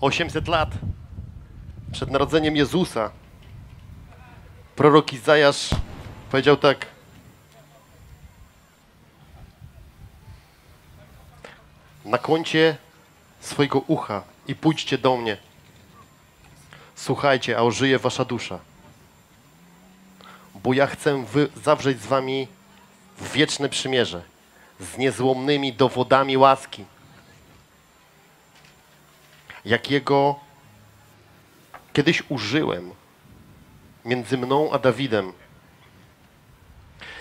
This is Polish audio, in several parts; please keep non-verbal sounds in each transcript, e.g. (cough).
800 lat przed narodzeniem Jezusa prorok Izajasz powiedział tak. Nakłoncie swojego ucha i pójdźcie do mnie. Słuchajcie, a ożyje wasza dusza. Bo ja chcę zawrzeć z wami wieczne przymierze z niezłomnymi dowodami łaski, jakiego kiedyś użyłem między mną a Dawidem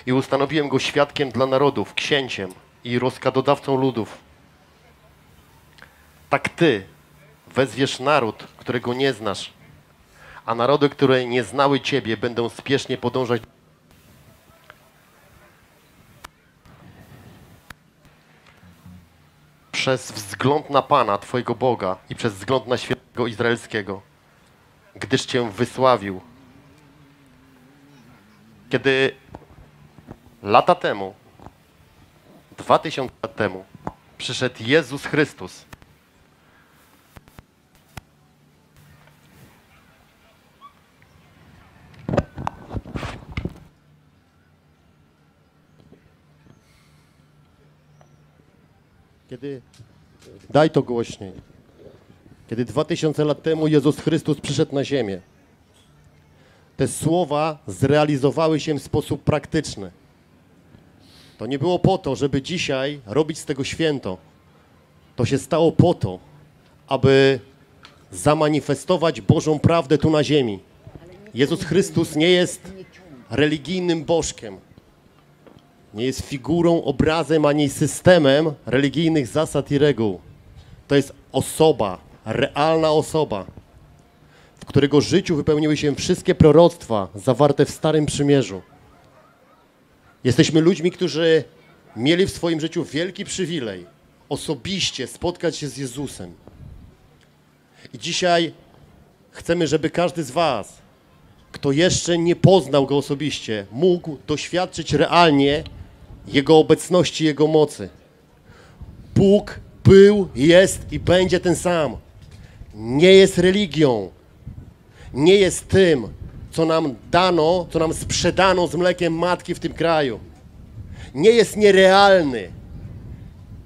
i ustanowiłem go świadkiem dla narodów, księciem i rozkadodawcą ludów. Tak ty wezwiesz naród, którego nie znasz, a narody, które nie znały ciebie, będą spiesznie podążać przez wzgląd na Pana, Twojego Boga i przez wzgląd na świętego Izraelskiego, gdyż Cię wysławił. Kiedy lata temu, dwa tysiące lat temu, przyszedł Jezus Chrystus, Kiedy daj to głośniej. Kiedy dwa tysiące lat temu Jezus Chrystus przyszedł na ziemię, te słowa zrealizowały się w sposób praktyczny. To nie było po to, żeby dzisiaj robić z tego święto. To się stało po to, aby zamanifestować Bożą prawdę tu na ziemi. Jezus Chrystus nie jest religijnym bożkiem. Nie jest figurą, obrazem ani systemem religijnych zasad i reguł. To jest osoba, realna osoba, w którego życiu wypełniły się wszystkie proroctwa zawarte w Starym Przymierzu. Jesteśmy ludźmi, którzy mieli w swoim życiu wielki przywilej osobiście spotkać się z Jezusem. I dzisiaj chcemy, żeby każdy z Was, kto jeszcze nie poznał Go osobiście, mógł doświadczyć realnie Jego obecności, Jego mocy. Bóg był, jest i będzie ten sam. Nie jest religią. Nie jest tym, co nam dano, co nam sprzedano z mlekiem matki w tym kraju. Nie jest nierealny.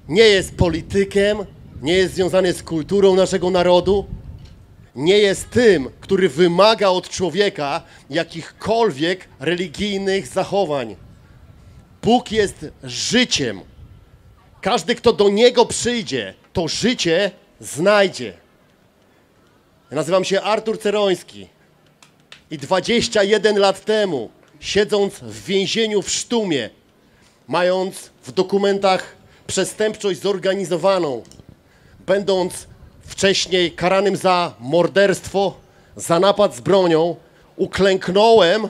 Nie jest politykiem, nie jest związany z kulturą naszego narodu. Nie jest tym, który wymaga od człowieka jakichkolwiek religijnych zachowań. Bóg jest życiem. Każdy, kto do Niego przyjdzie, to życie znajdzie. Ja nazywam się Artur Ceroński i 21 lat temu, siedząc w więzieniu w Sztumie, mając w dokumentach przestępczość zorganizowaną, będąc wcześniej karanym za morderstwo, za napad z bronią, uklęknąłem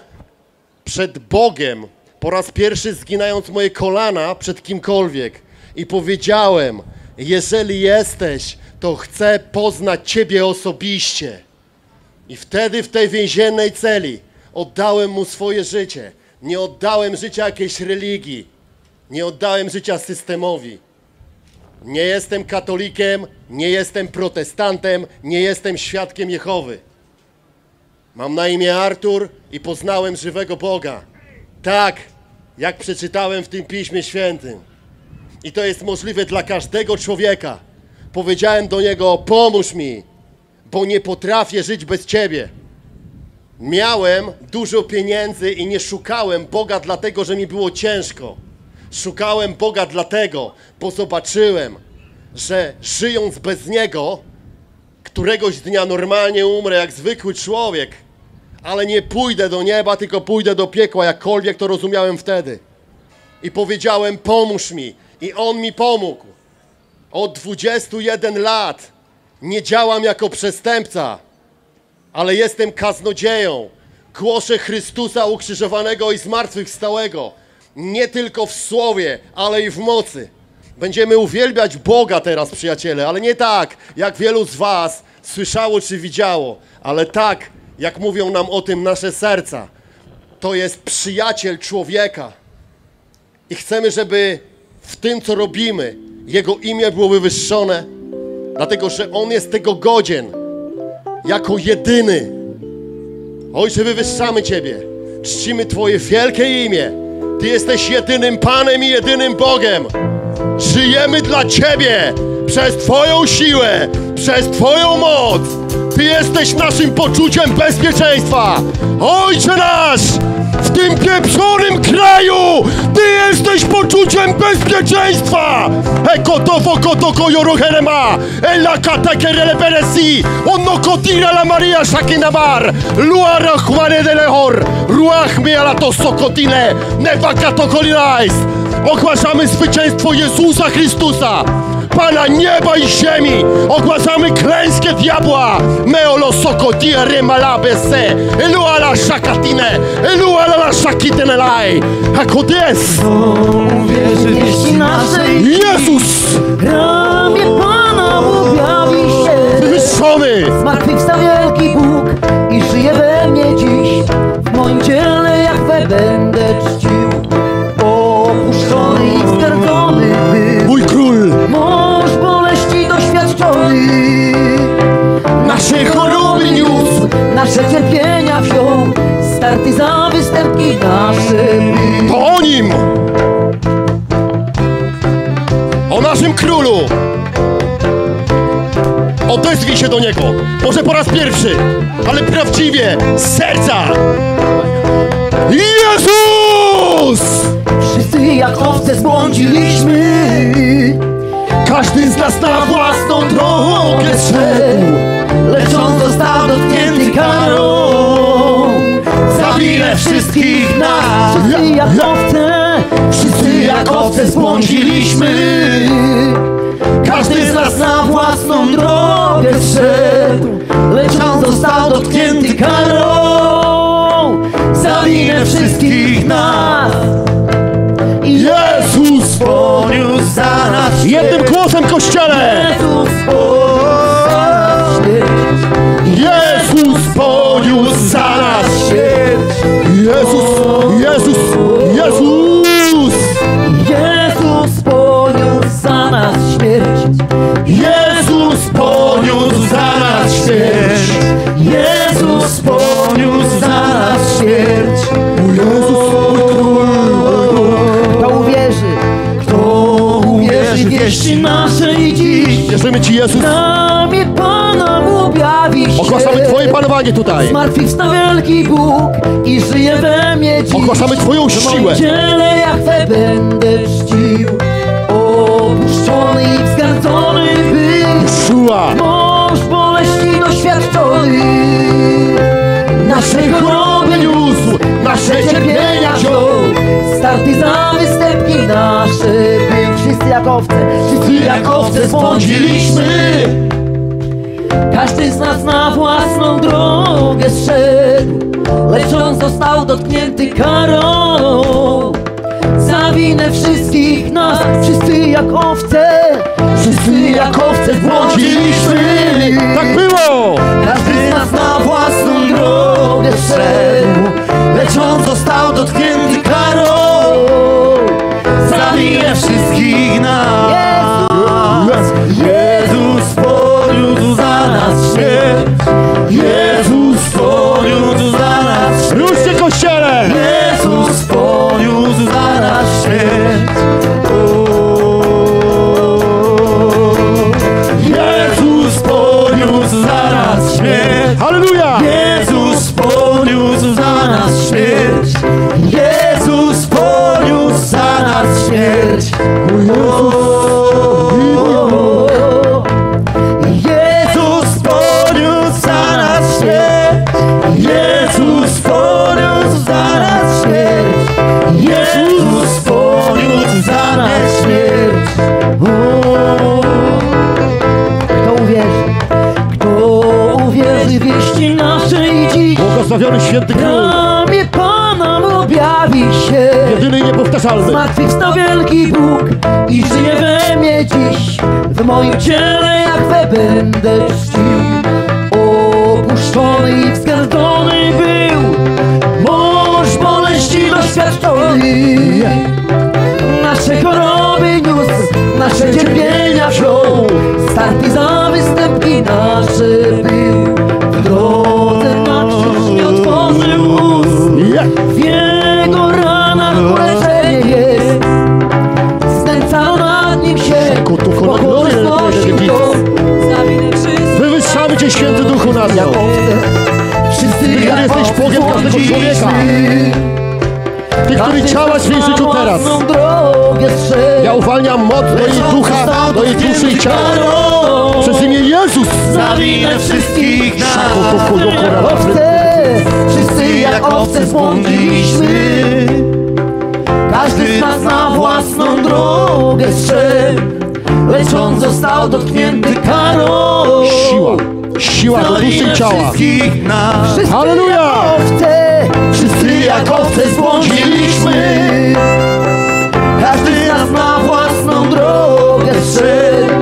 przed Bogiem, po raz pierwszy zginając moje kolana przed kimkolwiek i powiedziałem, jeżeli jesteś, to chcę poznać Ciebie osobiście. I wtedy w tej więziennej celi oddałem Mu swoje życie. Nie oddałem życia jakiejś religii, nie oddałem życia systemowi. Nie jestem katolikiem, nie jestem protestantem, nie jestem świadkiem Jehowy. Mam na imię Artur i poznałem żywego Boga. Tak, jak przeczytałem w tym Piśmie Świętym. I to jest możliwe dla każdego człowieka. Powiedziałem do niego: pomóż mi, bo nie potrafię żyć bez ciebie. Miałem dużo pieniędzy i nie szukałem Boga dlatego, że mi było ciężko. Szukałem Boga dlatego, bo zobaczyłem, że żyjąc bez Niego, któregoś dnia normalnie umrę jak zwykły człowiek, ale nie pójdę do nieba, tylko pójdę do piekła, jakkolwiek to rozumiałem wtedy. I powiedziałem, pomóż mi. I On mi pomógł. Od 21 lat nie działam jako przestępca, ale jestem kaznodzieją. Głoszę Chrystusa ukrzyżowanego i zmartwychwstałego. Nie tylko w słowie, ale i w mocy. Będziemy uwielbiać Boga teraz, przyjaciele, ale nie tak, jak wielu z Was słyszało czy widziało, ale tak, jak mówią nam o tym nasze serca. To jest przyjaciel człowieka. I chcemy, żeby w tym, co robimy, Jego imię było wywyższone, Dlatego, że On jest tego godzien. Jako jedyny. Ojcze, wywyższamy Ciebie. Czcimy Twoje wielkie imię. Ty jesteś jedynym Panem i jedynym Bogiem. Żyjemy dla Ciebie przez Twoją siłę, przez Twoją moc. Ty jesteś naszym poczuciem bezpieczeństwa. Ojcze nasz, w tym pieprzonym kraju Ty jesteś poczuciem bezpieczeństwa. Eko to foko to koyoro herema. Ela katake releveresi. Ono kotira la Maria shakinabar. Luara juare de lehor. Ruach mi ala to sokotile. Nevaka to kolinais. Ogłaszamy zwycięstwo Jezusa Chrystusa, Pana nieba i ziemi. Ogłaszamy klęskę diabła. Meolo sokotia remalabese. Elu ala shakatine. Elu ala la. Hakodes. Uwierzy wieści naszej Jezus Ramię Pana objawi się wywyższony. Zmartwychwstał wielki Bóg I żyje we mnie dziś W moim ciele jak we będę czcił Starty za występki nasze był To o nim. O naszym królu. Odezwij się do niego. Może po raz pierwszy, ale prawdziwie z serca. Jezus! Wszyscy jak owce zbłądziliśmy Każdy z nas na własną drogę szedł Lecz on został dotknięty karą Za winę wszystkich nas Wszyscy jak owce Wszyscy jak owce zbłądziliśmy każdy z nas na własną drogę szedł Lecz on został dotknięty karą Za winę wszystkich nas Jezus! poniósł za nas Jednym głosem kościele! Naszej dziś Wierzymy Ci, Jezus! Ramię Pana objawi się Ogłaszamy Twoje panowanie tutaj! Zmartwychwstał wielki Bóg i żyje we mnie dziś Ogłaszamy Twoją W siłę! moim ciele Jachwę będę czcił Opuszczony i wzgardzony był Szua! Mąż boleści doświadczony Nasze choroby niósł Nasze cierpienia wziął Starty za występki nasze wszyscy jak owce. Wszyscy jak owce spądziliśmy. Każdy z nas na własną drogę zszedł Lecz on został dotknięty karą. Za winę wszystkich nas Wszyscy jak owce Wszyscy jak owce zbłądziliśmy Tak było! Każdy z nas na własną Ciele jak we będę Opuszczony i wzgardzony był. Mąż boleści doświadczony każdego człowieka. Ty, który działasz w jej życiu teraz. Ja uwalniam moc do jej ducha, do jej duszy i ciała. Przez imię Jezus. Za winę wszystkich nas Owce, wszyscy jak owce zbłądziliśmy Każdy z nas na własną drogę strzegł Lecz on został dotknięty karą Siła. Siła do duszy i ciała. Halleluja! wszyscy jak owce zbłądziliśmy Każdy z nas na własną drogę strzegł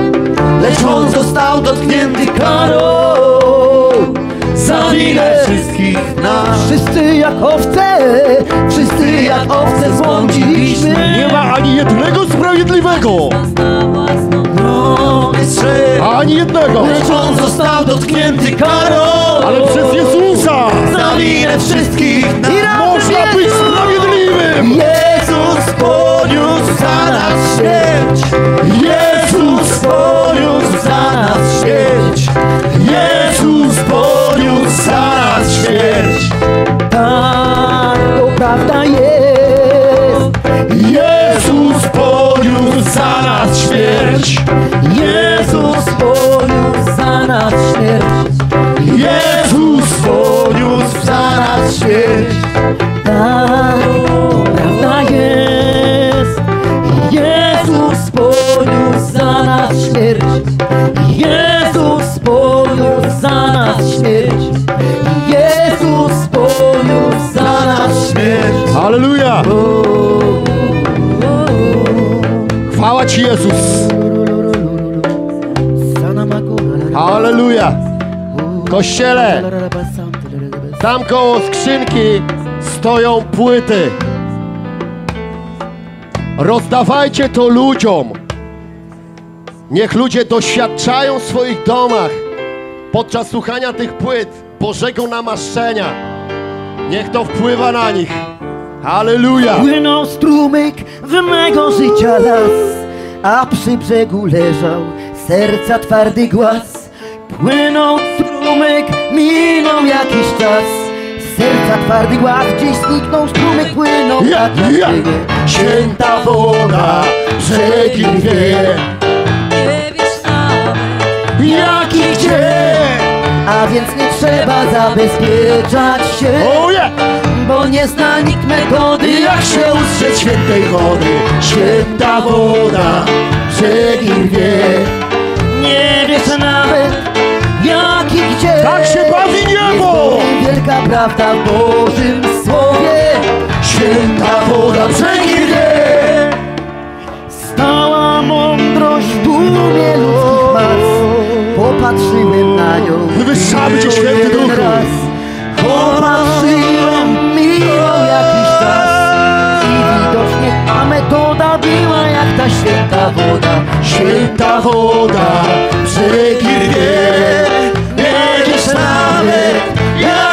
Lecz on został dotknięty karą Za winę wszystkich nas Wszyscy jak owce, wszyscy jak owce zbłądziliśmy Nie ma ani jednego sprawiedliwego. Strzegł Ani jednego. Lecz on został dotknięty karą. Ale przez Jezusa. Za winę wszystkich można być Jezus! sprawiedliwym. Jezus poniósł za nas śmierć. Jezus poniósł za nas śmierć. Jezus poniósł za nas śmierć. Tak, to prawda jest śmierć tak, to prawda jest. Jezus poniósł za nas śmierć. Jezus poniósł za nas śmierć. Jezus poniósł za nas śmierć. Halleluja! Chwała Ci Jezus! Halleluja! Kościele, tam koło skrzynki stoją płyty. Rozdawajcie to ludziom. Niech ludzie doświadczają w swoich domach podczas słuchania tych płyt Bożego namaszczenia. Niech to wpływa na nich. Halleluja! Płynął strumyk w mego życia las, a przy brzegu leżał serca twardy głaz. Płynął strumyk, minął jakiś czas, serca twardy głaz, gdzieś zniknął strumyk, płynął Ja, tak jak ja. płynie. Święta woda, brzegi wie, Nie wiesz nawet, Jaki gdzie, a więc nie trzeba zabezpieczać się, Oje! bo nie zna nikt metody, jak się ustrzec świętej wody. Święta woda, brzegi wie, nie wiesz nawet jak i gdzie. Tak się bawi niebo! Wielka prawda w Bożym Słowie. Święta woda, brzegi wie. Stała mądrość w tłumie ludzkich mas. Popatrzyłem na nią. Wywyższamy Cię, Święty Duchu. Święta woda. Święta woda, brzegi wie. Nie wiesz nawet jak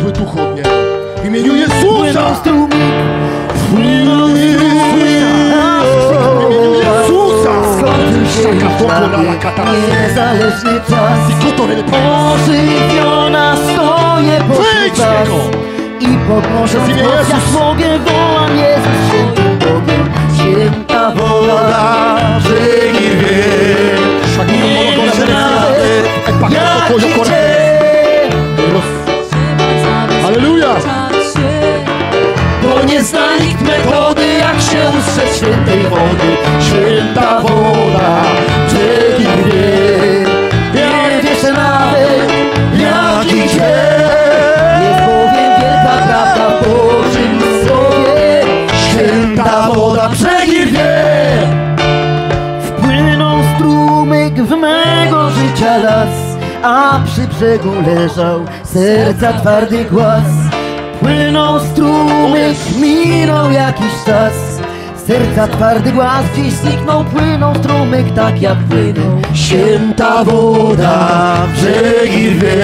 zły duch od Niego. W imieniu Jezusa! płynął niezależny czas. Ożywiona stoję z was! I głos jak Jezus. mogę wołam Jezus świętym Bogiem Święta woda, brzegi wie Nie wiesz Bo nie zna nikt metody jak się ustrzec świętej wody. Święta woda, brzegi wie Nie wiesz nawet jak i gdzie. Jest bowiem wielka prawda w Bożym Słowie. Święta woda, brzegi wie Wpłynął strumyk w mego życia las a przy brzegu leżał serca twardy głaz. Płynął strumyk, minął jakiś czas. Serca twardy głaz gdzieś zniknął, płynął strumyk tak jak płynął. Święta woda, brzegi rwie,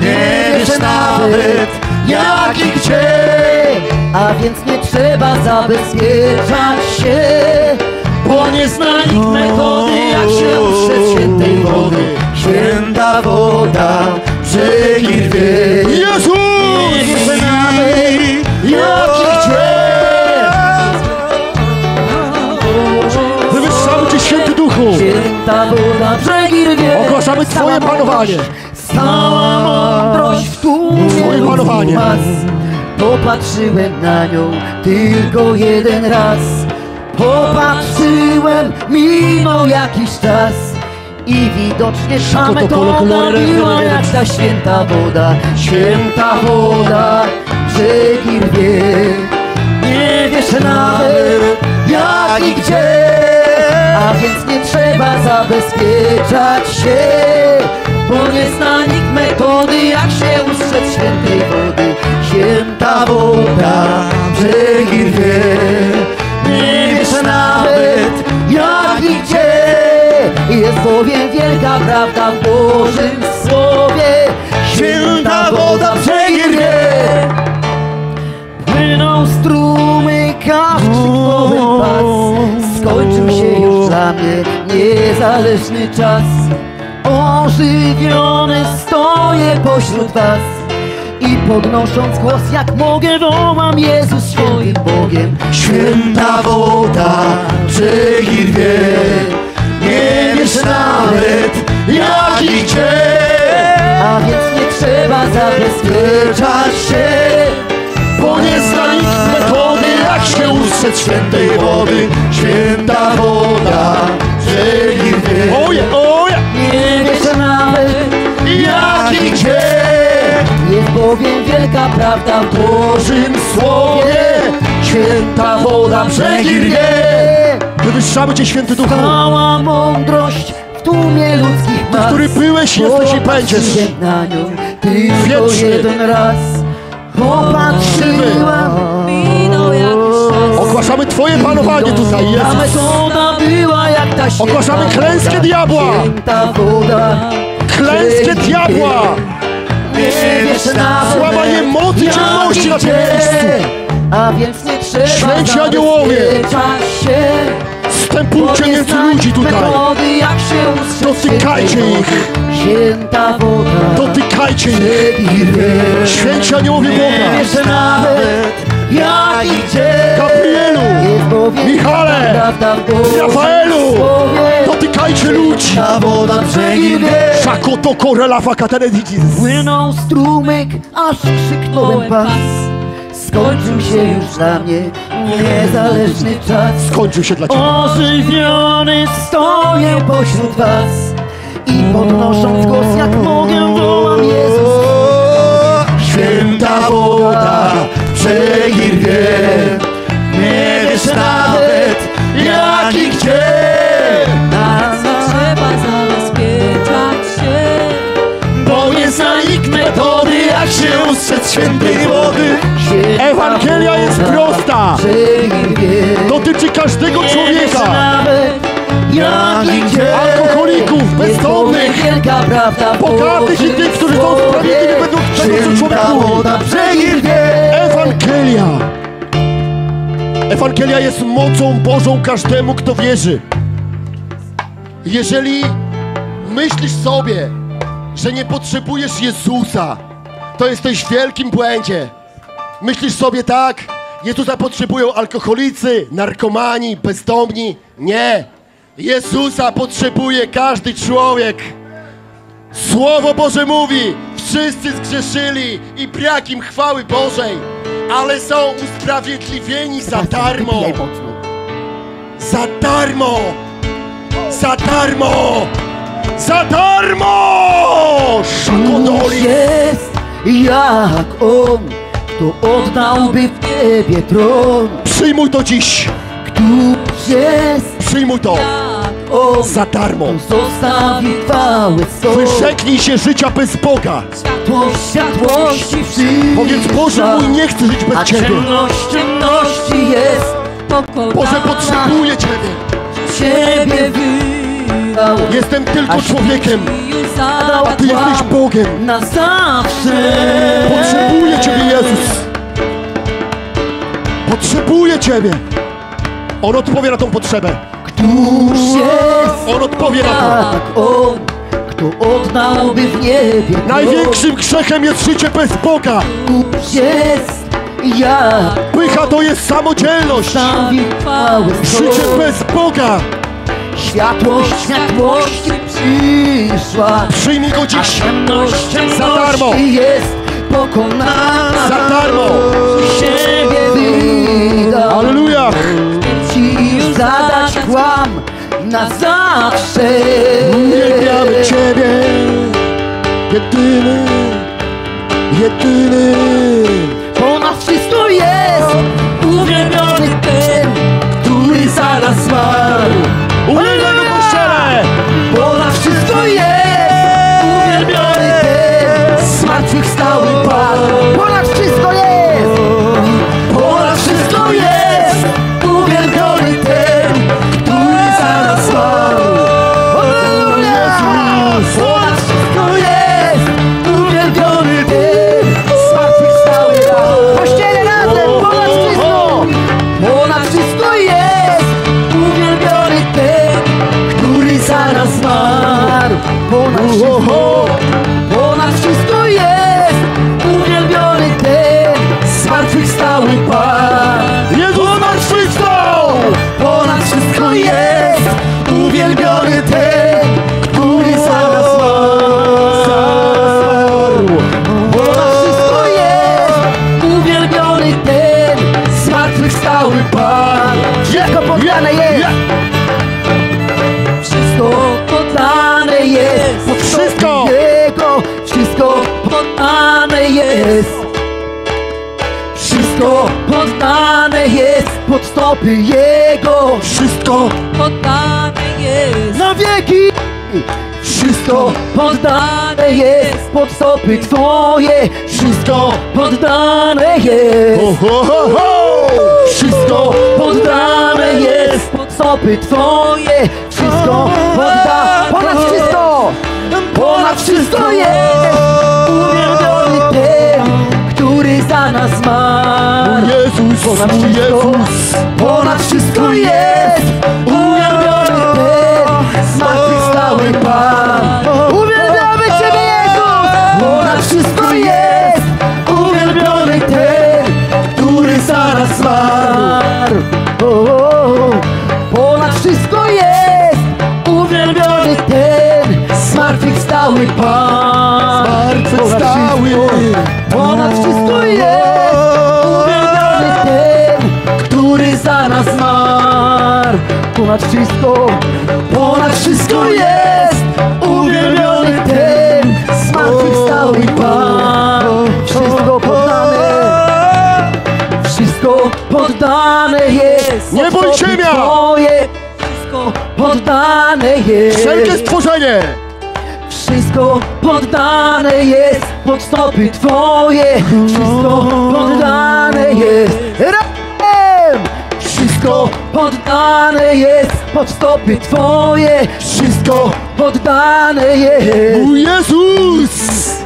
nie wiesz nawet jak i gdzie. A więc nie trzeba zabezpieczać się Bo nie zna nikt metody jak się ustrzec świętej wody Święta woda, brzegi rwie. Jezus! I gdzie Wywyższamy Cię, Święty Duchu! Święta woda brzegi rwie Ogłaszamy Twoje panowanie. Stała mądrość w tłumie Twoje panowanie. Popatrzyłem na nią tylko jeden raz Popatrzyłem, minął jakiś czas i widocznie Szako to re. jak ta święta woda Święta woda, brzegi rwie Nie wiesz nawet jak i gdzie. A więc nie trzeba zabezpieczać się Bo nie zna nikt metody jak się ustrzec świętej wody. Święta woda, brzegi rwie Nie wiesz nawet jak i gdzie. Jest bowiem wielka prawda w Bożym Słowie. Święta woda, brzegi rwie Płynął strumyk, a krzyknąłem pas. Skończył się już dla mnie niezależny czas. Ożywiony stoję pośród was. I podnosząc głos jak mogę wołam Jezus swoim Bogiem. Święta woda, brzegi rwie, nie wiesz nawet jak i gdzie. A więc nie trzeba zabezpieczać się jak się ustrzec świętej wody. Święta woda, brzegi rwie, Oje, oje! Nie wiesz nawet jak i gdzie. Jest bowiem wielka prawda w Bożym Słowie, święta woda, brzegi rwie. Wywyższamy Cię, Święty Duchu! Cała mądrość w tłumie ludzkich mas który byłeś, jesteś i będziesz. Na nią tylko Wieczny. jeden raz Popatrzyłam Minął czas Ogłaszamy Twoje panowanie tutaj, Ta Jezus! Ogłaszamy klęskę diabła. Klęskę diabła! Złamanie mocy ciemności na tym miejscu. A więc nie trzeba Święci aniołowie. Wstępujcie między ludzi tutaj! Się ustrzec Dotykajcie ich. Święta woda Dotykajcie ich! Święci aniołowie Nie Boga! Jak i gdzie Gabrielu! Michale! Rafaelu! Dotykajcie ludzi! Ta woda, brzegi. Szako to korela! Płynął strumyk, aż krzyknąłem pas Skończył się już dla mnie niezależny czas Skończył się dla Ciebie! Ożywiony stoję pośród was I podnosząc głos jak mogę wołam Jezus Święta woda, brzegi rwie, nie wiesz nawet jak i gdzie. Nie trzeba zabezpieczać się Bo nie zna nikt metody, jak się ustrzec świętej wody. Ewangelia jest prosta! Dotyczy każdego człowieka! nawet jak i gdzie Alkoholików, bezdomnych, Wielka prawda bogatych i tych, którzy są sprawiedliwi według tego, co człowiek mówi! Ewangelia! Ewangelia jest mocą Bożą każdemu, kto wierzy. Jeżeli myślisz sobie, że nie potrzebujesz Jezusa, to jesteś w wielkim błędzie. Myślisz sobie tak, Jezusa potrzebują alkoholicy, narkomani, bezdomni. Nie! Jezusa potrzebuje każdy człowiek. Słowo Boże mówi, wszyscy zgrzeszyli i brak im chwały Bożej, ale są usprawiedliwieni za darmo. Za darmo! Za darmo! Za darmo! Któż Szakodoli! jest jak On, kto oddałby w Ciebie tron? Przyjmuj to dziś! Któż jest Przyjmuj to! On za darmo. zostawi chwałę swą Wyrzeknij się życia bez Boga. To światłości Powiedz, Boże mój, nie chcę żyć bez A Ciebie. ciemność ciemności jest Pokonana Boże, potrzebuję Ciebie. Ciebie Jestem tylko człowiekiem, a Ty jesteś Bogiem. na zawsze Potrzebuję Ciebie, Jezus. Potrzebuję Ciebie. On odpowie na tą potrzebę. Któż jest On odpowie na to. tak On Kto oddałby w niebie Największym grzechem jest życie bez Boga. Któż jest jak Pycha to jest samodzielność. Stawi chwałę Życie swą bez Boga. Światłość światłości przyszła Przyjmij go dziś. Ciemność Za darmo. ciemności jest pokonana Za darmo. Siebie wydał Halleluja. Ci już zadać kłam na zawsze Uwielbiamy Ciebie. Jedyny. Jedyny. Ponad wszystko jest stopy Twoje. Wszystko poddane jest. Ho, ho, ho, ho. Wszystko poddane jest pod stopy Twoje. Wszystko podda ponad wszystko. Ponad wszystko jest uwielbiony ten, który za nas zmarł. Jezus, Ponad wszystko, Jezus. Ponad wszystko, ponad wszystko jest uwielbiony ten, zmartwychwstały Pan. Wszystko poddane, wszystko poddane jest. Nie bój ziemia! Twoje, wszystko poddane jest. Wszelkie stworzenie. Wszystko poddane jest pod stopy Twoje. Wszystko poddane jest. Razem! Wszystko poddane jest pod stopy Twoje. Wszystko poddane jest. Mój Jezus.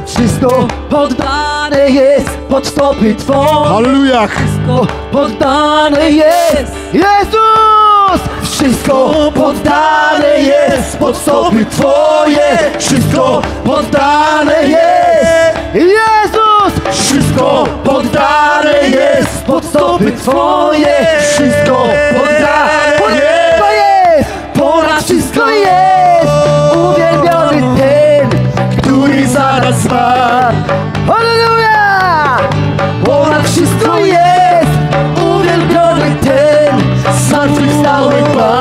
Wszystko poddane jest pod stopy Twoje. Halleluja. Wszystko poddane jest Jezus! Wszystko poddane jest pod stopy Twoje Wszystko poddane jest Jezus! Wszystko poddane jest pod stopy Twoje Wszystko poddane jest! Ponad wszystko jest Uwielbiony ten, który za nas zmarł Halleluja! Ponad wszystko jest uwielbiony ten zmartwychwstały Pan.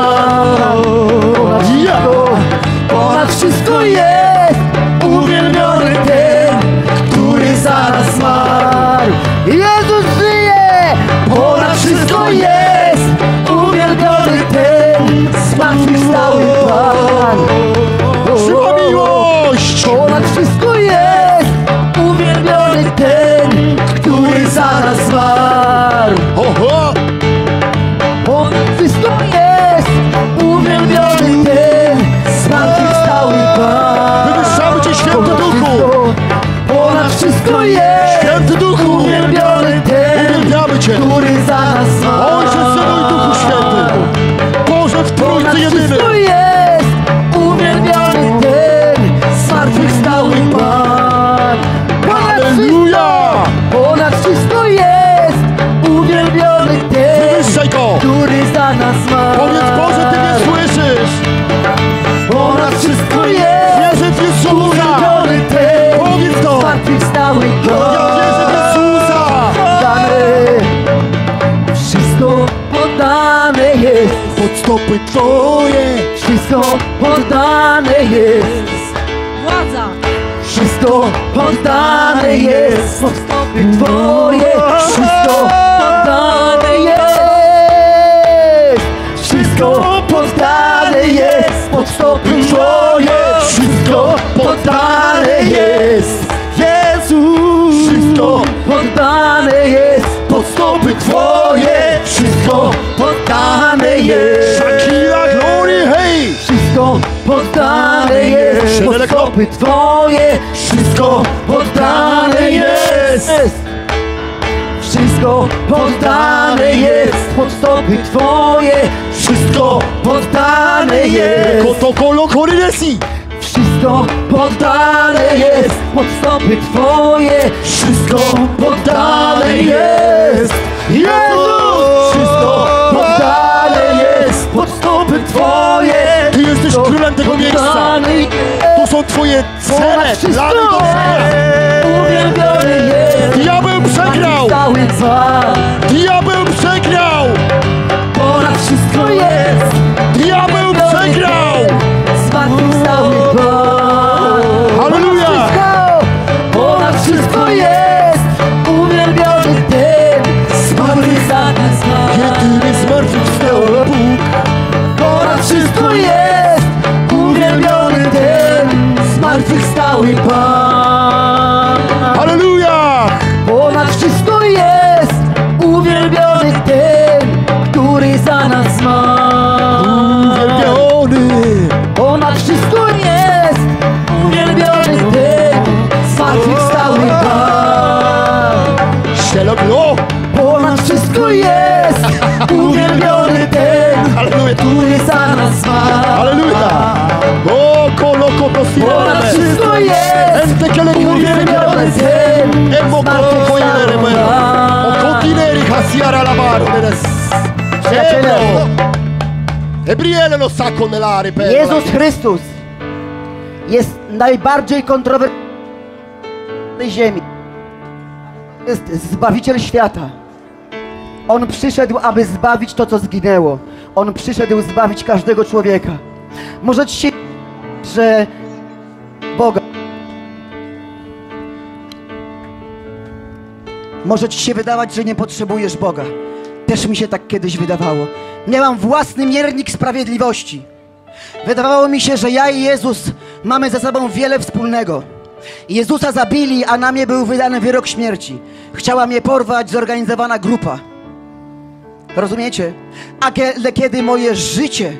Poddane jest. Pod stopy Twoje. Wszystko poddane jest. Wszystko poddane jest. Pod stopy Twoje Wszystko poddane jest. Jezus. Wszystko poddane jest. Pod stopy Twoje Wszystko poddane jest. Shakira Glory, hej! wszystko poddane jest. Pod stopy Twoje jest. Wszystko poddane jest. Pod stopy Twoje. Wszystko poddane jest. Kotokolo Korinesi! Wszystko poddane jest. Pod stopy Twoje. Wszystko poddane jest. Jezus jesteś królem tego miejsca! To są Twoje cele, plany do jest Diabeł przegrał! Diabeł kokineri hasiara la barneres! Przyjaciele. Ebriele lo nell'are per Jezus Chrystus jest najbardziej kontrowersyjny ziemi. Jest Zbawiciel świata. On przyszedł, aby zbawić to, co zginęło. On przyszedł zbawić każdego człowieka. Może ci się że Może ci się wydawać, że nie potrzebujesz Boga. Też mi się tak kiedyś wydawało. Miałam własny miernik sprawiedliwości. Wydawało mi się, że ja i Jezus mamy ze sobą wiele wspólnego. Jezusa zabili, a na mnie był wydany wyrok śmierci. Chciała mnie porwać zorganizowana grupa. Rozumiecie? A kie- kiedy moje życie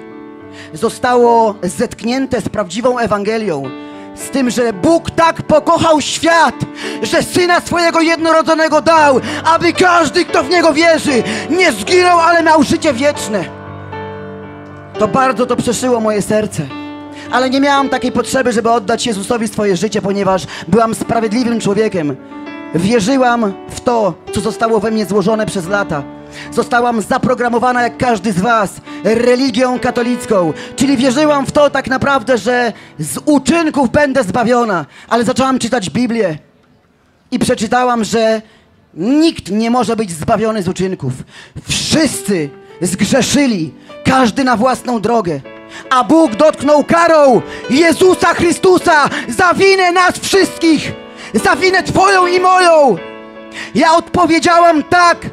zostało zetknięte z prawdziwą Ewangelią, z tym, że Bóg tak pokochał świat, że Syna swojego jednorodzonego dał, aby każdy, kto w Niego wierzy, nie zginął, ale miał życie wieczne. To bardzo to przeszyło moje serce. Ale nie miałam takiej potrzeby, żeby oddać Jezusowi swoje życie, ponieważ byłam sprawiedliwym człowiekiem. Wierzyłam w to, co zostało we mnie złożone przez lata. Zostałam zaprogramowana jak każdy z Was religią katolicką, czyli wierzyłam w to tak naprawdę, że z uczynków będę zbawiona. Ale zaczęłam czytać Biblię i przeczytałam, że nikt nie może być zbawiony z uczynków. Wszyscy zgrzeszyli, każdy na własną drogę. A Bóg dotknął karą Jezusa Chrystusa za winę nas wszystkich, za winę Twoją i moją. Ja odpowiedziałam tak.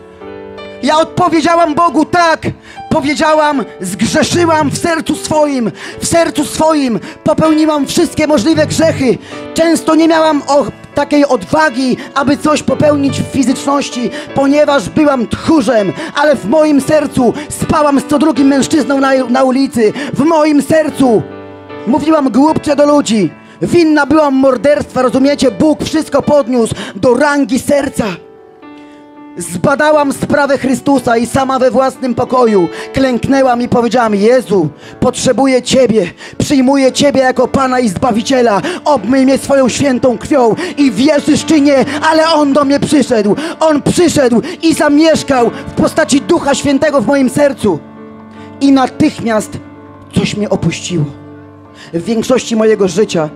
Ja odpowiedziałam Bogu tak. Powiedziałam, zgrzeszyłam w sercu swoim, w sercu swoim popełniłam wszystkie możliwe grzechy. Często nie miałam o, takiej odwagi, aby coś popełnić w fizyczności, ponieważ byłam tchórzem, ale w moim sercu spałam z co drugim mężczyzną na, na ulicy. W moim sercu mówiłam głupcze do ludzi. Winna byłam morderstwa, rozumiecie? Bóg wszystko podniósł do rangi serca. Zbadałam sprawę Chrystusa i sama we własnym pokoju klęknęłam i powiedziałam: Jezu, potrzebuję Ciebie, przyjmuję Ciebie jako Pana i Zbawiciela. Obmyj mnie swoją świętą krwią i wierzysz czy nie, ale On do mnie przyszedł. On przyszedł i zamieszkał w postaci Ducha Świętego w moim sercu. I natychmiast coś mnie opuściło. W większości mojego życia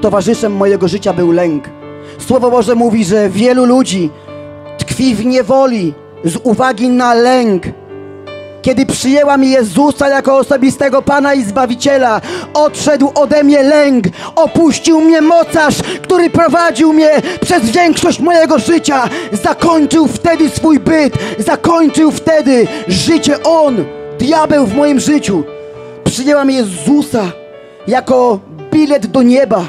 towarzyszem mojego życia był lęk. Słowo Boże mówi, że wielu ludzi tkwi w niewoli z uwagi na lęk. Kiedy przyjęłam Jezusa jako osobistego Pana i Zbawiciela, odszedł ode mnie lęk, opuścił mnie mocarz, który prowadził mnie przez większość mojego życia. Zakończył wtedy swój byt, zakończył wtedy życie On, diabeł w moim życiu. Przyjęłam Jezusa jako bilet do nieba.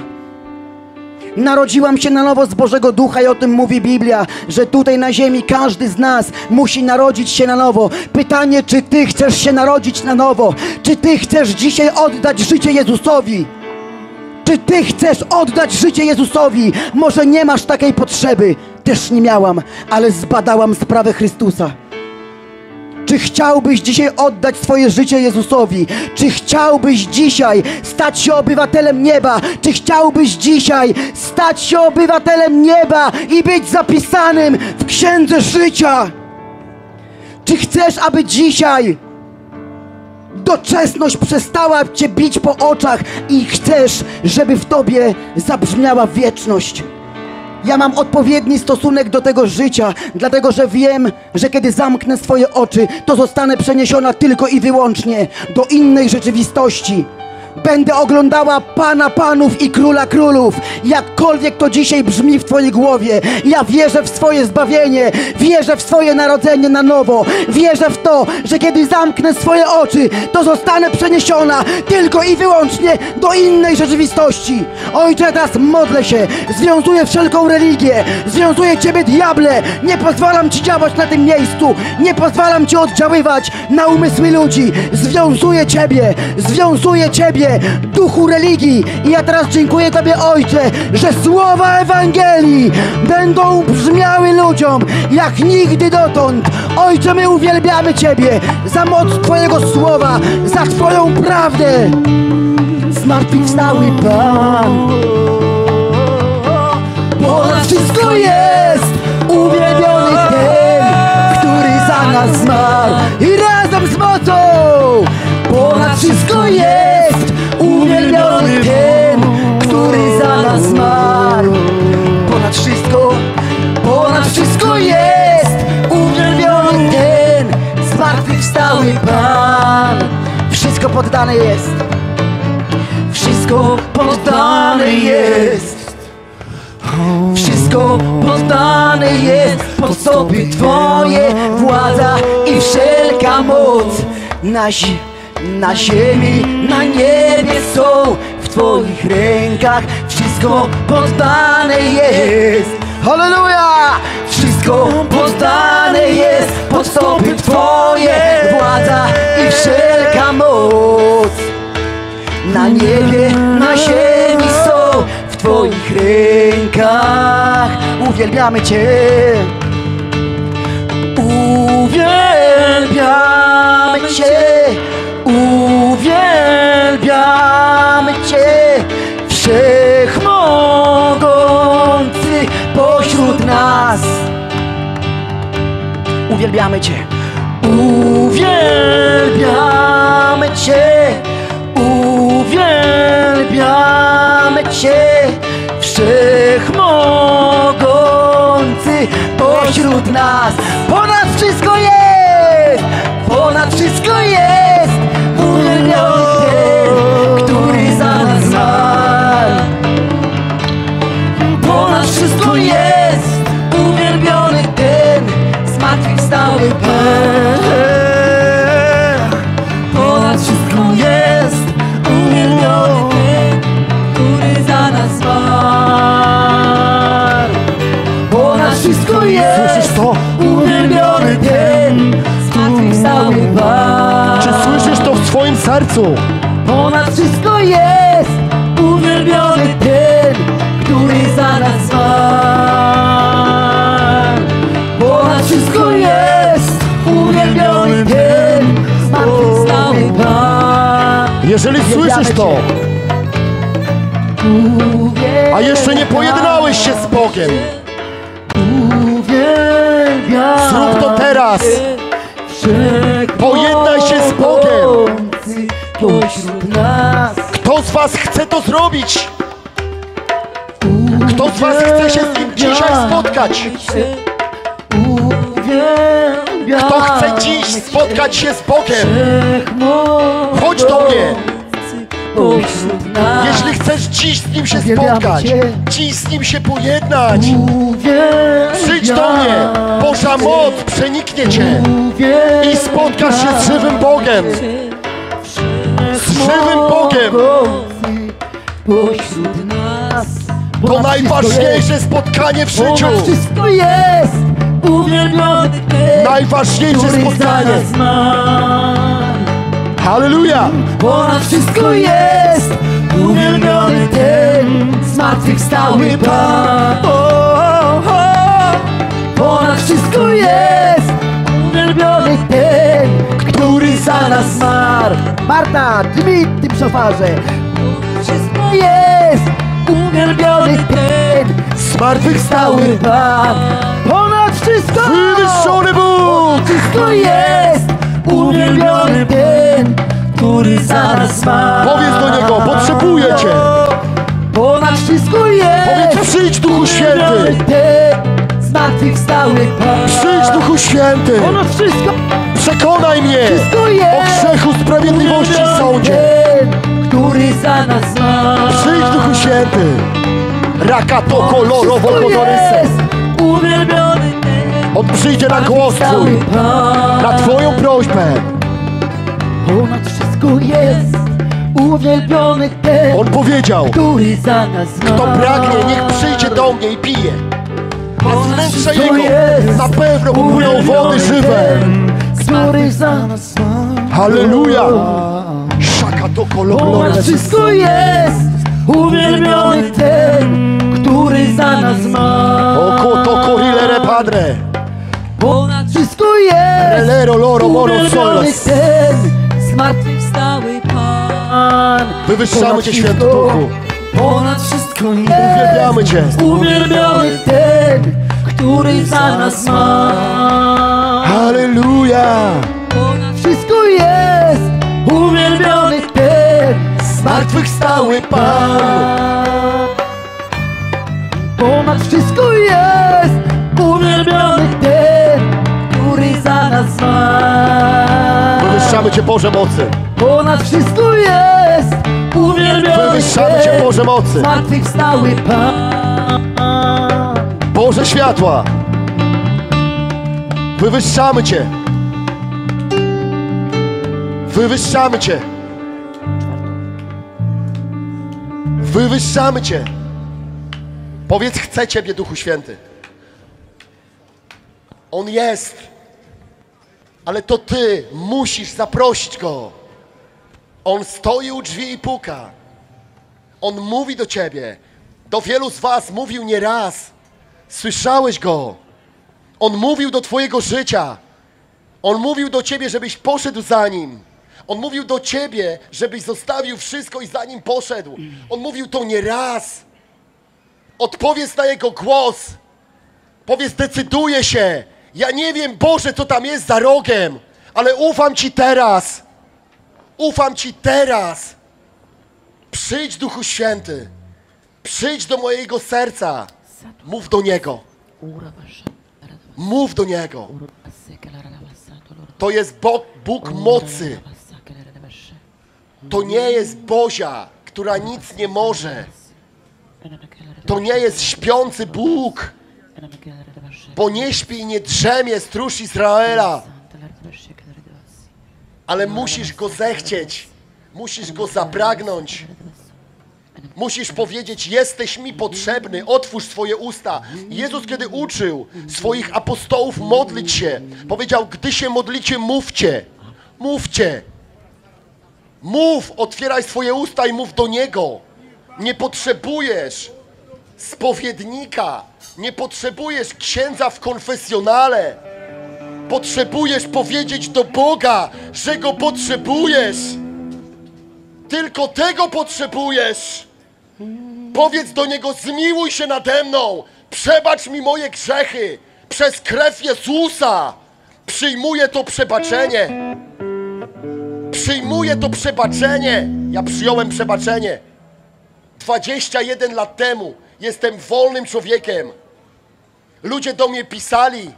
Narodziłam się na nowo z Bożego Ducha i o tym mówi Biblia, że tutaj na ziemi każdy z nas musi narodzić się na nowo. Pytanie, czy ty chcesz się narodzić na nowo? Czy ty chcesz dzisiaj oddać życie Jezusowi? Czy ty chcesz oddać życie Jezusowi? Może nie masz takiej potrzeby. Też nie miałam, ale zbadałam sprawę Chrystusa. Czy chciałbyś dzisiaj oddać swoje życie Jezusowi? Czy chciałbyś dzisiaj stać się obywatelem nieba? Czy chciałbyś dzisiaj stać się obywatelem nieba i być zapisanym w księdze życia? Czy chcesz, aby dzisiaj doczesność przestała cię bić po oczach i chcesz, żeby w tobie zabrzmiała wieczność? Ja mam odpowiedni stosunek do tego życia, dlatego że wiem, że kiedy zamknę swoje oczy, to zostanę przeniesiona tylko i wyłącznie do innej rzeczywistości. Będę oglądała Pana Panów i Króla Królów, jakkolwiek to dzisiaj brzmi w Twojej głowie. Ja wierzę w swoje zbawienie, wierzę w swoje narodzenie na nowo, wierzę w to, że kiedy zamknę swoje oczy, to zostanę przeniesiona tylko i wyłącznie do innej rzeczywistości. Ojcze, teraz modlę się, związuję wszelką religię, związuję Ciebie, diable, nie pozwalam Ci działać na tym miejscu, nie pozwalam Ci oddziaływać na umysły ludzi, związuję Ciebie, związuję Ciebie, duchu religii. I ja teraz dziękuję Tobie, Ojcze, że słowa Ewangelii będą brzmiały ludziom jak nigdy dotąd. Ojcze, my uwielbiamy Ciebie za moc Twojego słowa, za Twoją prawdę. Zmartwychwstały Pan. Ponad wszystko jest uwielbiony ten, który za nas zmarł i razem z mocą. Ponad wszystko jest uwielbiony ten, który za nas zmarł. Ponad wszystko, ponad wszystko jest uwielbiony ten, zmartwychwstały Pan. Wszystko poddane jest. Wszystko poddane jest. Wszystko poddane jest pod stopy Twoje władza i wszelka moc na, zi- na ziemi, na niebie są w Twoich rękach. Wszystko poddane jest. Halleluja! Wszystko poddane jest pod stopy Twoje władza i wszelka moc na niebie, na ziemi są w Twoich rękach. Uwielbiamy Cię. Uwielbiamy Wszechmogący pośród nas. Uwielbiamy Cię. Uwielbiamy Cię. Uwielbiamy Cię. Wszechmogący pośród nas. Ponad sercu Ponad wszystko jest uwielbiony ten, który za nas zmarł Ponad wszystko jest uwielbiony ten, zmartwychwstały Pan. Jeżeli słyszysz to, a jeszcze nie pojednałeś się z Bogiem, zrób to teraz! Pojednaj Pośród nas Kto z was chce to zrobić? Kto z was chce się z nim dzisiaj spotkać? Kto chce dziś spotkać się z Bogiem? Chodź do mnie. Jeśli chcesz dziś z nim się spotkać, dziś z nim się pojednać, przyjdź do mnie. Boża moc przeniknie cię i spotkasz się z żywym Bogiem. Żywym Bogiem. Pośród nas To najważniejsze spotkanie w życiu. wszystko jest Uwielbiony Najważniejsze spotkanie. Halleluja! Ponad wszystko jest Uwielbiony Ten Zmartwychwstały Pan. Ponad wszystko jest nas zmarł Marta, drzwi tym szofarze Wszystko jest Uwielbiony Ten Zmartwychwstały, Stały Pan Ponad wszystko wywyższony Bóg! wszystko jest uwielbiony ten, który za nas ma. Powiedz do Niego, potrzebuję Cię. Ponad wszystko jest Powiedz, przyjdź Duchu Święty! ten, zmartwychwstały Pan. Przyjdź Duchu Święty! Ponad wszystko, Przekonaj mnie wszystko o jest grzechu, sprawiedliwości uwielbiony sądzie. ten, który za nas ma. Przyjdź Duchu Święty! Raka to kolorowo jest uwielbiony ten, On przyjdzie na głos Twój, na Twoją prośbę. Ponad wszystko jest uwielbiony ten, On powiedział, który za nas zmarł. kto pragnie, niech przyjdzie do mnie i pije. Wszystko Jego jest na pewno popłyną wody żywe. który za nas. Halleluja! Szaka to Ponad kolorowe. wszystko jest uwielbiony ten, który za nas zmarł. Oko to korilere padre. Ponad wszystko jest Relero loro moro uwielbiony solas. ten, zmartwychwstały Stały Pan. Wywyższamy Cię, Święty Duchu. Ponad wszystko jest Uwielbiamy Cię. Uwielbiony ten, który za nas zmarł. Halleluja! Ponad Wszystko jest uwielbiony ten, Zmartwychwstały Pan. Ponad wszystko jest uwielbiony ten, który za nas zmarł. Wywyższamy Cię, Boże mocy. Ponad wszystko jest Wywyższamy Cię, Boże mocy. zmartwychwstały Pan. Boże światła. Wywyższamy Cię. Wywyższamy Cię. Wywyższamy Cię. Powiedz, chcę Ciebie, Duchu Święty. On jest. Ale to Ty musisz zaprosić Go. On stoi u drzwi i puka. On mówi do Ciebie. Do wielu z Was mówił nieraz. Słyszałeś Go. On mówił do Twojego życia. On mówił do Ciebie, żebyś poszedł za Nim. On mówił do Ciebie, żebyś zostawił wszystko i za Nim poszedł. On mówił to nieraz. Odpowiedz na Jego głos. Powiedz, decyduję się. Ja nie wiem, Boże, co tam jest za rogiem, ale ufam Ci teraz. Ufam Ci teraz. Przyjdź, Duchu Święty. Przyjdź do mojego serca. Mów do Niego. Mów do Niego. To jest Bóg, Bóg mocy. To nie jest Bozia, która nic nie może. To nie jest śpiący Bóg, bo nie śpi i nie drzemie stróż Izraela. Ale musisz Go zechcieć. Musisz Go zapragnąć. Musisz powiedzieć, jesteś mi potrzebny, otwórz swoje usta. Jezus, kiedy uczył swoich apostołów modlić się, powiedział, gdy się modlicie, mówcie. Mówcie. Mów, otwieraj swoje usta i mów do Niego. Nie potrzebujesz spowiednika, nie potrzebujesz księdza w konfesjonale. Potrzebujesz powiedzieć do Boga, że Go potrzebujesz. Tylko tego potrzebujesz. Powiedz do Niego, zmiłuj się nade mną, przebacz mi moje grzechy. Przez krew Jezusa przyjmuję to przebaczenie. Przyjmuję to przebaczenie. Ja przyjąłem przebaczenie. 21 lat temu jestem wolnym człowiekiem. Ludzie do mnie pisali,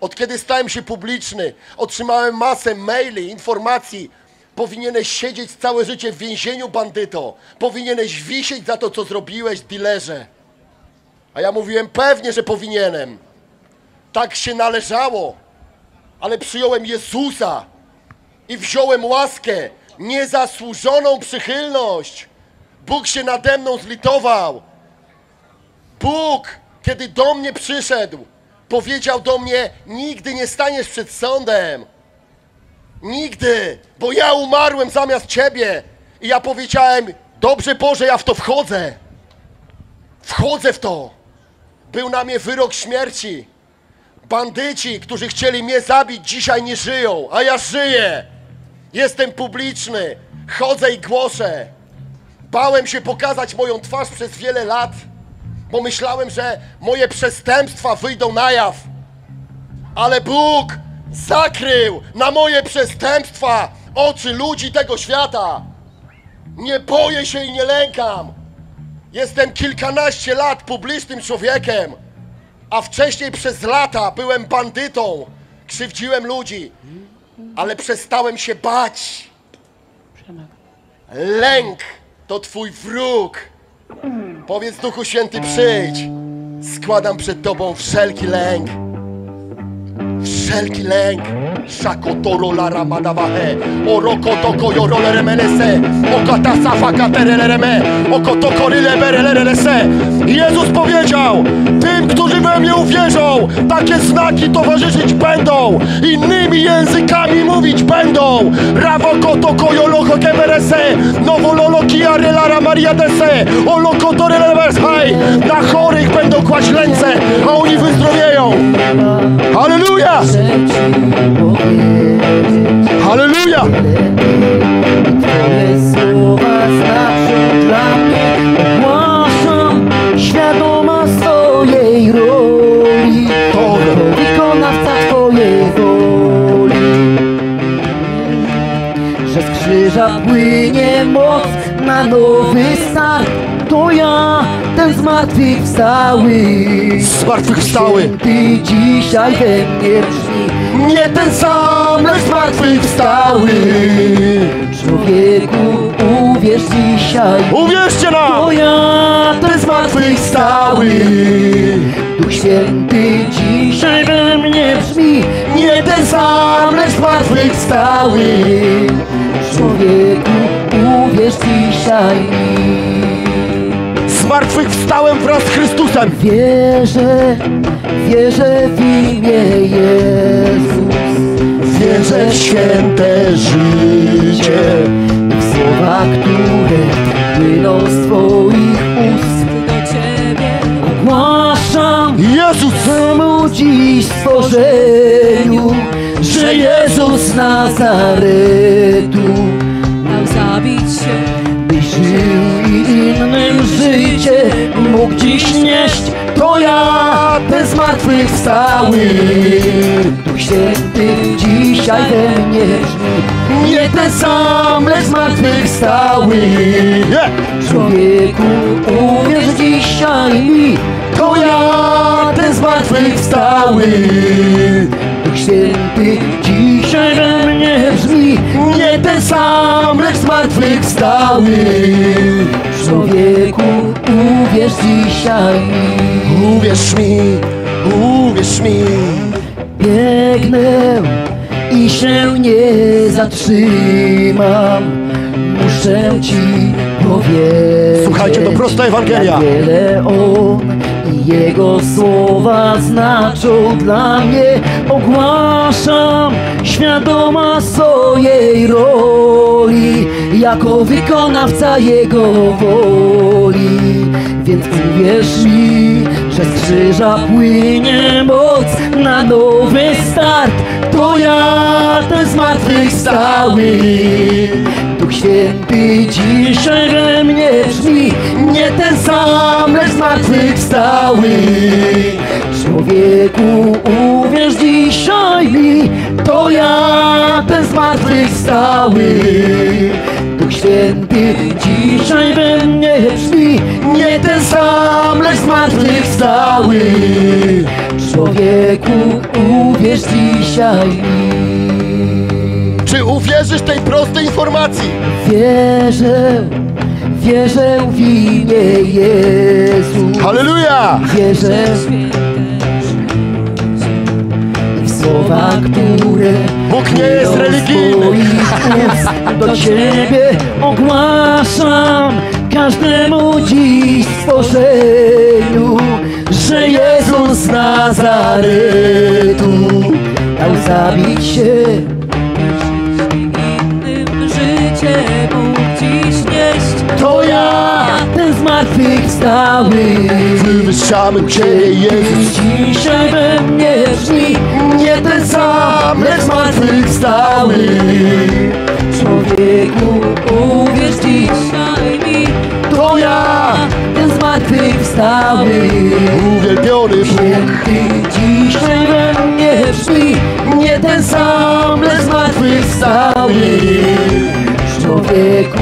od kiedy stałem się publiczny, otrzymałem masę maili, informacji. Powinieneś siedzieć całe życie w więzieniu, bandyto. Powinieneś wisieć za to, co zrobiłeś, dealerze. A ja mówiłem, pewnie, że powinienem. Tak się należało. Ale przyjąłem Jezusa i wziąłem łaskę, niezasłużoną przychylność. Bóg się nade mną zlitował. Bóg, kiedy do mnie przyszedł, powiedział do mnie: Nigdy nie staniesz przed sądem. Nigdy, bo ja umarłem zamiast ciebie. I ja powiedziałem: Dobrze, Boże, ja w to wchodzę. Wchodzę w to. Był na mnie wyrok śmierci. Bandyci, którzy chcieli mnie zabić, dzisiaj nie żyją, a ja żyję. Jestem publiczny, chodzę i głoszę. Bałem się pokazać moją twarz przez wiele lat, bo myślałem, że moje przestępstwa wyjdą na jaw. Ale Bóg zakrył na moje przestępstwa oczy ludzi tego świata. Nie boję się i nie lękam. Jestem kilkanaście lat publicznym człowiekiem, a wcześniej przez lata byłem bandytą. Krzywdziłem ludzi, ale przestałem się bać. Lęk to twój wróg. Powiedz Duchu Święty, przyjdź. Składam przed Tobą wszelki lęk. Wszelki lęk. Shakotoro la ramadawahe. Oroko toko yorole remelese. Okatasa fakatereleme. Okotoko ryleberelelese. Jezus powiedział, tym, którzy we mnie uwierzą, takie znaki towarzyszyć będą. Innymi językami mówić będą. Rawoko toko yoloko keberese. Nowololo kiarelara mariadese. Oloko torelebeshaj. Na chorych będą kłaść ręce, a oni wyzdrowieją. Halleluja! Halleluja! Słowa dla na nowy start To ja, ten zmartwychwstały Zmartwychwstały. Ty dzisiaj we mnie brzmi Nie ten sam, lecz zmartwychwstały. Człowieku, uwierz dzisiaj Uwierzcie nam! To ja, ten Zmartwychwstały. Duch Święty dzisiaj we mnie brzmi Nie ten sam, lecz zmartwychwstały. Człowieku, uwierz dzisiaj mi Zmartwychwstałem wraz z Chrystusem. Wierzę, wierzę w imię Jezus Wierzę w święte życie. W słowa, które płyną z Twoich ust do Ciebie Ogłaszam Jezus! Temu dziś stworzeniu, że Jezus Nazaretu zabić się. Byś żył i innym życie mógł dziś nieść To ja, ten zmartwychwstały. Duch Święty dzisiaj we mnie Nie ten sam, lecz zmartwychwstały. Nie! Człowieku, uwierz dzisiaj mi To ja, ten zmartwychwstały Święty dzisiaj we mnie brzmi Nie ten sam, lecz zmartwychwstały Człowieku, uwierz dzisiaj mi Uwierz mi, uwierz mi. Biegnę i się nie zatrzymam Muszę ci powiedzieć Słuchajcie, to prosta Ewangelia. Wiele On Jego słowa znaczą dla mnie. Ogłaszam świadoma swojej roli Jako wykonawca Jego woli. Więc uwierz mi, że z krzyża płynie moc na nowy start. To ja, ten zmartwychwstały Duch Święty dzisiaj we mnie brzmi Nie ten sam, lecz zmartwychwstały. Człowieku, uwierz dzisiaj mi To ja, ten zmartwychwstały. Duch Święty dzisiaj we mnie brzmi Nie ten sam, lecz zmartwychwstały. Człowieku, uwierz dzisiaj mi Czy uwierzysz tej prostej informacji? Wierzę, wierzę w imię Jezu Halleluja! Wierzę w słowa, które Bóg nie jest religijny. Do Ciebie ogłaszam każdemu dziś stworzeniu Że Jezus z Nazaretu dał zabić się To ja, ten zmartwychwstały Wywyższamy Ciebie, Jezus. Dzisiaj we mnie brzmi Nie ten sam, lecz zmartwychwstały Człowieku, uwierz dzisiaj mi To ja, ten zmartwychwstały Uwielbiony Bóg. Dzisiaj we mnie brzmi Nie ten sam, lecz zmartwychwstały Człowieku,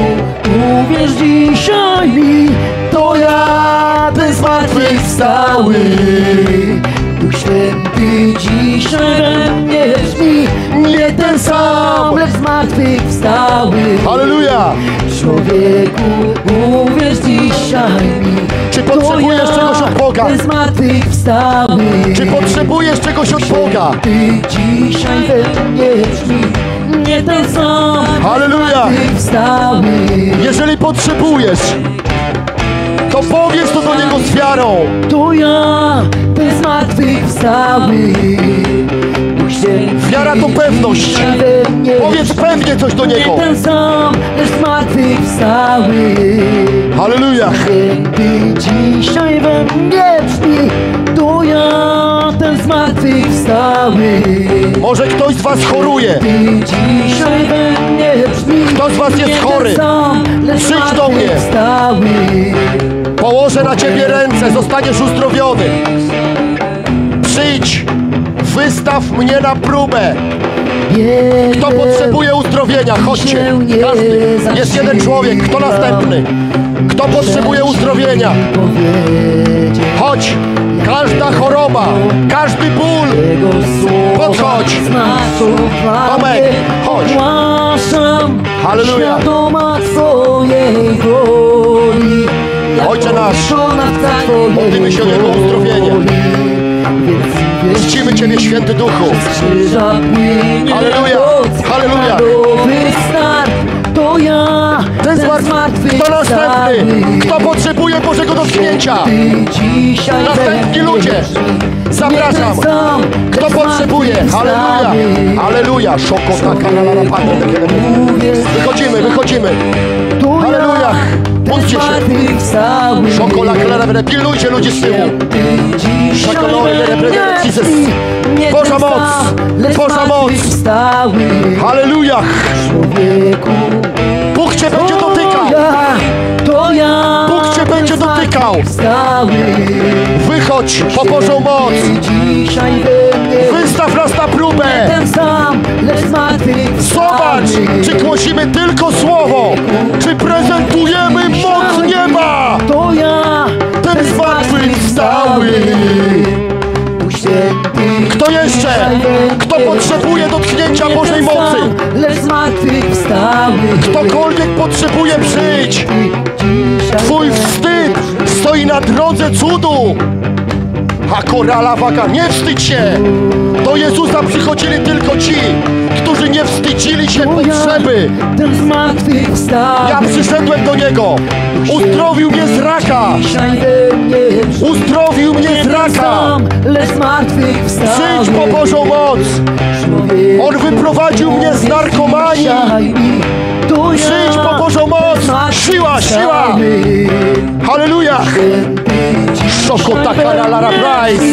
uwierz dzisiaj mi To ja, ten zmartwychwstały Duch Święty dzisiaj we mnie brzmi Nie ten sam, lecz zmartwychwstały Halleluja! Człowieku, uwierz dzisiaj mi Czy potrzebujesz To czegoś od Boga? Ten zmartwychwstały Czy potrzebujesz czegoś od Boga? Ty dzisiaj we mnie Nie ten sam Halleluja! Jeżeli potrzebujesz, to powiedz to do Niego z wiarą. To ja, ten zmartwychwstały Wiara to pewność. Powiedz pewnie coś do Nie Niego. ten sam, lecz zmartwychwstały Halleluja! Święty dzisiaj we mnie brzmi To ja, zmartwychwstały Może ktoś z Was choruje. Ty dzisiaj we mnie brzmi Kto z was jest chory? sam, Przyjdź do mnie. zmartwychwstały. Położę na Ciebie ręce, zostaniesz uzdrowiony. Przyjdź, wystaw mnie na próbę. Kto potrzebuje uzdrowienia? Chodźcie. Każdy. Jest jeden człowiek. Kto następny? Kto potrzebuje uzdrowienia? Chodź. Każda choroba, każdy ból. Podchodź. Tomek, chodź. Halleluja. Ojcze nasz, modlimy się o Jego uzdrowienie. Czcimy Ciebie, święty Duchu. Halleluja, halleluja. Na Nowy start, to ja, Ten zmartwychwstały. Kto następny? Kto potrzebuje Bożego dotknięcia? Następni ludzie. Zapraszam. Ten Kto potrzebuje? Halleluja! zmartwychwstały. Halleluja! Szoko taka la, la, la, panie, takie lepiej. Wychodzimy, wychodzimy. To ja, Halleluja. ten Módlcie się. zmartwychwstały. Szoko la, la, la, la, pilnujcie ludzi z tyłu. Ty dzisiaj Szakalowe, we re, re, mnie re, Jesus. brzmi. Nie Boża ten moc. Boża moc. Halleluja! Człowieku, Cię będzie to dotykał. ja, to ja, Bóg Cię będzie dotykał. zmartwychwstały. Wychodź po Bożą moc. Wystaw nas na próbę. Zobacz, czy głosimy tylko słowo, czy prezentujemy moc nieba. To ja, Ten zmartwychwstały. Kto jeszcze? Kto potrzebuje dotknięcia Bożej mocy? Ktokolwiek potrzebuje. Dzisiaj Twój wstyd stoi na drodze cudu. A korala waga, nie wstydź się! Do Jezusa przychodzili tylko ci, którzy nie wstydzili się potrzeby. Ja przyszedłem do Niego. Uzdrowił mnie z raka. Uzdrowił mnie z raka. Przyjdź po Bożą moc. On wyprowadził mnie z narkomanii. Przyjdź po Bożą moc. Siła, siła. zmartwychwstały. Halleluja. Święty Szoko we mnie price.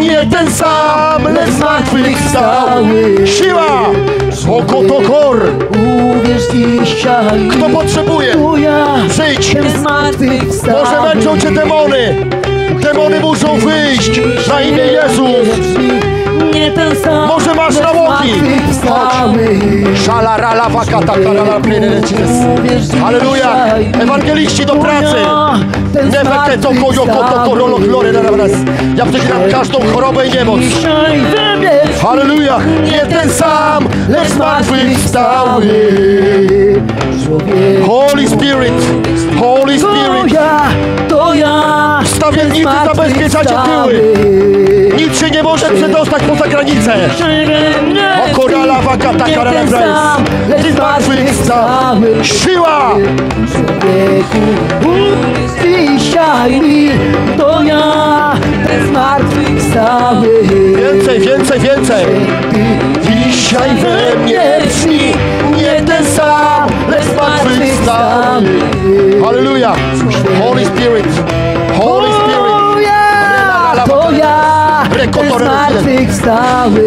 Nie ten sam, lecz zmartwychwstał. Siła! Oko to kor. Kto potrzebuje? Przyjdź. Może męczą cię demony. Demony muszą wyjść na imię Jezus. Nie ten sam Może masz nałogi. zmartwychwstały. Szala rala wakata karala. Halleluja! Ewangeliści do pracy! Nefeke to kojo koto korolo glory na nas. Ja przecinam każdą chorobę i niemoc. Halleluja! Nie ten sam, lecz zmartwychwstały. Holy Spirit! Holy To Spirit! ja, to ja Stawiennicy zabezpieczacie tyły. Się przedostać poza granicę. O korala wakata karala price. Ty zmartwychwstały. Siła! Dzisiaj mi, to ja, zmartwychwstały. Więcej, więcej, więcej! Dzisiaj we mnie brzmi nie ten sam, lecz zmartwychwstały. Halleluja! Holy Spirit! Holy Spirit! Zmartwychwstały.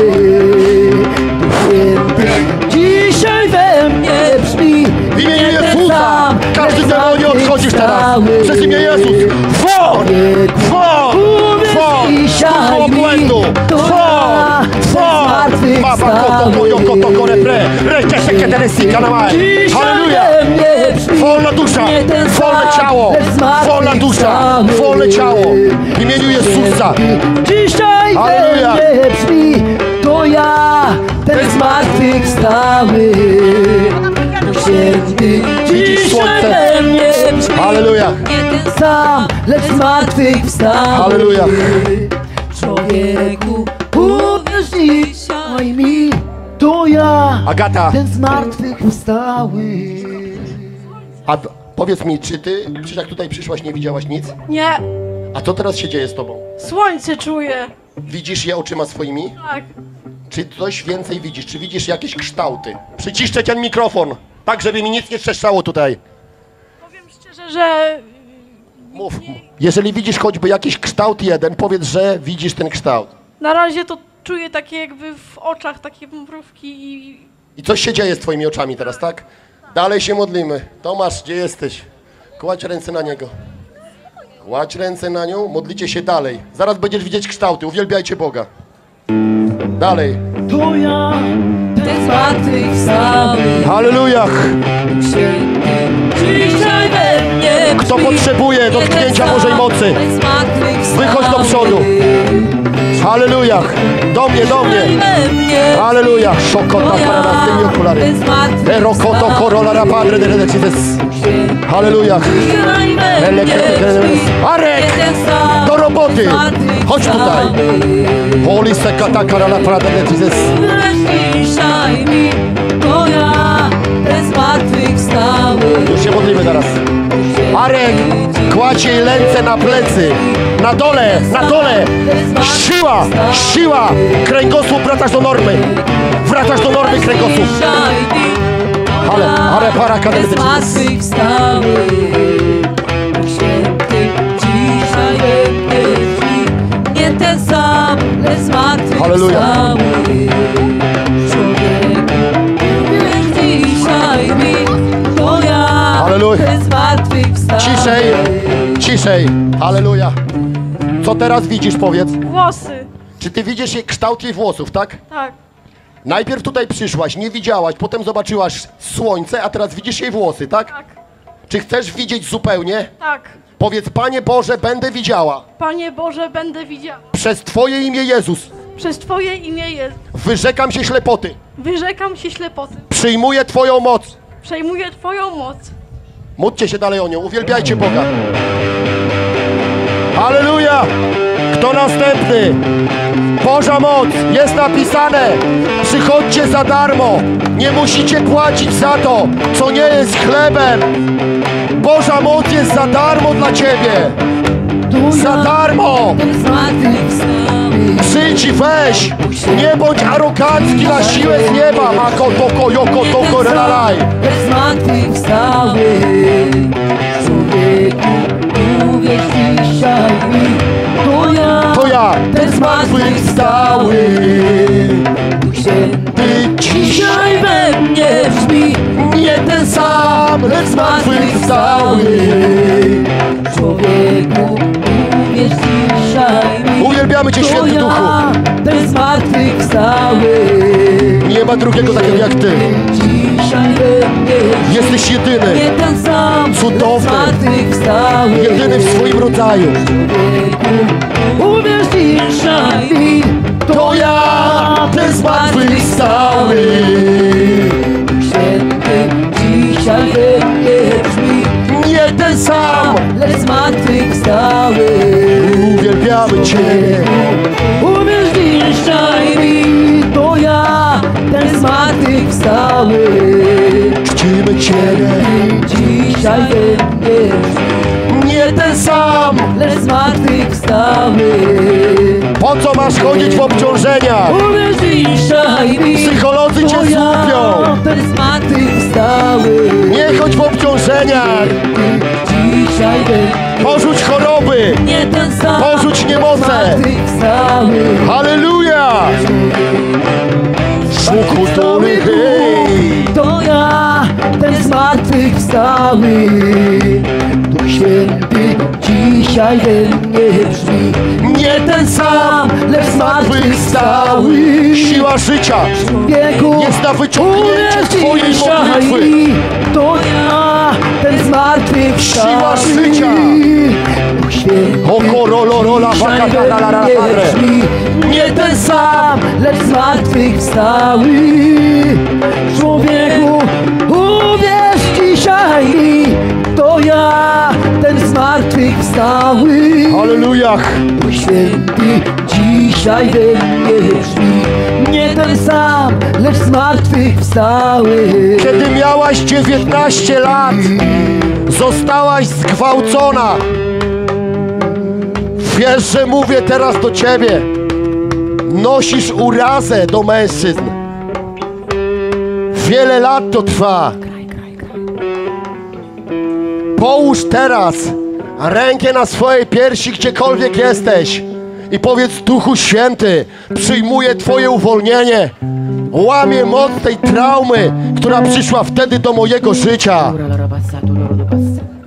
Duch Święty, dzisiaj we mnie brzmi W ten Jezusa! Każdy demonie odchodzisz teraz! Przez imię Jezus! Won! Won! Won! To Won! Won! Baba koto mojo koto kore pre! Reke seke teresika na maj! Halleluja! Wolna dusza, wolne ciało, wolna dusza, wolne ciało. W imieniu Jezusa. Dzisiaj Halleluja. we mnie brzmi to ja, ten zmartwychwstały. Święty, dzisiaj słońce? we mnie brzmi Halleluja. Nie ten sam, lecz zmartwychwstały. Halleluja. Człowieku, uwierz dzisiaj mi, to ja, Agata, ten zmartwychwstały. a powiedz mi, czy ty, przecież jak tutaj przyszłaś, nie widziałaś nic? Nie, A co teraz się dzieje z tobą? słońce czuję. Widzisz je oczyma swoimi? Tak. Czy coś więcej widzisz? Czy widzisz jakieś kształty? Przyciszczę ten mikrofon, tak żeby mi nic nie trzeszczało tutaj. Powiem szczerze, że Mów. Jeżeli widzisz choćby jakiś kształt jeden, powiedz, że widzisz ten kształt. na razie to czuję takie jakby w oczach takie mrówki i I coś się dzieje z twoimi oczami teraz, tak? Dalej się modlimy. Tomasz, gdzie jesteś? Kładź ręce na niego. Kładź ręce na nią, modlicie się dalej. Zaraz będziesz widzieć kształty, uwielbiajcie Boga. Dalej. To ja, ten. Halleluja! Święty, dzisiaj we mnie Kto potrzebuje dotknięcia Bożej mocy? Wychodź do przodu. Halleluja! Do mnie, do mnie! We mnie Halleluja! Szokota z tymi okulary. Erokoto korola rapadre de redecis. Halleluja! Dzisiaj we mnie brzmi Arek! Do roboty! Chodź tutaj! Holy sekata karala prada ten zmartwychwstały. Już się modlimy teraz. Arek, kładź jej ręce na plecy. Na dole, na dole. Siła, siła. Kręgosłup wracasz do normy. Wracasz do normy kręgosłup. Ale- ale para ten kadety- Halleluja. Ciszej, ciszej. Halleluja. Co teraz widzisz, powiedz? włosy. Czy ty widzisz kształt jej włosów, tak? Tak, Najpierw tutaj przyszłaś, nie widziałaś, potem zobaczyłaś słońce, a teraz widzisz jej włosy, tak? tak, Czy chcesz widzieć zupełnie? tak. Powiedz, Panie Boże, będę widziała. Panie Boże, będę widział. Przez Twoje imię Jezus Przez Twoje imię jest. wyrzekam się ślepoty. Wyrzekam się ślepoty. Przyjmuję Twoją moc. Przejmuję Twoją moc. Módlcie się dalej o nią, uwielbiajcie Boga. Aleluja! Kto następny? Boża moc, jest napisane. Przychodźcie za darmo. Nie musicie płacić za to, co nie jest chlebem. Boża moc jest za darmo dla Ciebie. Za darmo. Ten zmartwychwstały. Przyjdź i weź. Nie bądź arogancki na siłę z nieba. Mako, toko, joko, toko. Lecz zmartwychwstały Człowieku, uwierz dzisiaj mi ten zmartwychwstały Duch Święty dzisiaj we mnie brzmi Nie ten sam, lecz zmartwychwstały Człowieku, Uwielbiamy Cię, Święty Duchu. ten zmartwychwstały Nie ma drugiego takiego jak Ty. Jesteś jedyny, Cudowny. jedyny w swoim rodzaju. Uwierz dzisiaj To ja, ten zmartwychwstały. Święty dzisiaj we ten sam. Lecz zmartwychwstały Uwielbiamy Cię. Uwierz dzisiaj mi, to ja Ten zmartwychwstały Czcimy Ciebie. Dzisiaj brzmi Nie ten sam. Lecz zmartwychwstały Po co masz chodzić w obciążeniach? Uwierz dzisiaj mi Psycholodzy Cię ja, złupią. Ten zmartwychwstały Nie chodź w obciążeniach. We Porzuć choroby. Nie ten sam Porzuć niemoce. Halleluja. Tory hej. To ja, ten zmartwychwstały Duch Święty dzisiaj we mnie brzmi Nie ten sam. lecz zmartwychwstały Siła życia jest na wyciągnięcie Twojej modlitwy. To ja, ten zmartwychwstały Siła życia. Święty Okorolorola dzisiaj waka we la, la, Nie ten sam, lecz zmartwychwstały Człowieku, uwierz dzisiaj To ja, ten zmartwychwstały Halleluja. Duch Święty dzisiaj we mnie brzmi Nie ten sam, lecz zmartwychwstały Kiedy miałaś 19 lat, zostałaś zgwałcona. Wiesz, że mówię teraz do ciebie. Nosisz urazę do mężczyzn. Wiele lat to trwa. Połóż teraz rękę na swojej piersi, gdziekolwiek jesteś i powiedz Duchu Święty, przyjmuję Twoje uwolnienie. Łamię moc tej traumy, która przyszła wtedy do mojego życia.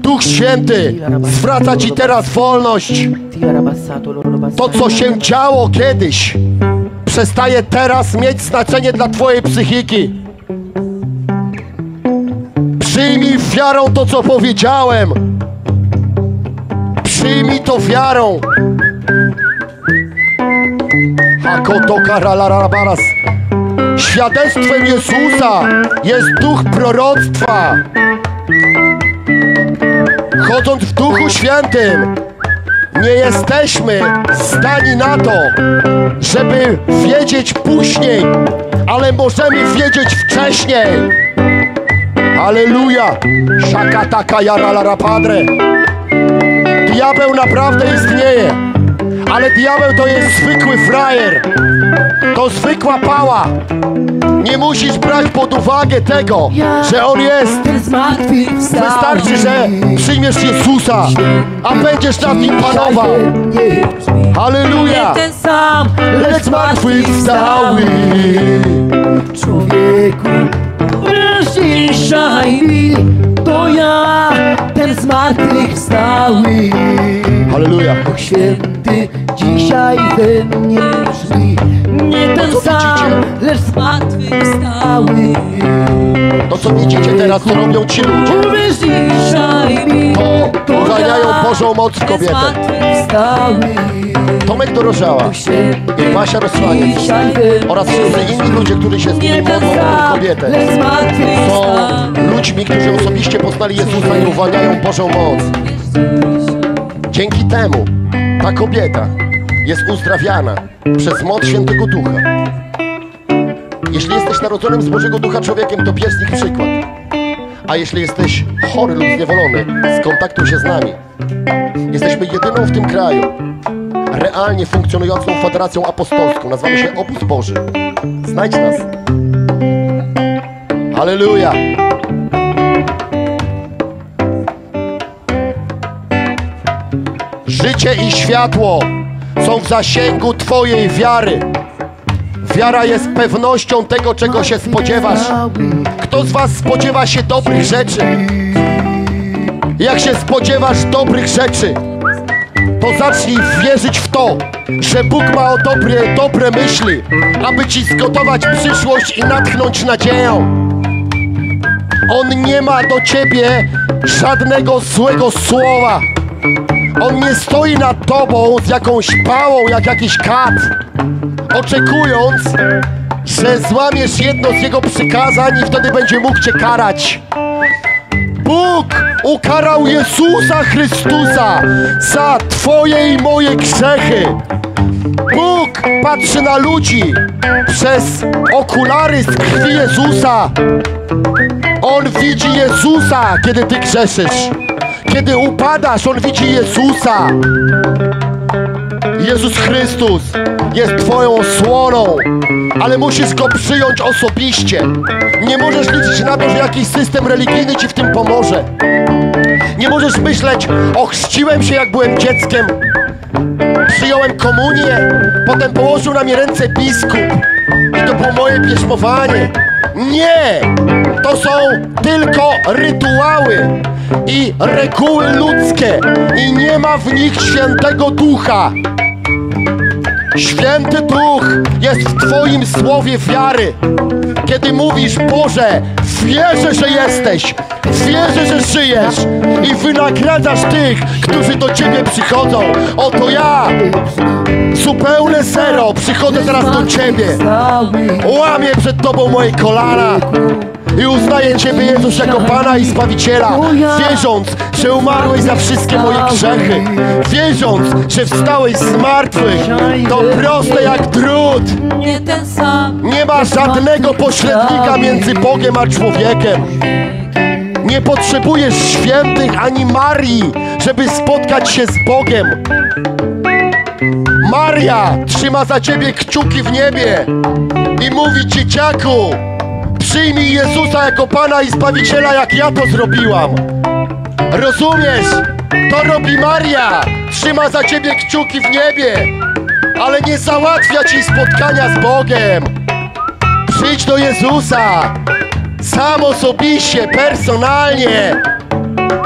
Duch Święty zwraca Ci teraz wolność. To, co się działo kiedyś, przestaje teraz mieć znaczenie dla Twojej psychiki. Przyjmij wiarą to, co powiedziałem. Przyjmij to wiarą. Hakoto karalarabaras. Świadectwem Jezusa jest duch proroctwa. Chodząc w Duchu Świętym, nie jesteśmy zdani na to, żeby wiedzieć później, ale możemy wiedzieć wcześniej. Aleluja! Szakataka jarala padre. Diabeł naprawdę istnieje, ale diabeł to jest zwykły frajer. To zwykła pała. Nie musisz brać pod uwagę tego, że on jest. Wystarczy, że przyjmiesz Jezusa, a będziesz nad nim panował. Sam, Lecz zmartwychwstały. Człowieku, dzisiaj mi, to ja, ten zmartwychwstały Aleluja! Duch Święty dzisiaj we mnie Nie ten co sam, widzicie? lecz zmartwychwstały To co widzicie teraz, co robią ci ludzie, Uwierz dzisiaj mi, to uwalniają Bożą moc kobietę. Tomek Dorożała i Basia Rosłaniec oraz wszyscy inni ludzie, którzy się z nimi modlą kobietę. Są ludźmi, którzy osobiście poznali Jezusa i uwalniają Bożą moc. Dzięki temu ta kobieta jest uzdrawiana przez moc Świętego Ducha. Jeśli jesteś narodzonym z Bożego Ducha człowiekiem, to bierz z nich przykład. A jeśli jesteś chory lub zniewolony, skontaktuj się z nami. Jesteśmy jedyną w tym kraju realnie funkcjonującą federacją apostolską. Nazywamy się Obóz Boży. Znajdź nas. Halleluja! Życie i światło są w zasięgu Twojej wiary. Wiara jest pewnością tego, czego się spodziewasz. Kto z Was spodziewa się dobrych rzeczy? Jak się spodziewasz dobrych rzeczy, to zacznij wierzyć w to, że Bóg ma o dobre, dobre myśli, aby Ci zgotować przyszłość i natchnąć nadzieją. On nie ma do Ciebie żadnego złego słowa. On nie stoi nad Tobą z jakąś pałą, jak jakiś kat, oczekując, że złamiesz jedno z Jego przykazań i wtedy będzie mógł Cię karać. Bóg ukarał Jezusa Chrystusa za Twoje i moje grzechy. Bóg patrzy na ludzi przez okulary z krwi Jezusa. On widzi Jezusa, kiedy Ty grzeszysz. Kiedy upadasz, On widzi Jezusa. Jezus Chrystus jest Twoją osłoną, ale musisz Go przyjąć osobiście. Nie możesz liczyć na to, że jakiś system religijny Ci w tym pomoże. Nie możesz myśleć, ochrzciłem się jak byłem dzieckiem, przyjąłem komunię, potem położył na mnie ręce biskup i to było moje bierzmowanie. Nie! To są tylko rytuały i reguły ludzkie i nie ma w nich świętego ducha. Święty Duch jest w Twoim słowie wiary. Kiedy mówisz, Boże, wierzę, że jesteś, wierzę, że żyjesz i wynagradzasz tych, którzy do Ciebie przychodzą. Oto ja, zupełne zero, przychodzę teraz do Ciebie. Łamię przed Tobą moje kolana i uznaję Ciebie, Jezus, jako Pana i Zbawiciela, wierząc, że umarłeś za wszystkie moje grzechy, wierząc, że wstałeś z martwych. To proste jak drut. Nie ma żadnego pośrednika między Bogiem a człowiekiem. Nie potrzebujesz świętych ani Marii, żeby spotkać się z Bogiem. Maria trzyma za ciebie kciuki w niebie i mówi dzieciaku, przyjmij Jezusa jako Pana i Zbawiciela, jak ja to zrobiłam. Rozumiesz? To robi Maria. Trzyma za ciebie kciuki w niebie, ale nie załatwia ci spotkania z Bogiem. Przyjdź do Jezusa. Sam osobiście, personalnie.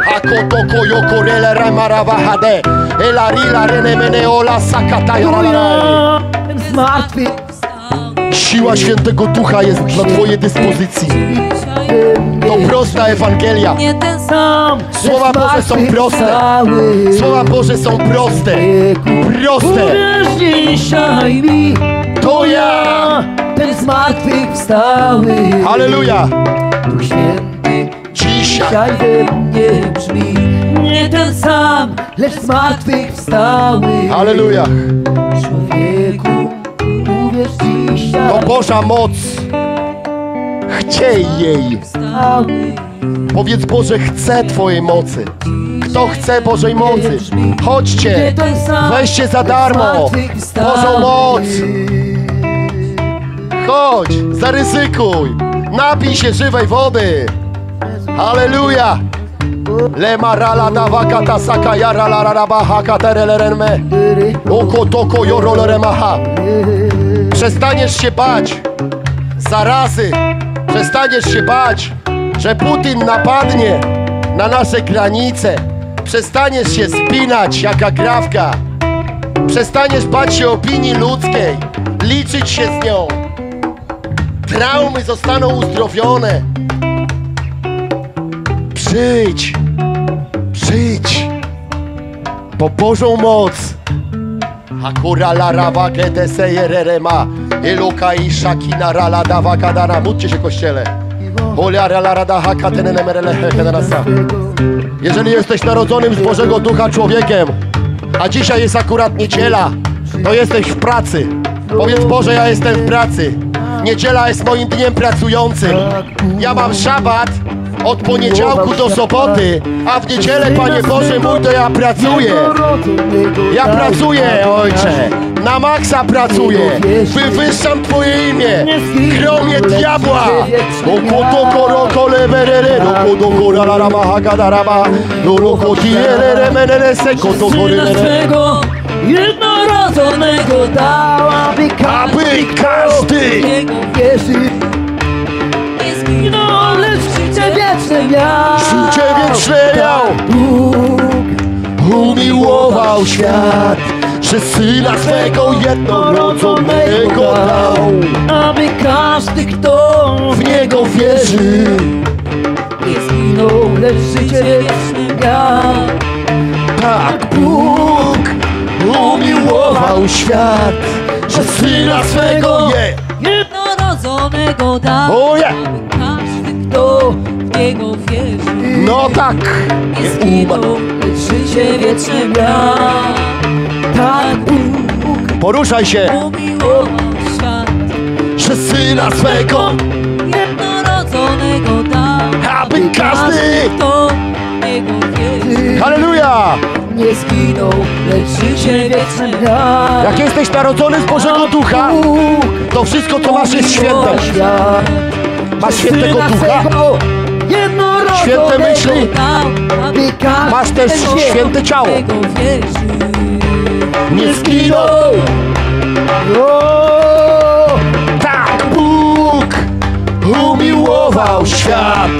Hakotoko yokorele remarabahade. Elarila renemeneola sakata. Ten zmartwychwstał. Siła Świętego Ducha jest dla Twojej dyspozycji. To prosta Ewangelia. Nie ten sam Sam Słowa Boże są proste. Słowa Boże są proste. Proste. Uwierz dzisiaj mi, To ja. ten zmartwychwstały. Halleluja. Duch Święty Dzisiaj. dzisiaj we mnie brzmi. Nie ten sam, lecz zmartwychwstały. Halleluja. Człowieku. To Boża moc. Chciej jej. Powiedz Boże, chcę Twojej mocy. Kto chce Bożej mocy? Chodźcie. Weźcie za darmo. Bożą moc. Chodź, zaryzykuj. Napij się żywej wody. Halleluja. Lema rala dawaka tasaka yara la la baha katerelereme. Oko toko yoroloremaha. Przestaniesz się bać zarazy. Przestaniesz się bać, że Putin napadnie na nasze granice. Przestaniesz się spinać jak agrawka. Przestaniesz bać się opinii ludzkiej, liczyć się z nią. Traumy zostaną uzdrowione. Przyjdź, przyjdź po Bożą moc. Hakura la raba kete sejererema Eloka i shakina rala dawa kadana Módlcie się kościele. Olia rala rada haka tenenemerele hekenarasa Jeżeli jesteś narodzonym z Bożego Ducha człowiekiem A dzisiaj jest akurat niedziela To jesteś w pracy. Powiedz Boże, ja jestem w pracy. Niedziela jest moim dniem pracującym. Ja mam szabat od poniedziałku do soboty A w niedzielę, Panie Boże mój, to ja pracuję ja pracuję, ojcze! Na maksa pracuję! Wywyższam Twoje imię! Gromie diabła! Toko Syna rerere. swego jednorodzonego dał, aby Aby każdy życie wieczne miał. Życie wieczne miał. Bóg umiłował świat, że Syna swego jednorodzonego dał. aby każdy, kto W Niego wierzy, nie zginął, lecz życie wieczne miał. tak Bóg umiłował świat, że Syna swego je. jednorodzonego dał, O nie! Aby każdy, To w Niego wierzy, No tak, nie zginął, lecz życie wieczne miał. tak Bóg poruszaj się, Umiłował świat, że Syna swego, jednorodzonego dał, aby każdy, kto w Niego wierzy, halleluja, nie zginął, lecz życie wieczne miał. jak jesteś narodzony z Bożego Ducha, Bóg to wszystko co masz jest święte. świat. Masz świętego Ducha, święte myśli, masz też święte ciało. Nie zginął, tak Bóg umiłował świat,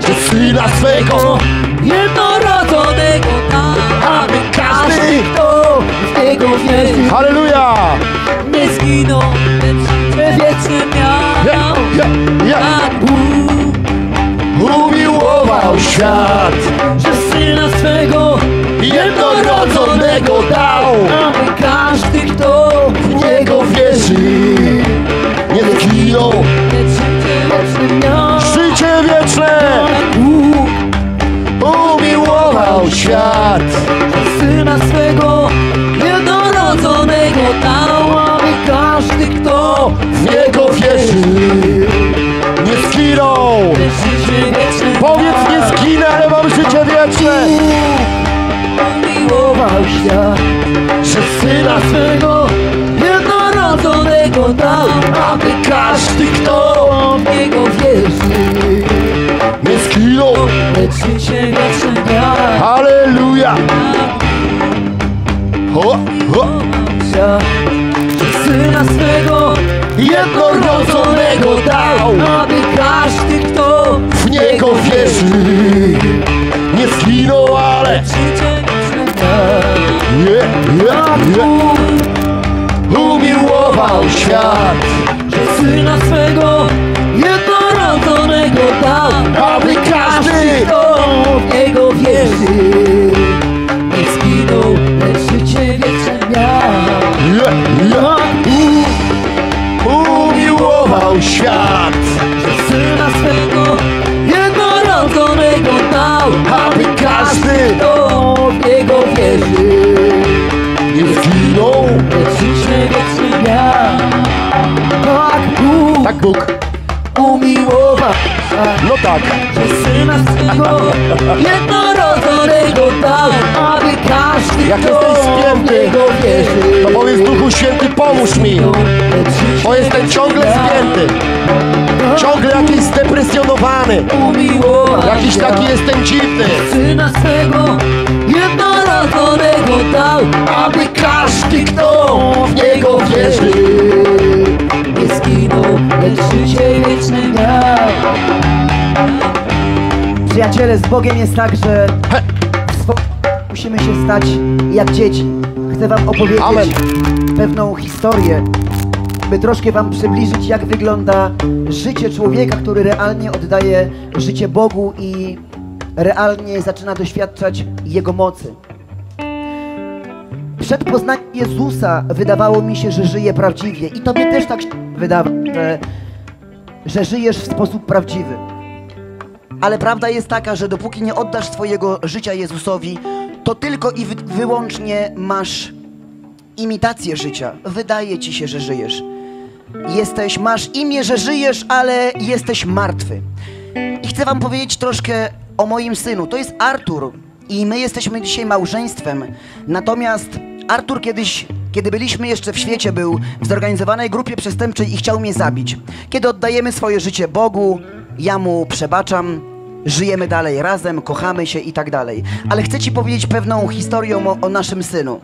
że Syna swego, Jednorodzonego dał, aby każdy, kto w Niego wierzy, halleluja, nie zginął, ja, miał. ja, ja. Tak Bóg umiłował świat, że Syna swego jednorodzonego dał, aby każdy, kto w Niego wierzy, nie zginął, życie wieczne, Bóg umiłował świat, Syna swego Syna Swego jednorodzonego dał, aby każdy kto w Niego wierzy, nie zginął, lecz życie wieczne miał. halleluja, o, umiłował świat, Że Syna swego Bóg umiłował, no tak, że Syna swego jednorodzonego dał, aby każdy, Jak kto jesteś spięty, Niego wierzy, to powiedz Duchu Święty pomóż mi, bo jestem ciągle spięty, ciągle jakiś zdepresjonowany, jakiś taki jestem dziwny. Syna swego jednorodzonego dał, aby każdy, kto w Niego wierzy, zginął, lecz życie wieczne miał. Przyjaciele, z Bogiem jest tak, że musimy się stać jak dzieci. Chcę wam opowiedzieć Amen. pewną historię, by troszkę wam przybliżyć, jak wygląda życie człowieka, który realnie oddaje życie Bogu i realnie zaczyna doświadczać Jego mocy. Przed poznaniem Jezusa wydawało mi się, że żyję prawdziwie i tobie też tak się wydawa, że, że żyjesz w sposób prawdziwy. Ale prawda jest taka, że dopóki nie oddasz swojego życia Jezusowi, to tylko i wy wyłącznie masz imitację życia. Wydaje ci się, że żyjesz. Jesteś, masz imię, że żyjesz, ale jesteś martwy. I chcę wam powiedzieć troszkę o moim synu. To jest Artur i my jesteśmy dzisiaj małżeństwem. Natomiast Artur kiedyś, kiedy byliśmy jeszcze w świecie, był w zorganizowanej grupie przestępczej i chciał mnie zabić. Kiedy oddajemy swoje życie Bogu, ja mu przebaczam, żyjemy dalej razem, kochamy się i tak dalej. Ale chcę ci powiedzieć pewną historię o, o naszym synu.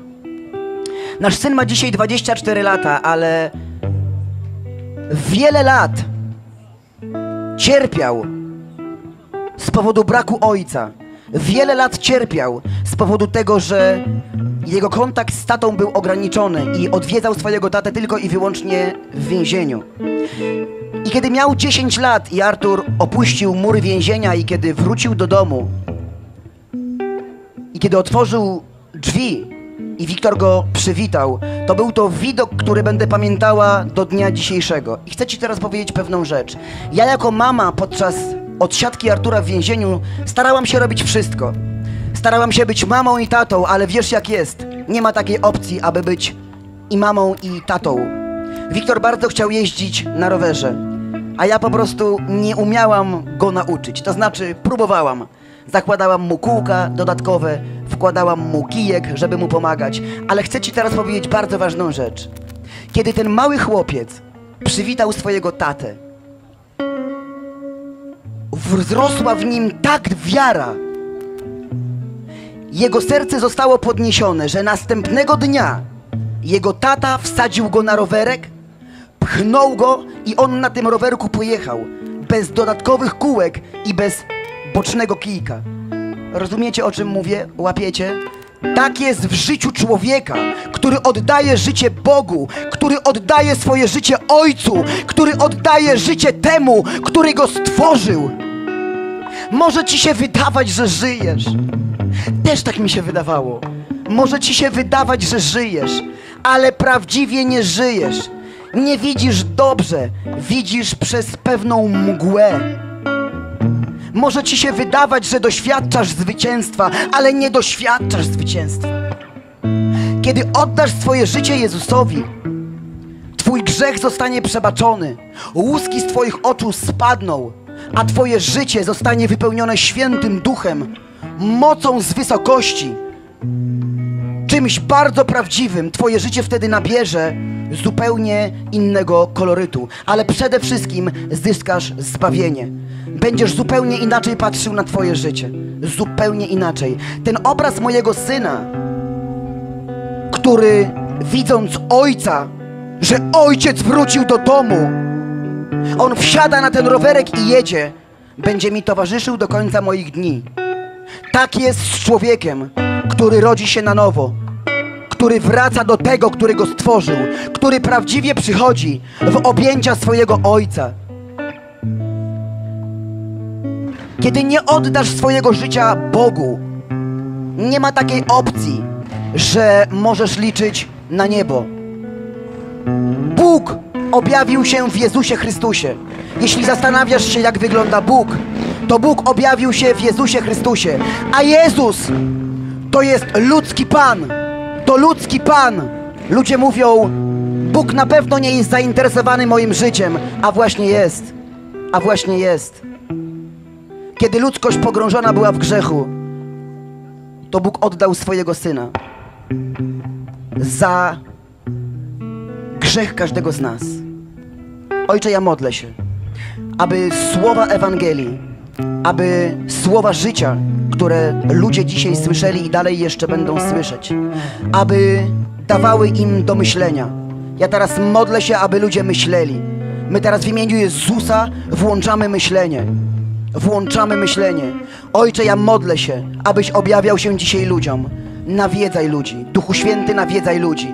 Nasz syn ma dzisiaj 24 lata, ale wiele lat cierpiał z powodu braku ojca. Wiele lat cierpiał z powodu tego, że jego kontakt z tatą był ograniczony i odwiedzał swojego tatę tylko i wyłącznie w więzieniu. I kiedy miał 10 lat i Artur opuścił mury więzienia i kiedy wrócił do domu i kiedy otworzył drzwi i Wiktor go przywitał, to był to widok, który będę pamiętała do dnia dzisiejszego. I chcę Ci teraz powiedzieć pewną rzecz. Ja jako mama podczas odsiadki Artura w więzieniu starałam się robić wszystko. Starałam się być mamą i tatą, ale wiesz jak jest. Nie ma takiej opcji, aby być i mamą i tatą. Wiktor bardzo chciał jeździć na rowerze, a ja po prostu nie umiałam go nauczyć. To znaczy, próbowałam. Zakładałam mu kółka dodatkowe, wkładałam mu kijek, żeby mu pomagać. Ale chcę ci teraz powiedzieć bardzo ważną rzecz. Kiedy ten mały chłopiec przywitał swojego tatę, wzrosła w nim tak wiara, jego serce zostało podniesione, że następnego dnia jego tata wsadził go na rowerek, pchnął go i on na tym rowerku pojechał. Bez dodatkowych kółek i bez bocznego kijka. Rozumiecie o czym mówię? Łapiecie? Tak jest w życiu człowieka, który oddaje życie Bogu, który oddaje swoje życie Ojcu, który oddaje życie temu, który go stworzył. Może ci się wydawać, że żyjesz. Też tak mi się wydawało. Może ci się wydawać, że żyjesz, ale prawdziwie nie żyjesz. Nie widzisz dobrze, widzisz przez pewną mgłę. Może ci się wydawać, że doświadczasz zwycięstwa, ale nie doświadczasz zwycięstwa. Kiedy oddasz swoje życie Jezusowi, Twój grzech zostanie przebaczony, łuski z Twoich oczu spadną, a Twoje życie zostanie wypełnione świętym duchem, mocą z wysokości, czymś bardzo prawdziwym. Twoje życie wtedy nabierze zupełnie innego kolorytu, ale przede wszystkim zyskasz zbawienie. Będziesz zupełnie inaczej patrzył na Twoje życie. Zupełnie inaczej. Ten obraz mojego syna, który widząc ojca, że ojciec wrócił do domu, on wsiada na ten rowerek i jedzie, będzie mi towarzyszył do końca moich dni. Tak jest z człowiekiem, który rodzi się na nowo, który wraca do tego, który go stworzył, który prawdziwie przychodzi w objęcia swojego ojca. Kiedy nie oddasz swojego życia Bogu, nie ma takiej opcji, że możesz liczyć na niebo. Bóg objawił się w Jezusie Chrystusie. Jeśli zastanawiasz się, jak wygląda Bóg, to Bóg objawił się w Jezusie Chrystusie. A Jezus to jest ludzki Pan. To ludzki Pan. Ludzie mówią, Bóg na pewno nie jest zainteresowany moim życiem, a właśnie jest. A właśnie jest. Kiedy ludzkość pogrążona była w grzechu, to Bóg oddał swojego syna za grzech każdego z nas. Ojcze, ja modlę się, aby słowa Ewangelii, aby słowa życia, które ludzie dzisiaj słyszeli i dalej jeszcze będą słyszeć, aby dawały im do myślenia. Ja teraz modlę się, aby ludzie myśleli. My teraz w imieniu Jezusa włączamy myślenie. Włączamy myślenie. Ojcze, ja modlę się, abyś objawiał się dzisiaj ludziom. Nawiedzaj ludzi. Duchu Święty, nawiedzaj ludzi.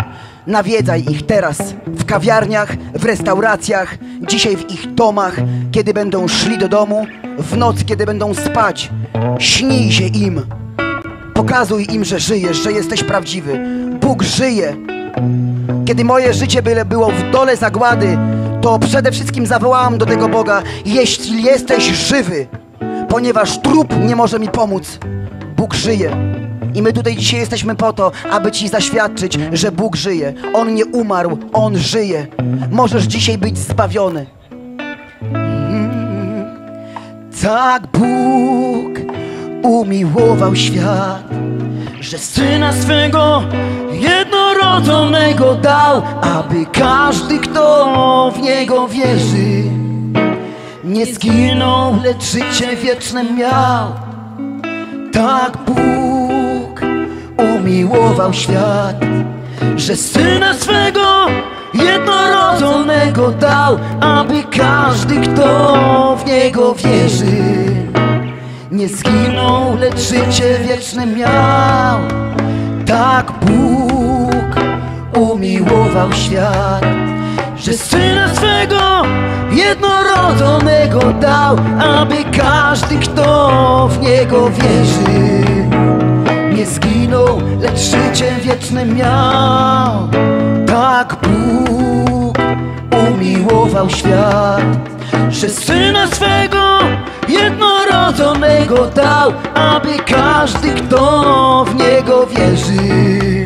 Nawiedzaj ich teraz w kawiarniach, w restauracjach, dzisiaj w ich domach, kiedy będą szli do domu, w noc, kiedy będą spać. Śnij się im. Pokazuj im, że żyjesz, że jesteś prawdziwy. Bóg żyje. Kiedy moje życie byle było w dole zagłady, to przede wszystkim zawołałam do tego Boga, jeśli jesteś żywy, ponieważ trup nie może mi pomóc. Bóg żyje. I my tutaj dzisiaj jesteśmy po to, aby Ci zaświadczyć, że Bóg żyje. On nie umarł, On żyje. Możesz dzisiaj być zbawiony. Tak Bóg umiłował świat, że Syna swego jednorodzonego dał, aby każdy, kto w Niego wierzy, nie zginął, lecz życie wieczne miał. Tak Bóg umiłował świat, że Syna swego jednorodzonego dał, aby każdy, kto w Niego wierzy, nie zginął, lecz życie wieczne miał. Tak Bóg umiłował świat, że Syna swego jednorodzonego dał, aby każdy, kto w Niego wierzy, nie zginął, lecz życie wieczne miał. Tak Bóg umiłował świat, że Syna swego jednorodzonego dał, aby każdy, kto w Niego wierzy,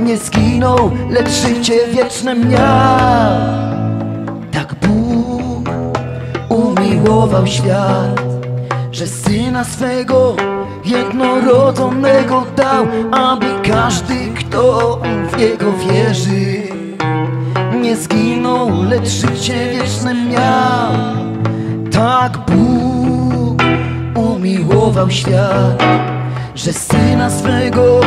nie zginął, lecz życie wieczne miał. Tak Bóg umiłował świat, że Syna swego jednorodzonego dał, aby każdy, kto w Niego wierzy, nie zginął, lecz życie wieczne miał. Tak Bóg umiłował świat, że Syna swego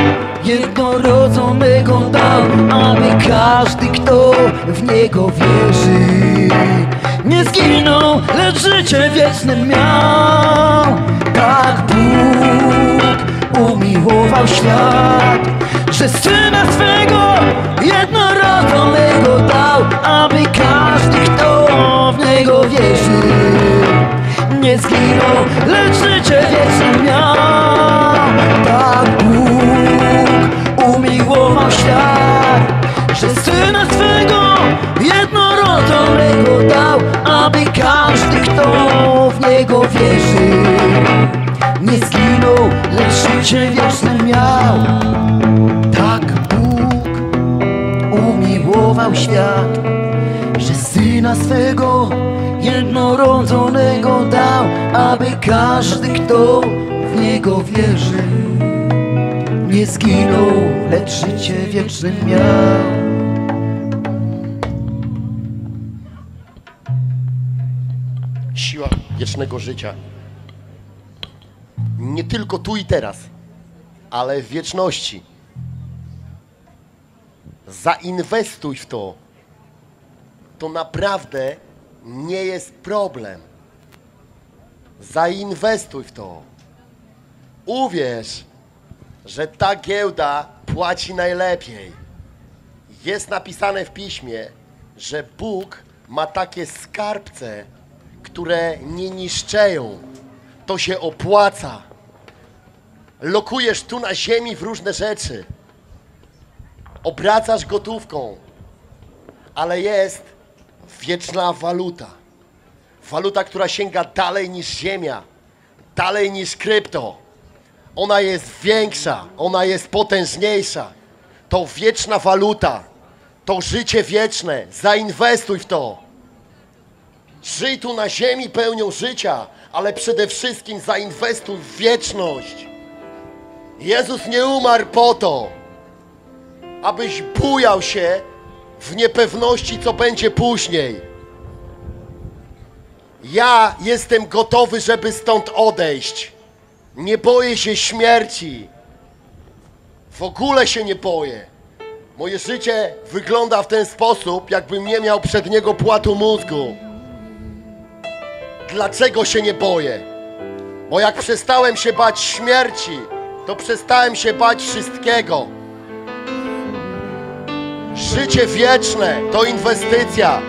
jednorodzonego dał, aby każdy, kto w Niego wierzy, nie zginął, lecz życie wieczne miał. Tak Bóg umiłował świat, że Syna swego jednorodzonego dał, aby każdy, kto w Niego wierzy, nie zginął, lecz życie wieczne miał. Tak Bóg umiłował świat, że Syna swego jednorodzonego dał, aby każdy, kto w Niego wierzy, nie zginął, lecz życie wieczne miał. Tak Bóg umiłował świat, że Syna swego jednorodzonego dał, aby każdy, kto Niego wierzy, nie zginął, lecz życie wieczne miał. Siła wiecznego życia. Nie tylko tu i teraz, ale w wieczności. Zainwestuj w to. To naprawdę nie jest problem. Zainwestuj w to. Uwierz, że ta giełda płaci najlepiej. Jest napisane w piśmie, że Bóg ma takie skarbce, które nie niszczeją. To się opłaca. Lokujesz tu na ziemi w różne rzeczy. Obracasz gotówką. Ale jest wieczna waluta. Waluta, która sięga dalej niż ziemia, dalej niż krypto. Ona jest większa, ona jest potężniejsza. To wieczna waluta, to życie wieczne. Zainwestuj w to. Żyj tu na ziemi pełnią życia, ale przede wszystkim zainwestuj w wieczność. Jezus nie umarł po to, abyś bujał się w niepewności, co będzie później. Ja jestem gotowy, żeby stąd odejść. Nie boję się śmierci. W ogóle się nie boję. Moje życie wygląda w ten sposób, jakbym nie miał przed niego płatu mózgu. Dlaczego się nie boję? Bo jak przestałem się bać śmierci, to przestałem się bać wszystkiego. Życie wieczne to inwestycja.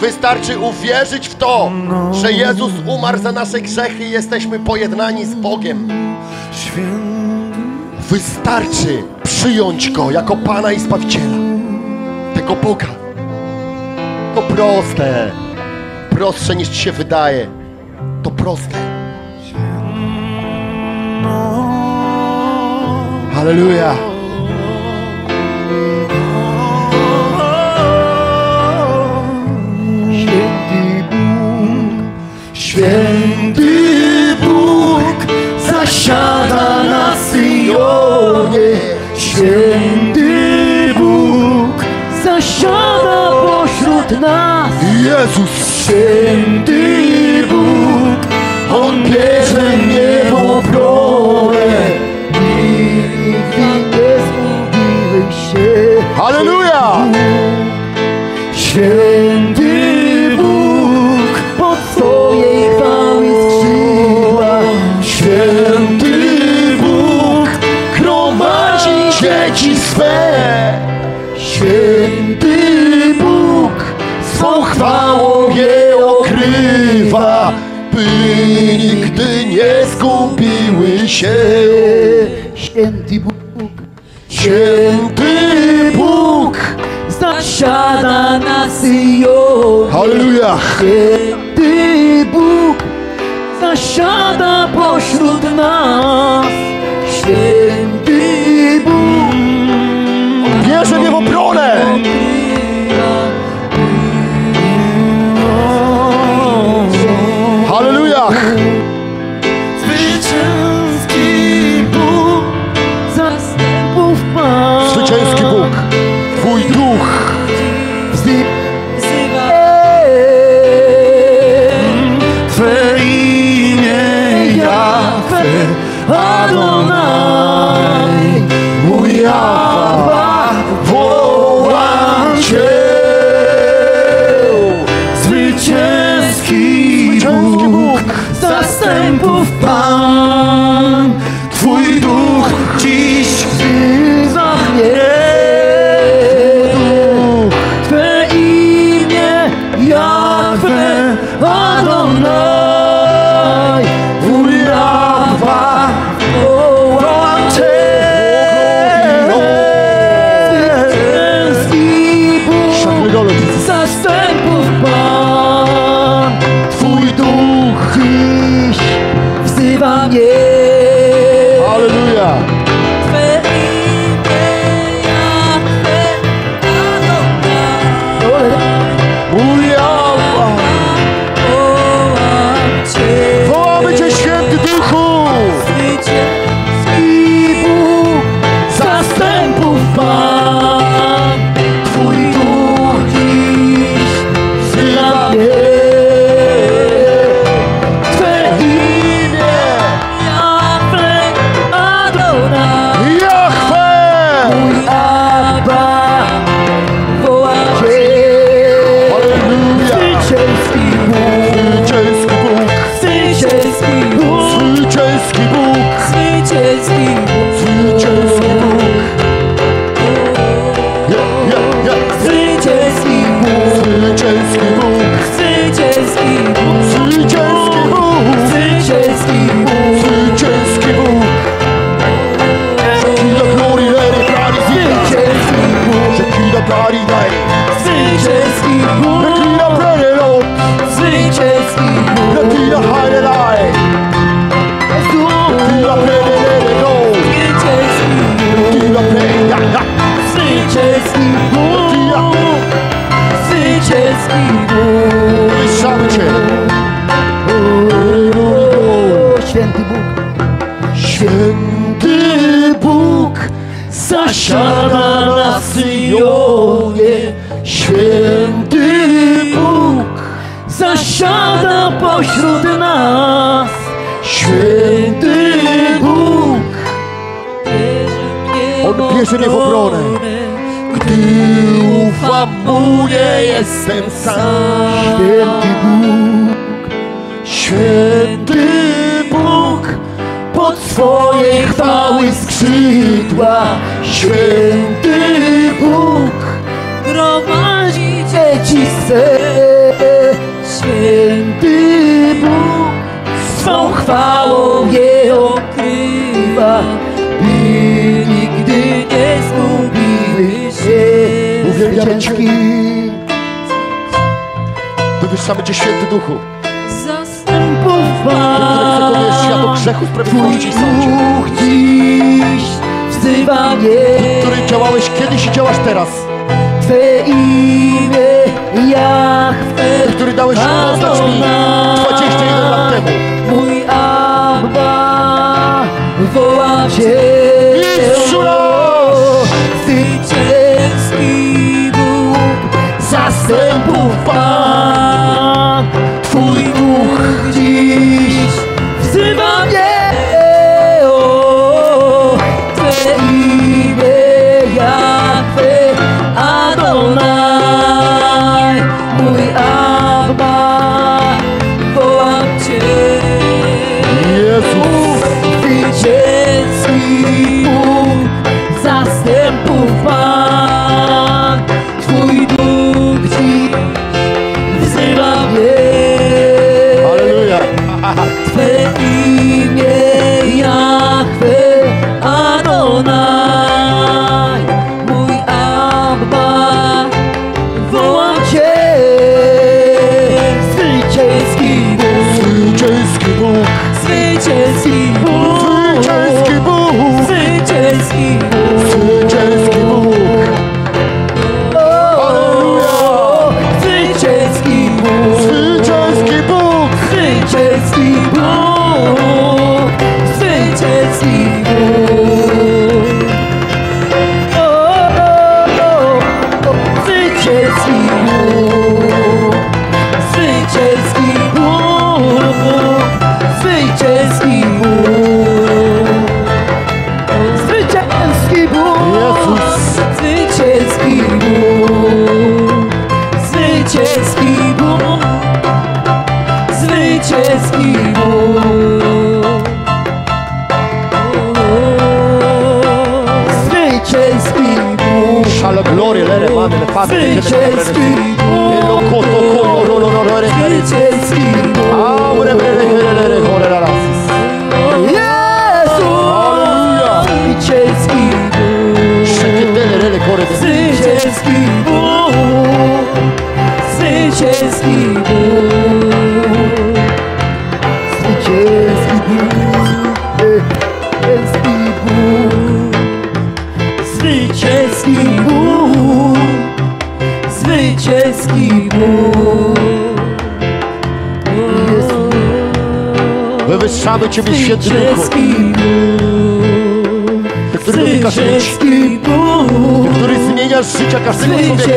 Wystarczy uwierzyć w to, że Jezus umarł za nasze grzechy i jesteśmy pojednani z Bogiem. Wystarczy przyjąć Go jako Pana i Zbawiciela. Tego Boga. To proste. Prostsze niż Ci się wydaje. To proste. Halleluja. Święty Bóg zasiada na Syjonie. Święty Bóg zasiada pośród nas. Jezus, święty Bóg, On bierze mnie w obronę. Nigdy nie się. Halleluja! Święty się, święty Bóg, święty Bóg, zasiada na Syjonie. Halleluja! Święty Bóg, zasiada pośród nas, święty Bóg. Wierzę w Jego bronę! się nie w obronę. Gdy ufam Mu, nie jestem sam. Święty Bóg, święty Bóg, pod swojej chwały skrzydła. Święty Bóg, gromadzi dzieci se. Święty Bóg, swą chwałą je okrywa. zwycięski. Wywyższamy Cię, Święty Duchu. Zastępować świat o grzechów, prawiedliwości i sądzie. dziś wzywa mnie. Który działałeś kiedyś i działasz teraz. Twe imię Jachwę, który dałeś poznać mi 21 lat temu. Mój Abba woła Cię. Jezus! Wywyższamy Ciebie, Święty Duchu, Ty, który zmieniasz życia każdego człowieka,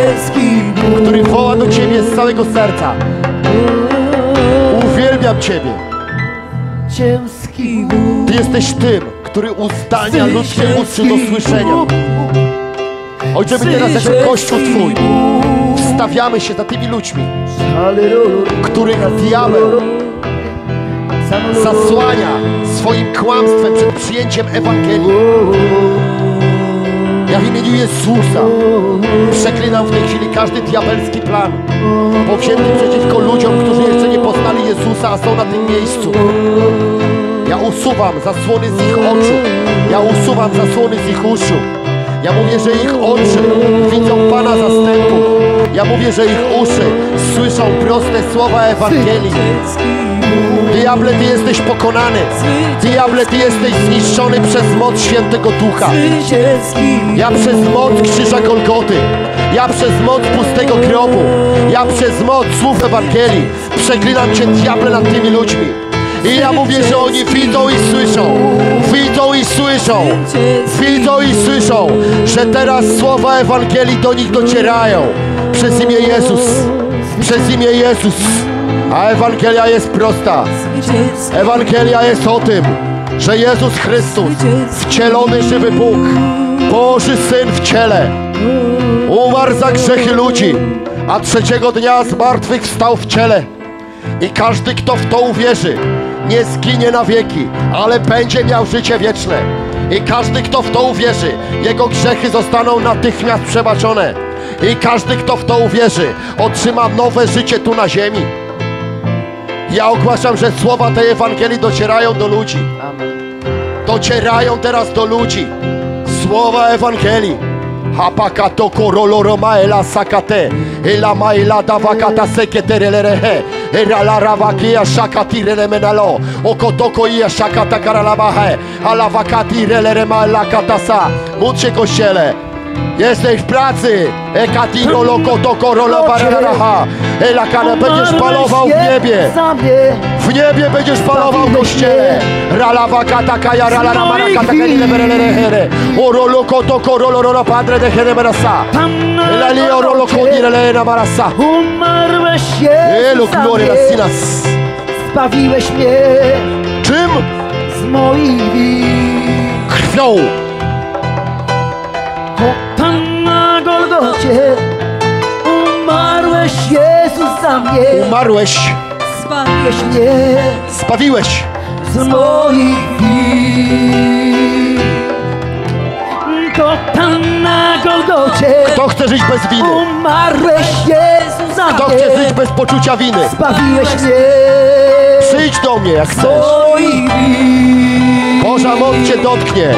który woła do Ciebie z całego serca. Uwielbiam Ciebie. Ty jesteś tym, który uzdania ludzkie uszy do słyszenia. Ojcze, my teraz jako Kościół Twój. wstawiamy się za tymi ludźmi, których diabeł zasłania swoim kłamstwem przed przyjęciem Ewangelii. Ja w imieniu Jezusa przeklinam w tej chwili każdy diabelski plan powzięty przeciwko ludziom, którzy jeszcze nie poznali Jezusa, a są na tym miejscu. Ja usuwam zasłony z ich oczu. Ja usuwam zasłony z ich uszu. Ja mówię, że ich oczy widzą Pana zastępu. Ja mówię, że ich uszy słyszą proste słowa Ewangelii. Diable, Ty jesteś pokonany. Diable, Ty jesteś zniszczony przez moc Świętego Ducha. Ja przez moc krzyża Golgoty, ja przez moc pustego grobu, ja przez moc słów Ewangelii przeklinam Cię diable nad tymi ludźmi. I ja mówię, że oni widzą i słyszą, widzą i słyszą, widzą i słyszą, że teraz słowa Ewangelii do nich docierają. Przez imię Jezus, przez imię Jezus. A Ewangelia jest prosta. Ewangelia jest o tym, że Jezus Chrystus, wcielony żywy Bóg, Boży Syn w ciele, umarł za grzechy ludzi, a trzeciego dnia z martwych wstał w ciele. I każdy, kto w to uwierzy, nie zginie na wieki, ale będzie miał życie wieczne. I każdy, kto w to uwierzy, jego grzechy zostaną natychmiast przebaczone. I każdy, kto w to uwierzy, otrzyma nowe życie tu na ziemi. Ja ogłaszam, że słowa tej Ewangelii docierają do ludzi. Docierają teraz do ludzi. Słowa Ewangelii. Hapakato koroloro maela sakate. Ela maela davakata seketerelerehe. Era la ravakia shakatirele menalo. Okotoko ia shakata karalabahe. Alavakati relere maela katasa. Módl się kościele. Jesteś w pracy! Ekatino loko to korola bararaha! Elakana będziesz palował w niebie! W niebie będziesz palował w kościele! Ralawa katakaja ralana marakataka nie leberele here! Oro loko to korolo padre de here berasa! Elali oro loko na barasa! Umarłeś Elu glory lasinas! Zbawiłeś mnie! Czym? Z moich win! Krwią! Na Golgocie umarłeś Jezus za mnie, Umarłeś. zbawiłeś mnie Spawiłeś. z moich win. To tam na Golgocie Kto chce żyć bez winy? umarłeś Jezus za Kto chce żyć mnie, bez poczucia winy? zbawiłeś mnie Przyjdź do mnie jak chcesz. moich win. Boża moc cię dotknie.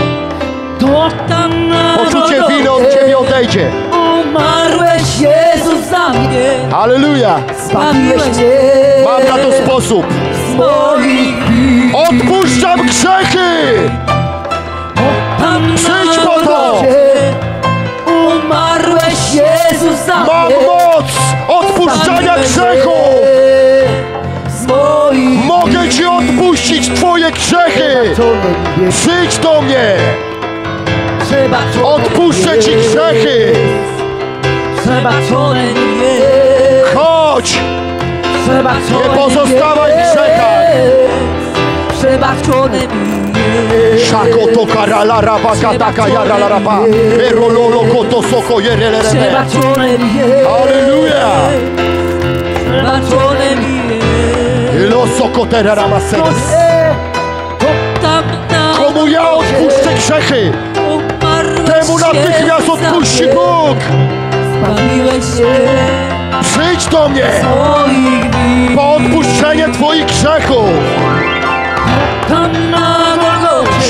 Poczucie winy od ciebie odejdzie. Umarłeś Jezus za mnie, Halleluja. zbawiłeś mnie Mam na to sposób. Odpuszczam grzechy. Przyjdź po to. Umarłeś Jezus za Mam mnie, moc odpuszczania grzechu. Mogę Ci odpuścić Twoje grzechy. Przyjdź do mnie. Odpuszczę Ci grzechy. Chodź. Nie pozostawaj w grzechach. Przebaczony Szako to karala raba kataka jara la raba Erololo koto soko jere le rebe Aleluja Przebaczony mi Lo soko terera ma sens Komu ja odpuszczę grzechy? Temu natychmiast odpuści. Bóg. Przyjdź do mnie po odpuszczenie Twoich grzechów.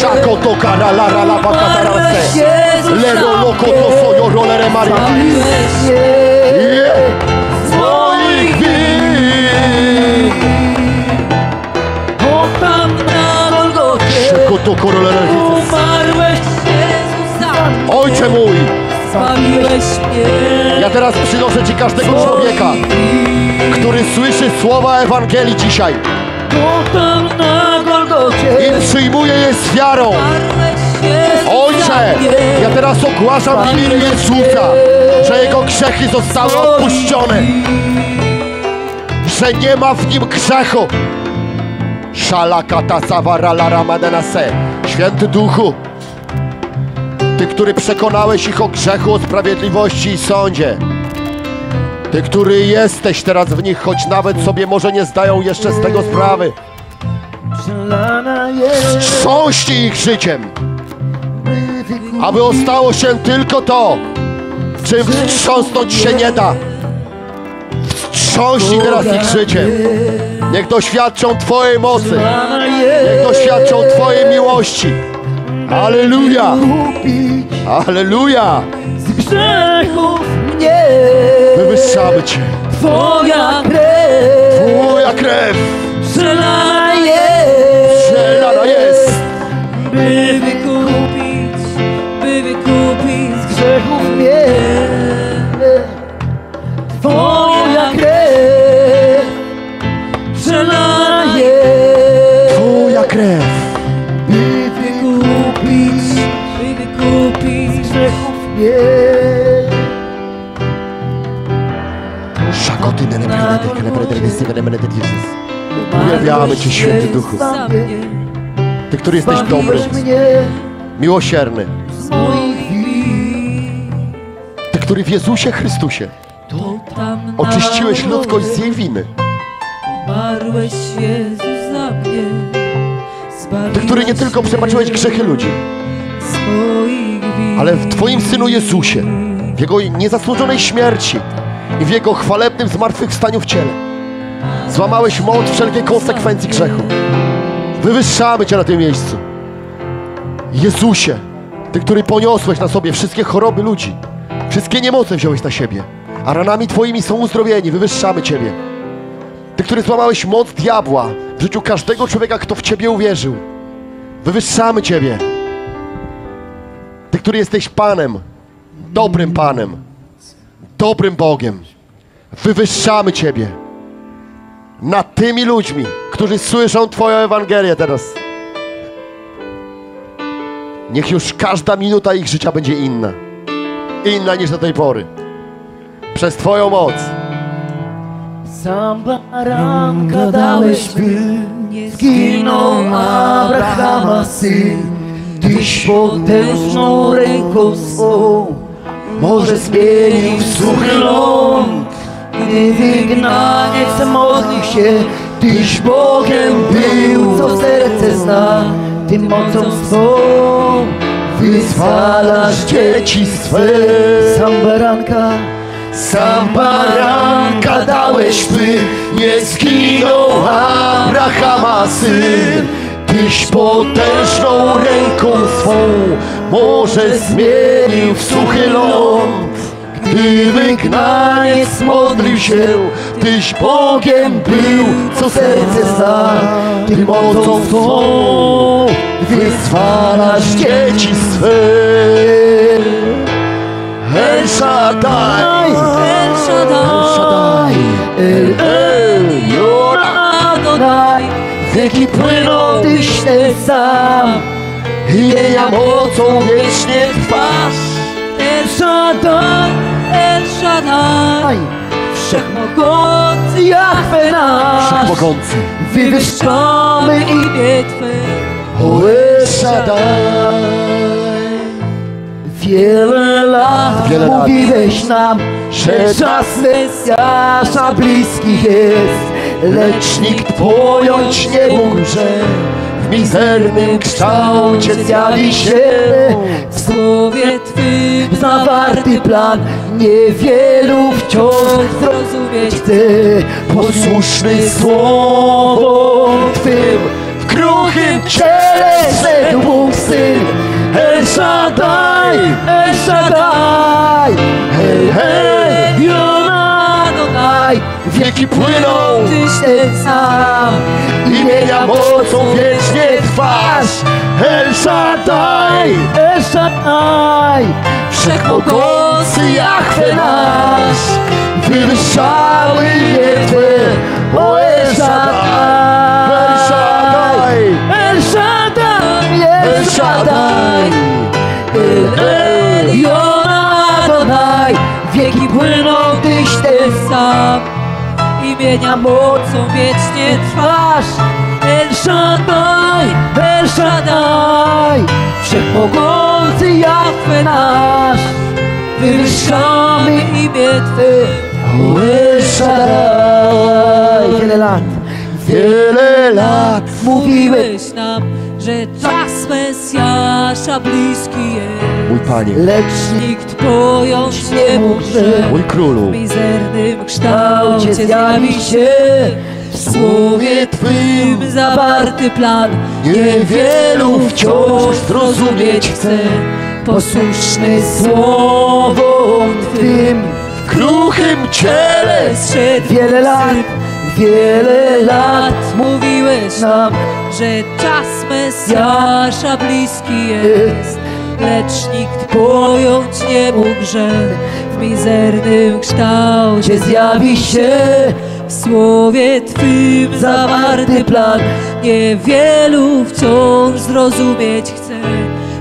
Szako to karala rala baka umarłeś tarase. Jezus Lero loko to sojo rolere maria. Moich win. Szako to korolere. Ojcze mój, ja teraz przynoszę Ci każdego człowieka, który słyszy słowa Ewangelii dzisiaj. I przyjmuje je z wiarą. Ojcze, ja teraz ogłaszam w imieniu Jezusa, że Jego grzechy zostały odpuszczone, że nie ma w Nim grzechu. Szalakata sawarala ramadanase. Święty Duchu, Ty, który przekonałeś ich o grzechu, o sprawiedliwości i sądzie. Ty, który jesteś teraz w nich, choć nawet sobie może nie zdają jeszcze z tego sprawy. Wstrząśnij ich życiem. aby ostało się tylko to, czym wstrząsnąć się nie da. Wstrząśnij teraz ich życiem. Niech doświadczą Twojej mocy. Niech doświadczą Twojej miłości. Aleluja! Aleluja! z grzechów mnie. Wywyższamy Cię. Twoja krew Twoja krew przelana jest. przelana jest. By wykupić, by wykupić z grzechów mnie. Twoja Uwielbiamy Cię, Święty Duchu. Ty, który jesteś dobry, miłosierny. Ty, który w Jezusie Chrystusie oczyściłeś ludzkość z jej winy. Ty, który nie tylko przebaczyłeś grzechy ludzi, ale w Twoim Synu Jezusie, w Jego niezasłużonej śmierci i w Jego chwalebnym zmartwychwstaniu w ciele, złamałeś moc wszelkiej konsekwencji grzechu. Wywyższamy Cię na tym miejscu. Jezusie, Ty, który poniosłeś na sobie wszystkie choroby ludzi, wszystkie niemoce wziąłeś na siebie, a ranami Twoimi są uzdrowieni, wywyższamy Ciebie. Ty, który złamałeś moc diabła w życiu każdego człowieka, kto w Ciebie uwierzył, wywyższamy Ciebie. Ty, który jesteś Panem, dobrym Panem, dobrym Bogiem, wywyższamy Ciebie nad tymi ludźmi, którzy słyszą Twoją Ewangelię teraz. Niech już każda minuta ich życia będzie inna. Inna niż do tej pory. Przez Twoją moc. Sam baranka dałeś, by zginął Abrahama syn. Tyś potężną ręką swą może zmienił suchy ląd. Gdy wygnaniec modlił się, Tyś Bogiem był, co serce zna. Tym mocą swą wyzwalasz dzieci swe. Sam baranka sam baranka dałeś, by nie zginął Abrahama syn. Tyś potężną ręką swą może zmienił w suchy ląd. Gdy wygnaniec modlił się, Tyś Bogiem był, co serce zna. Ty mocą swą wyzwalasz dzieci swe. El Shaddai, El Shaddai El Elyon Adonai Wieki płyną Tyś ten sam Imienia mocą wiecznie trwasz El Shaddai El Shaddai Wszechmogący Jahwe nasz Wszechmogący. Wywyższamy imię Twe O El Shaddai. Wiele lat Wiele lat. mówiłeś nam, że czas Mesjasza bliski jest Lecz nikt pojąć nie mógł, W mizernym kształcie zjawi się. W słowie Twym zawarty plan Niewielu wciąż zrozumieć chce. Posłuszny słowom Twym W kruchym ciele szedł Bóg Syn. El Shaddai, El Shaddai Elionadonai Wieki płyną Tyś ten sam. Imienia mocą wiecznie trwasz El Shaddai. El Shaddai. Wszechmogący Jahwe nasz. Wywyższamy Twe O El Shaddai. El Shaddai. El Shaddai. El Shaddai ten sam Imienia mocą wiecznie trwasz El Shaddai, El Shaddai. Wszechmogący Jahwe nasz. Wywyższamy imię Twe. El Shaddai. Wiele lat. Wiele lat. Mówiłeś nam, że czas Mesjasza bliski jest. Mój Panie, Lecz Nikt pojąć nie mógł, mój Królu, w mizernym kształcie zjawi się w słowie Twym zawarty plan. Niewielu wciąż zrozumieć chce. Posłuszny słowom Twym W kruchym ciele Zszedł Wiele lat, wiele lat mówiłeś nam że czas Mesjasza bliski jest. Lecz nikt pojąć nie mógł, że mizernym kształcie zjawi się w słowie Twym zawarty plan. Niewielu wciąż zrozumieć chce,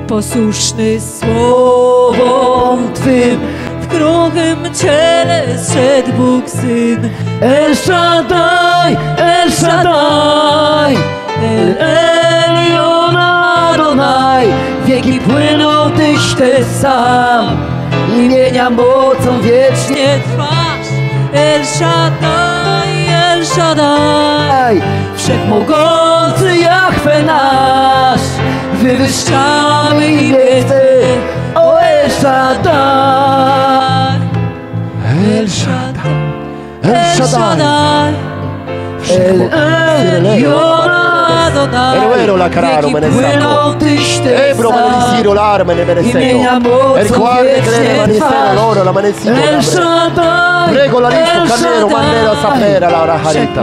posłuszny słowom Twym w kruchym ciele zszedł Bóg Syn. El Shaddai, El Shaddai El Elyon Adonai Wieki płyną Tyś Ty sam Imienia mocą wiecznie. Nie trwasz, El Shaddai, El Shaddai. Wszechmogący Jahwe nasz. Wywyższamy imię Twe O El Shaddai. El Shaddai, El El Shaddai. Shaddai. El Elyon Adonai Ero ero la cararo me ne Wieki sacco. płyną Tyś Ty Ebro me ne sam siro l'arme ne me ne Imienia secco. mocą Er guarda che le wiecznie manisero trwasz. loro la manesito. El Shaddai Prego la listo El carnero mannero Shaddai. sapere la rajarita.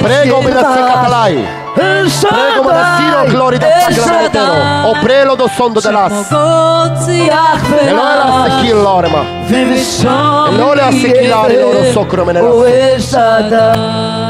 Pregome da Secacalai. Pregome da Siro Glori da Sacramentero. O prelo do sondo de las. Elore la sekil lorma. Elore la sekilari loro sokromene las.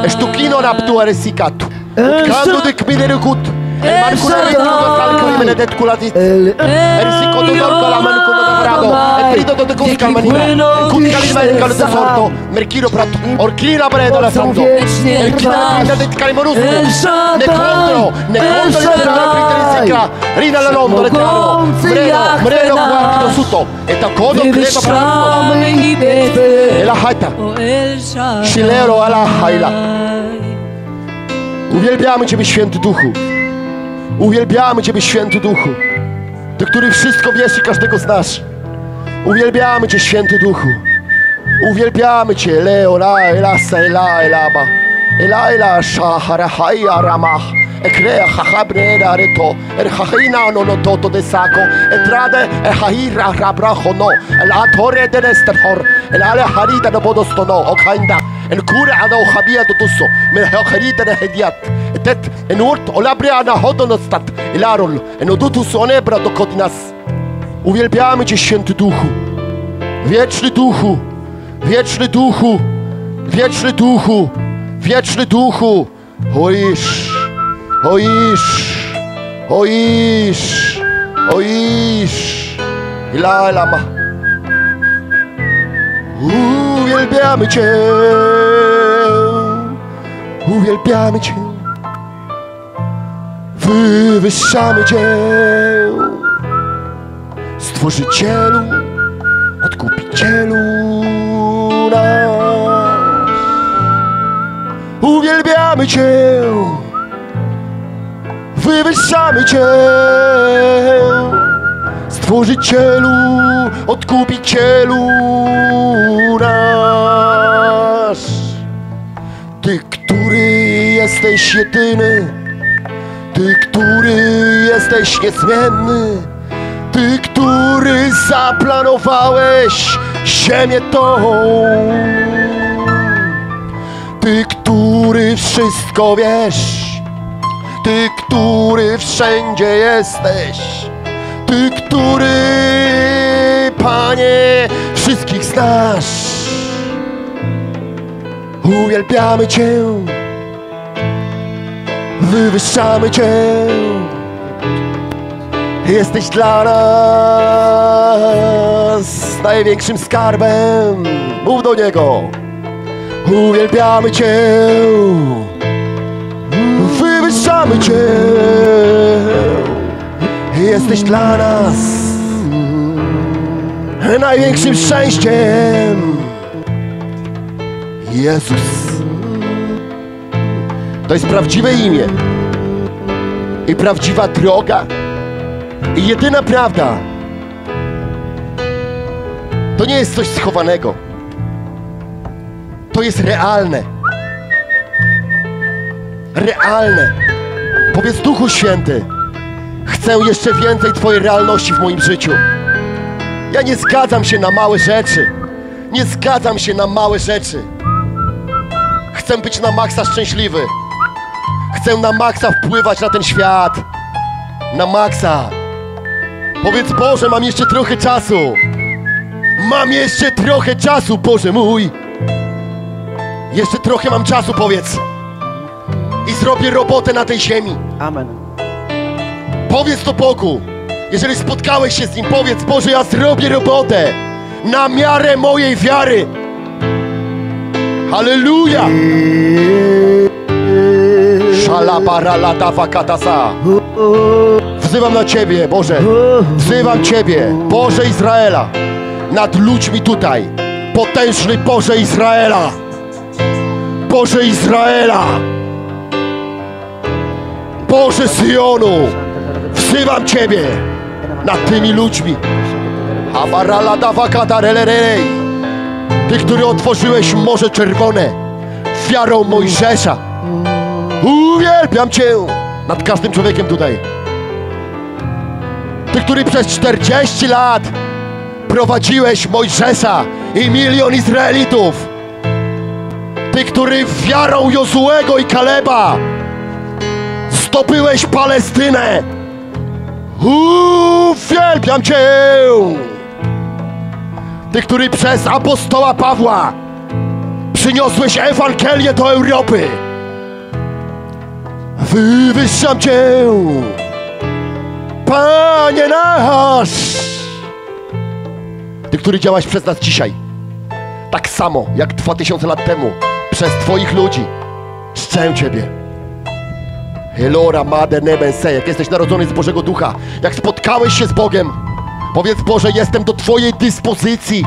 Eshtukino raptuare sikatu. Kandu dhe kmideru kutë. Marcularit Jugoslavy Kalimene det kulatit Ersi kodo dorko la manu kodo dobrado E prido do tekuni kalmanina Kuni kalimene kalu te sorto Merkiro prat orkina bredo la santo Erkina pinda det kalimonus Ne contro Ne contro li vedrà la prita di sikra Rina la londo le trano Mreno Mreno guardo sutto E ta kodo kreta pratno E la haita. Szilero ala haila. Uwielbiamy Ciebie Święty Duchu Uwielbiamy Ciebie, Święty Duchu. Ty, który wszystko wiesz i każdego znasz. Uwielbiamy Cię, Święty Duchu. Uwielbiamy Cię, Leo, la, elasa, ela, elaba. Ela, ela, shahara, haja, ramach. Ekrea, hahabrera, reto. Er hahina, no, no, toto de saco. Etrade, e hahira, rabrajo, no. El atore de nesterhor. El ale harida, no, bodosto, no. Okainda. En kura ana ohabia do tusso. Men hakarita na hediat. Tet en urt olabria ana hodonostat. Ilarol. En odutus onebra do nas. Uwielbiamy Cię, Święty Duchu. Wieczny Duchu. Wieczny Duchu. Wieczny Duchu. Wieczny Duchu. Oisz. Oisz. Oisz. Oisz. Ila lama. Uwielbiamy Cię. Uwielbiamy Cię. Wywyższamy Cię. Stworzycielu, Odkupicielu nasz. Uwielbiamy Cię. Wywyższamy Cię. Stworzycielu, Odkupicielu nasz. Ty, który jesteś jedyny, Ty, który jesteś niezmienny, Ty, który zaplanowałeś ziemię tą, Ty, który wszystko wiesz, Ty, który wszędzie jesteś, który, Panie, wszystkich znasz. Uwielbiamy Cię, wywyższamy Cię. Jesteś dla nas największym skarbem. Mów do Niego. Uwielbiamy Cię, wywyższamy Cię. Jesteś dla nas największym szczęściem. Jezus. To jest prawdziwe imię. I prawdziwa droga. I jedyna prawda. To nie jest coś schowanego. To jest realne. Realne. Powiedz Duchu Święty. Chcę jeszcze więcej Twojej realności w moim życiu. Ja nie zgadzam się na małe rzeczy. Nie zgadzam się na małe rzeczy. Chcę być na maksa szczęśliwy. Chcę na maksa wpływać na ten świat. Na maksa. Powiedz Boże, mam jeszcze trochę czasu. Mam jeszcze trochę czasu, Boże mój. Jeszcze trochę mam czasu, powiedz. I zrobię robotę na tej ziemi. Amen. Powiedz to Bogu. Jeżeli spotkałeś się z Nim, powiedz Boże, ja zrobię robotę na miarę mojej wiary. Halleluja! Wzywam na Ciebie, Boże. Wzywam Ciebie, Boże Izraela, nad ludźmi tutaj. Potężny Boże Izraela. Boże Izraela. Boże Syjonu. Wzywam Ciebie nad tymi ludźmi. Abaraladawagadalererej. Ty, który otworzyłeś Morze Czerwone wiarą Mojżesza. Uwielbiam Cię nad każdym człowiekiem tutaj. Ty, który przez 40 lat prowadziłeś Mojżesza i milion Izraelitów. Ty, który wiarą Jozułego i Kaleba zdobyłeś Palestynę. Uwielbiam Cię! Ty, który przez apostoła Pawła przyniosłeś Ewangelię do Europy. Wywyższam Cię, Panie nasz! Ty, który działaś przez nas dzisiaj, tak samo jak dwa tysiące lat temu, przez Twoich ludzi, czczę Ciebie. Elora Mader Nebense, jak jesteś narodzony z Bożego Ducha, jak spotkałeś się z Bogiem, powiedz Boże, jestem do Twojej dyspozycji.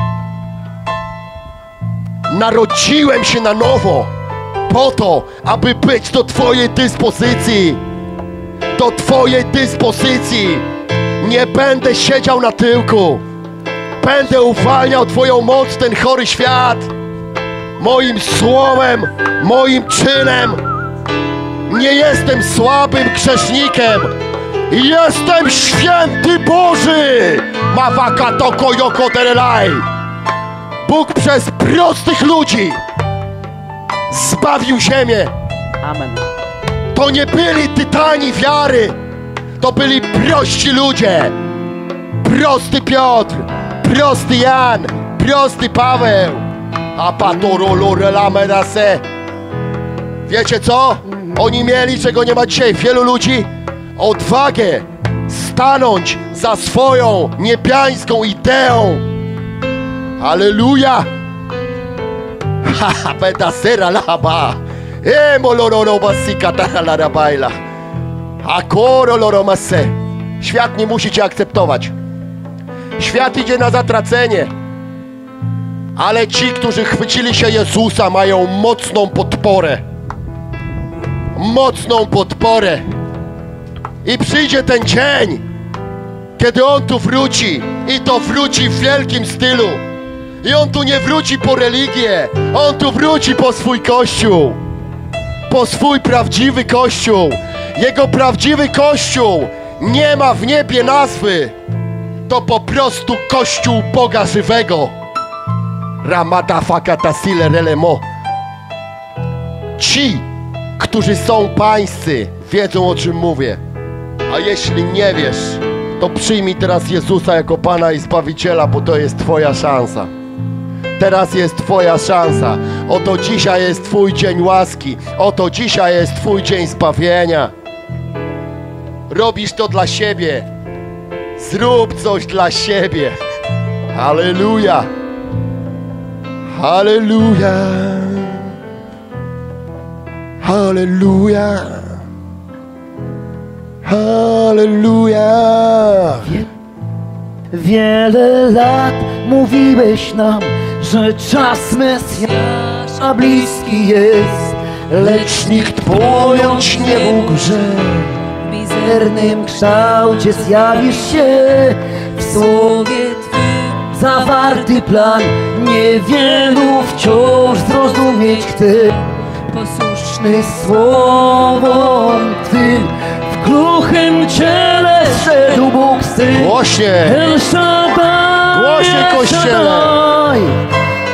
Narodziłem się na nowo po to, aby być do Twojej dyspozycji. Do Twojej dyspozycji. Nie będę siedział na tyłku. Będę uwalniał Twoją moc ten chory świat. Moim słowem, moim czynem. Nie jestem słabym grzesznikiem. Jestem święty Boży! Mawaka toko derelai. Bóg przez prostych ludzi zbawił ziemię. Amen. To nie byli tytani wiary, to byli prości ludzie. Prosty Piotr, prosty Jan, prosty Paweł. A patorolorelamedase. Wiecie co? Oni mieli, czego nie ma dzisiaj wielu ludzi, odwagę stanąć za swoją niebiańską ideą. Aleluja! Haha, pedasera laba. Emo lororo basika la baila. Akoro. Świat nie musi cię akceptować. Świat idzie na zatracenie. Ale ci, którzy chwycili się Jezusa, mają mocną podporę. Mocną podporę. I przyjdzie ten dzień, kiedy On tu wróci. I to wróci w wielkim stylu. I On tu nie wróci po religię. On tu wróci po swój kościół. Po swój prawdziwy kościół. Jego prawdziwy kościół nie ma w niebie nazwy. To po prostu kościół Boga żywego. Ramada fakatasile relemo. Ci, którzy są pańscy, wiedzą o czym mówię. A jeśli nie wiesz, to przyjmij teraz Jezusa jako Pana i Zbawiciela, bo to jest Twoja szansa. Teraz jest Twoja szansa. Oto dzisiaj jest Twój dzień łaski. Oto dzisiaj jest Twój dzień zbawienia. Robisz to dla siebie. Zrób coś dla siebie. Halleluja. Halleluja. Halleluja. Wiele lat mówiłeś nam, że czas Mesjasza bliski jest, lecz nikt pojąć nie mógł, że w mizernym kształcie zjawisz się w słowie. Zawarty plan niewielu wciąż zrozumieć chce, posłuszny słowom Twym. W kruchym ciele szedł Bóg Syn. Głośnie. El Shaddai, Głośniej, El Kościele.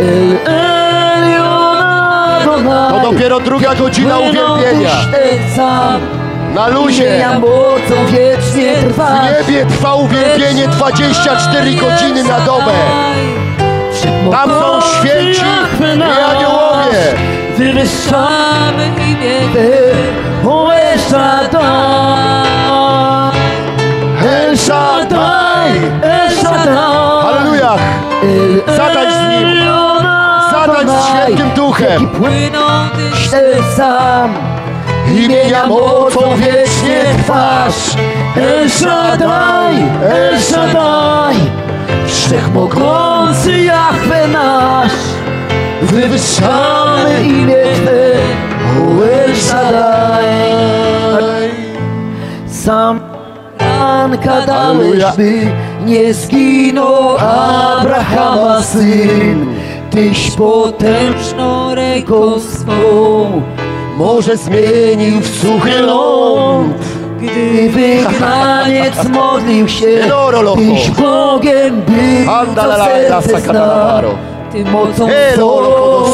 El Adonai. To dopiero druga godzina uwielbienia. Na luzie. W niebie trwa uwielbienie 24 godziny na dobę. Tam są święci i aniołowie. Wywyższamy imię Ty, o El Shaddai. El Shaddai, El Shaddai. Halleluja. El Zadać z Nim. Zadać z. Świętym Duchem. Ten sam Imienia mocą wiecznie trwasz El Shaddai, El Shaddai Wszechmogący Jahwe nasz Wywyższamy imię Twe O El Shaddai Sam Anka dałeś, by nie zginął Abrahama syn Tyś potężną ręką swą Może zmienił w suchy ląd. Gdy wygnaniec modlił się. Tyś Bogiem był, co serce zna sakanamaro. Ty mocą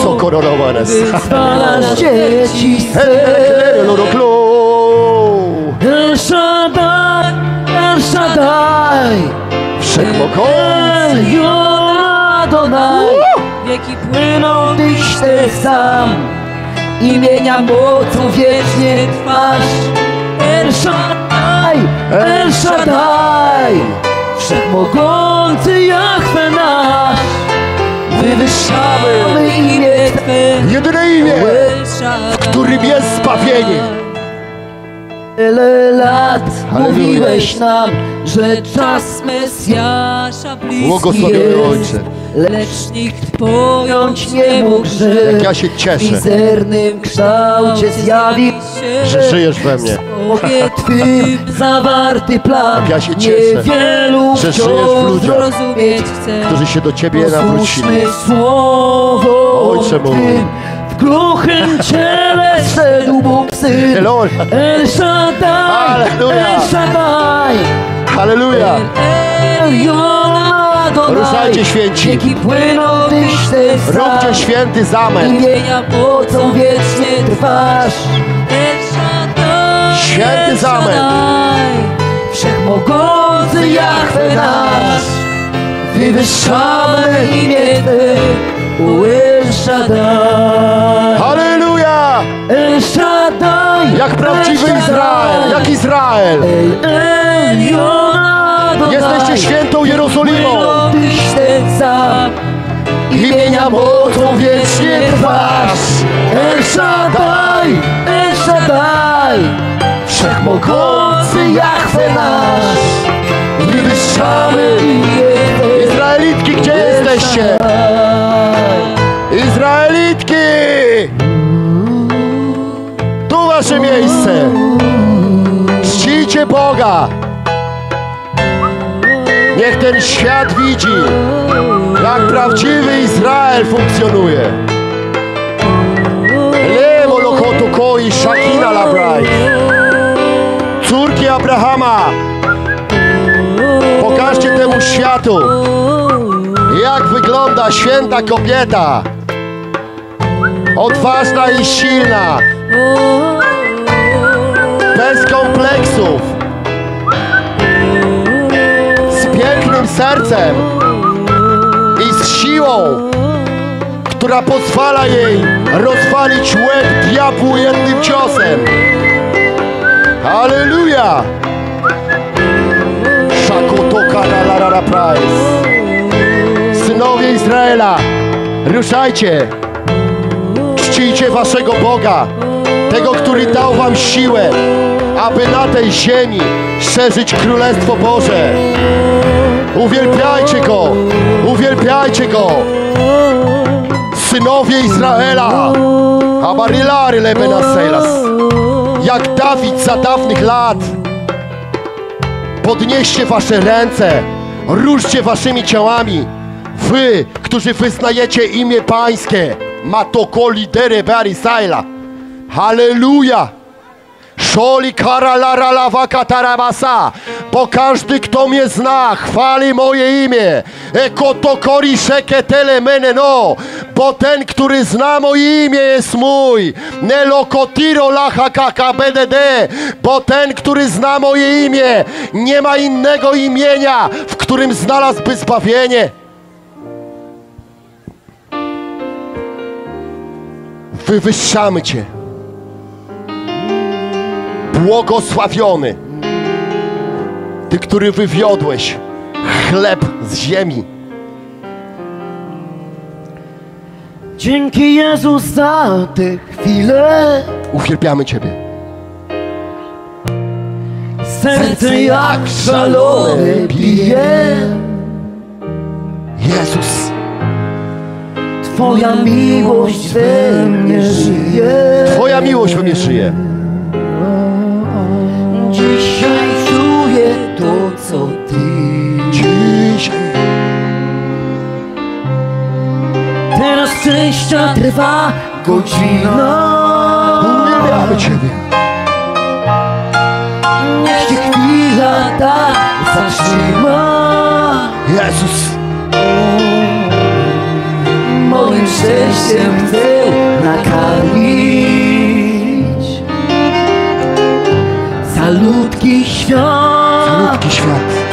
sokororowanes. Wyzwalasz dzieci. El Shaddai, El Shaddai Wszechmogący. Adonai Wieki płyną Tyś ten sam Imienia mocą wiecznie trwasz El Shaddai, El Shaddai Wszechmogący Jahwe nasz Wywyższamy imię Twe Jedyne imię, w którym jest zbawienie. Tyle lat Halleluja. mówiłeś nam, że czas Mesjasza bliski jest. Ojcze. Lecz nikt pojąć nie mógł, że Jak ja się cieszę. w mizernym kształcie zjawił się Że żyjesz we mnie. Słowie Twym zawarty plan. Jak ja się cieszę, Niewielu że żyjesz w ludziach, zrozumieć chce. Którzy się do Ciebie nawrócili. Słowo Ojcze mój. Gluchym ciele szedł Bóg Syn. Lord. El Shaddai, Halleluja. El Shaddai, Halleluja. Elyon Adonai Ruszajcie, święci. Wieki płyną tyś ty sam Róbcie święty zamęt. Imienia mocą wiecznie trwasz El Shaddai, Święty El zamęt. Wszechmogący Jahwe nasz Wywyższamy imię Ty El Shaddai Halleluja! El Shaddai Jak prawdziwy El Izrael, jak Izrael. Jesteście świętą Jerozolimą. Imienia mocą wiecznie trwasz El Shaddai, El Shaddai Wszechmogący Jahwe nasz. Wywyższamy imię Izraelitki, gdzie jesteście? Izraelitki! Tu wasze miejsce. Czcijcie Boga. Niech ten świat widzi, jak prawdziwy Izrael funkcjonuje. Lewo lokoto koi Shakina Labraj. Córki Abrahama. Pokażcie temu światu, jak wygląda święta kobieta. Odważna i silna, bez kompleksów, z pięknym sercem i z siłą, która pozwala jej rozwalić łeb diabłu jednym ciosem. Halleluja! Shakotoka na Larara Price. Synowie Izraela, ruszajcie! Czcijcie waszego Boga, tego, który dał wam siłę, aby na tej ziemi szerzyć Królestwo Boże. Uwielbiajcie Go! Uwielbiajcie Go! Synowie Izraela! Abarilary lebenaselas. Jak Dawid za dawnych lat. Podnieście wasze ręce, ruszcie waszymi ciałami. Wy, którzy wyznajecie imię Pańskie, Matoko lidery Barisaila. Halleluja! Szoli karalara lawaka tarabasa, bo każdy, kto mnie zna, chwali moje imię. Eko to kori szeketele meneno, bo ten, który zna moje imię jest mój. Nelo kotiro lacha kaka BDD, bo ten, który zna moje imię, nie ma innego imienia, w którym znalazłby zbawienie. Wywyższamy Cię błogosławiony. Ty, który wywiodłeś chleb z ziemi. Dzięki Jezus za te chwile Uwielbiamy Ciebie. Serce jak szalone bije Jezus, Twoja miłość we mnie żyje. Twoja miłość we mnie żyje. Dzisiaj czuję to, co Ty. Dzisiaj. Teraz szczęścia trwa godzina. Uwielbiamy Ciebie. Niech się chwila ta zatrzyma. Jezus, Moim szczęściem chcę nakarmić Salutki świat malutki świat.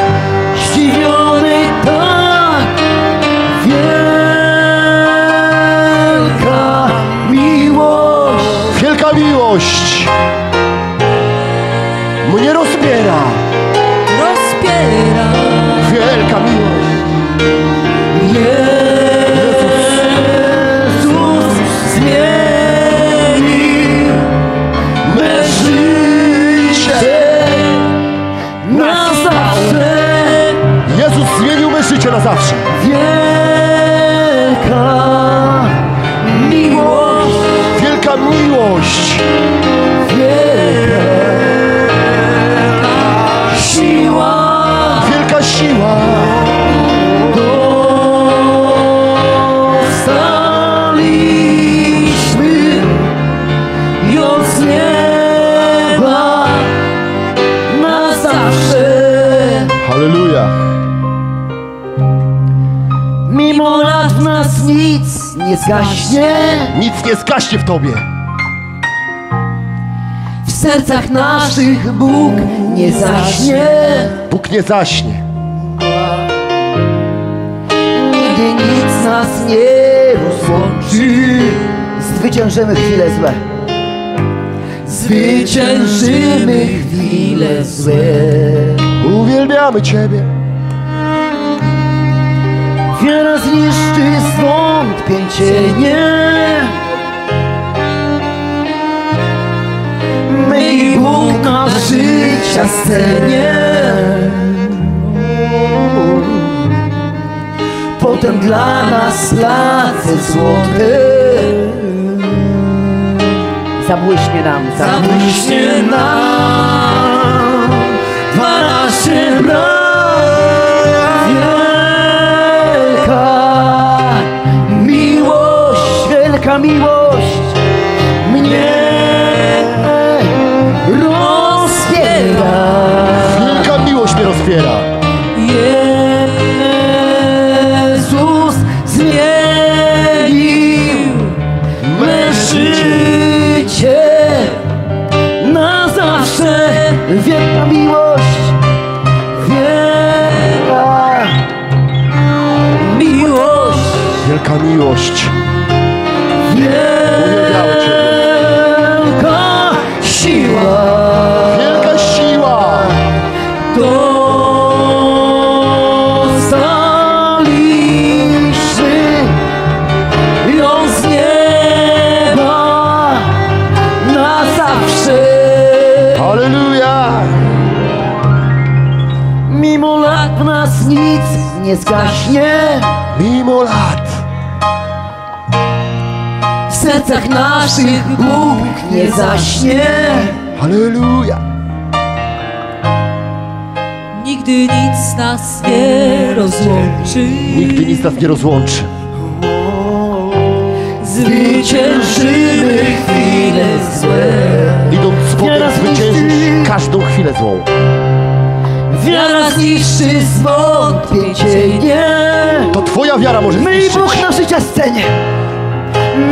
W tobie. W sercach naszych Bóg nie zaśnie Bóg nie zaśnie. Nigdy nic nas nie rozłączy Zwyciężymy chwile złe Zwyciężymy chwile złe Uwielbiamy Ciebie. Wiara zniszczy zwątpień cienie My i Bóg na życia scenie. Potem dla nas lace złote Zabłyśnie nam, zabłyśnie nam Dwanaście bram Wielka miłość, wielka miłość zgaśnie, Mimo lat. w sercach naszych Bóg nie zaśnie. Halleluja. Nigdy nic nas nie rozłączy. Nigdy nic nas nie rozłączy. Zwyciężymy chwile złe. Idąc z zwyciężysz niszczy- każdą chwilę złą. Wiara zniszczy zwątpień cienie. To Twoja wiara może My i Bóg na życia scenie.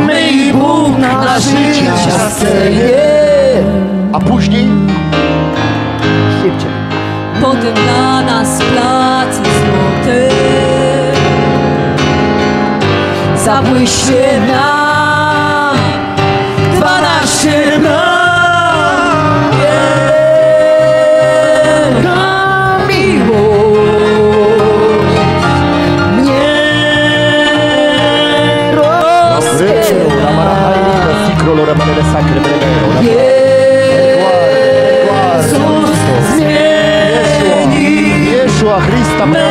My i Bóg na życia scenie. A później Szybciej. Potem dla nas plac złoty. Zabłyśnie nam Jesus, Jesus sacra breve. Yeshua, Yeshua Cristo.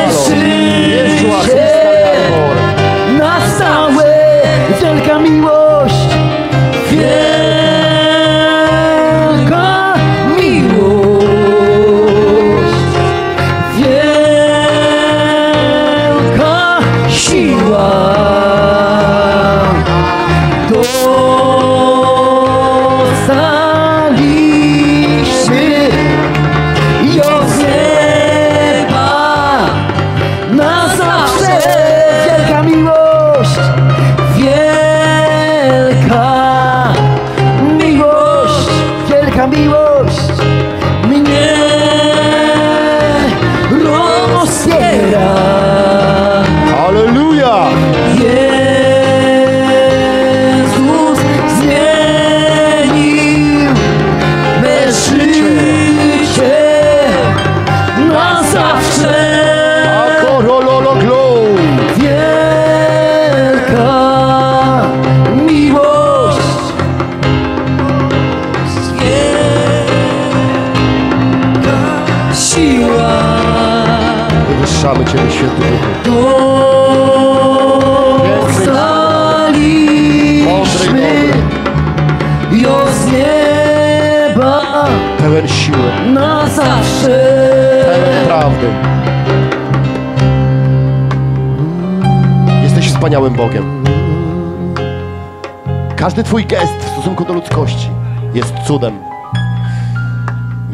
Twój gest w stosunku do ludzkości jest cudem.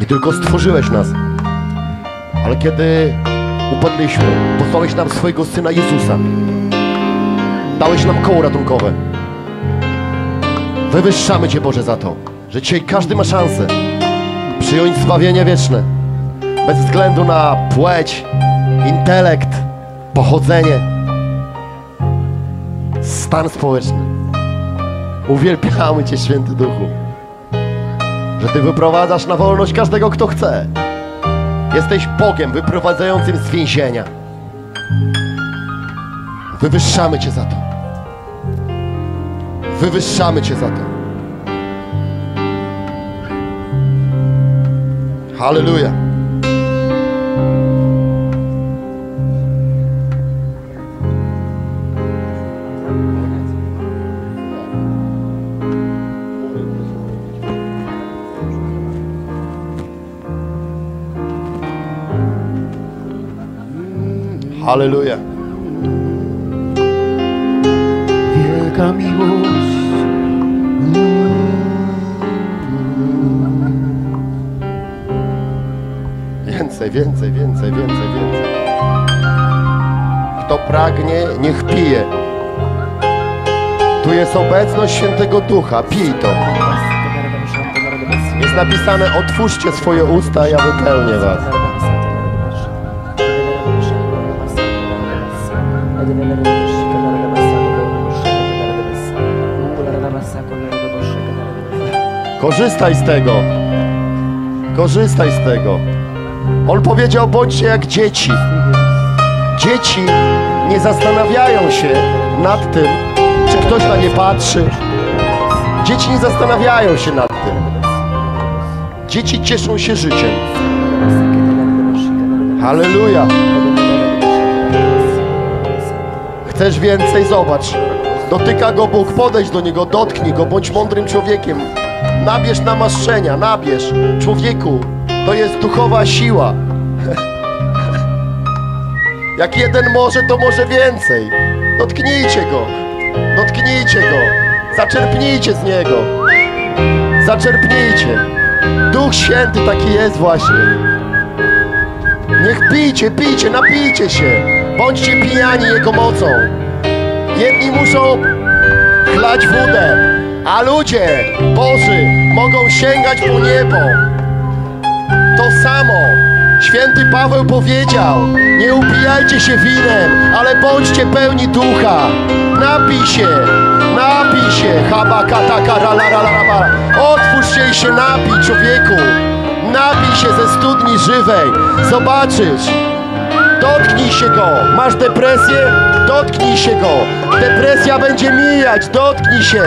Nie tylko stworzyłeś nas, ale kiedy upadliśmy, posłałeś nam swojego Syna Jezusa, Dałeś nam koło ratunkowe. Wywyższamy Cię, Boże, za to, że dzisiaj każdy ma szansę przyjąć zbawienie wieczne. Bez względu na płeć, intelekt, pochodzenie, stan społeczny. Uwielbiamy Cię, Święty Duchu, że Ty wyprowadzasz na wolność każdego, kto chce. Jesteś Bogiem wyprowadzającym z więzienia. Wywyższamy Cię za to. Wywyższamy Cię za to. Halleluja. Halleluja. Wielka miłość Więcej, więcej, więcej, więcej, więcej. Kto pragnie, niech pije. Tu jest obecność Świętego Ducha. Pij to. Jest napisane, otwórzcie swoje usta, ja wypełnię was. Korzystaj z tego. Korzystaj z tego. On powiedział, bądźcie jak dzieci. Dzieci nie zastanawiają się nad tym, czy ktoś na nie patrzy. Dzieci nie zastanawiają się nad tym. Dzieci cieszą się życiem. Halleluja. Chcesz więcej? Zobacz. Dotyka go Bóg, podejdź do niego, dotknij go, bądź mądrym człowiekiem. Nabierz namaszczenia, nabierz. Człowieku, to jest duchowa siła. (laughs) Jak jeden może, to może więcej. Dotknijcie go. Dotknijcie go. Zaczerpnijcie z niego. Zaczerpnijcie. Duch Święty taki jest właśnie. Niech pijcie, pijcie, napijcie się. Bądźcie pijani Jego mocą. Jedni muszą chlać wódę, a ludzie Boży mogą sięgać po niebo. To samo święty Paweł powiedział: Nie upijajcie się winem, ale bądźcie pełni ducha. Napij się, napij się. Habakatakaralalalala. Otwórz się i się napij, człowieku. Napij się ze studni żywej. Zobaczysz. Dotknij się go. Masz depresję? Dotknij się go. Depresja będzie mijać. Dotknij się.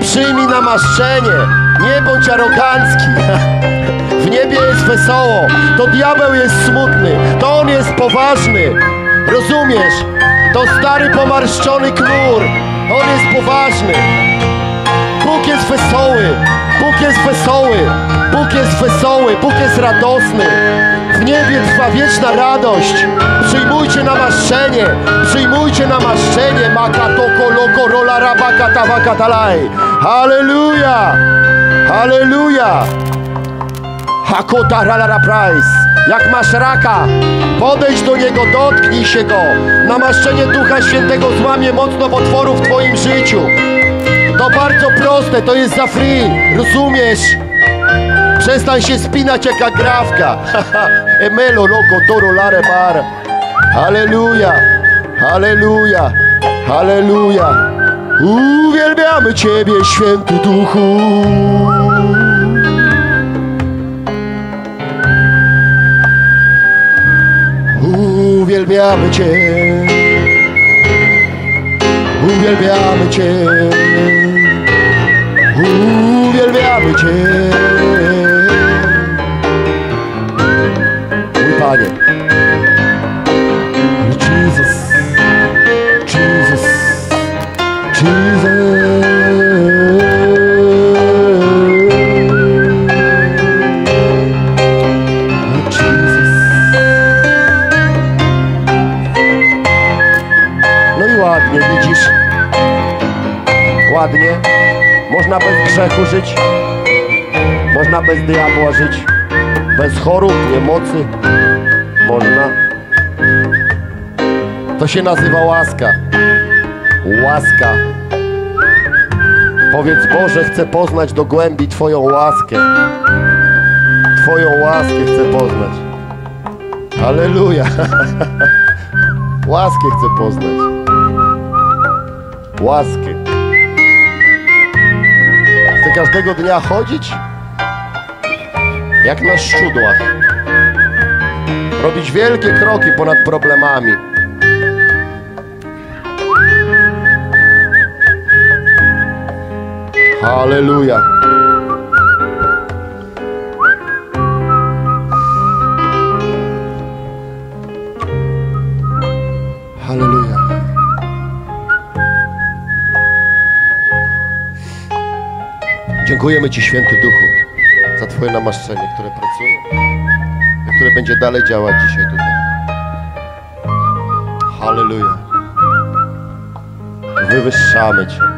Przyjmij namaszczenie. Nie bądź arogancki. (laughs) W niebie jest wesoło. To diabeł jest smutny. To on jest poważny. Rozumiesz? To stary pomarszczony knur. On jest poważny. Bóg jest wesoły. Bóg jest wesoły. Bóg jest wesoły. Bóg jest radosny. W niebie trwa wieczna radość. Przyjmujcie namaszczenie. Przyjmujcie namaszczenie. Makatoko loko rola rabaka tawaka talaj. Halleluja. Halleluja. Hakota ralala price. Jak masz raka, podejdź do niego, dotknij się go. Namaszczenie Ducha Świętego złamie moc nowotworów w twoim życiu. To bardzo proste, to jest za free, rozumiesz? Przestań się spinać jak agrawka. Emelo loco toro lare bar. Halleluja, halleluja, halleluja. Uwielbiamy Ciebie, Święty Duchu. Uwielbiamy Cię. Uwielbiamy Cię. Uwielbiamy Cię. Panie. Jesus. Jesus. Jesus. No i ładnie, widzisz? Ładnie. Można bez grzechu żyć. Można bez diabła żyć. Bez chorób, niemocy. Można. To się nazywa łaska. Łaska. Powiedz Boże, chcę poznać do głębi Twoją łaskę. Twoją łaskę chcę poznać. Aleluja. (laughs) Łaskę chcę poznać. Łaskę. Chcę każdego dnia chodzić jak na szczudłach. Robić wielkie kroki ponad problemami. Halleluja. Halleluja. Dziękujemy Ci, Święty Duchu, za Twoje namaszczenie, które pracuje, będzie dalej działać dzisiaj tutaj. Halleluja. Wywyższamy Cię.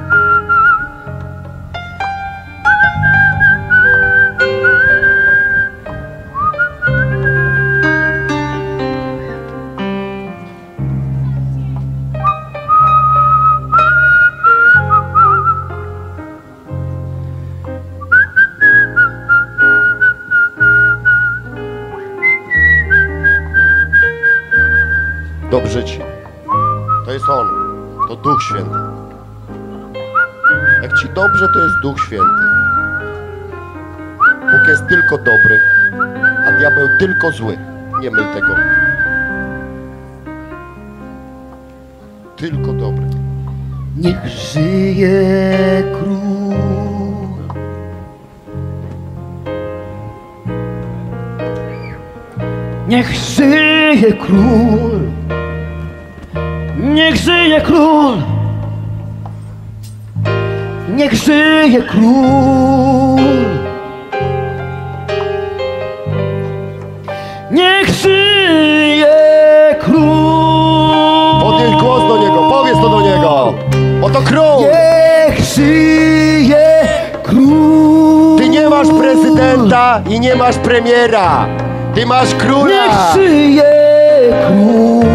Dobrze Ci. To jest On. To Duch Święty. Jak Ci dobrze, to jest Duch Święty. Bóg jest tylko dobry, a diabeł tylko zły. Nie myl tego. Tylko dobry. Niech żyje król. Niech żyje król. Niech żyje król. Niech żyje król. Niech żyje król. Podnieś głos do Niego, powiedz to do Niego. Oto król. Niech żyje król. Ty nie masz prezydenta i nie masz premiera. Ty masz króla. Niech żyje król.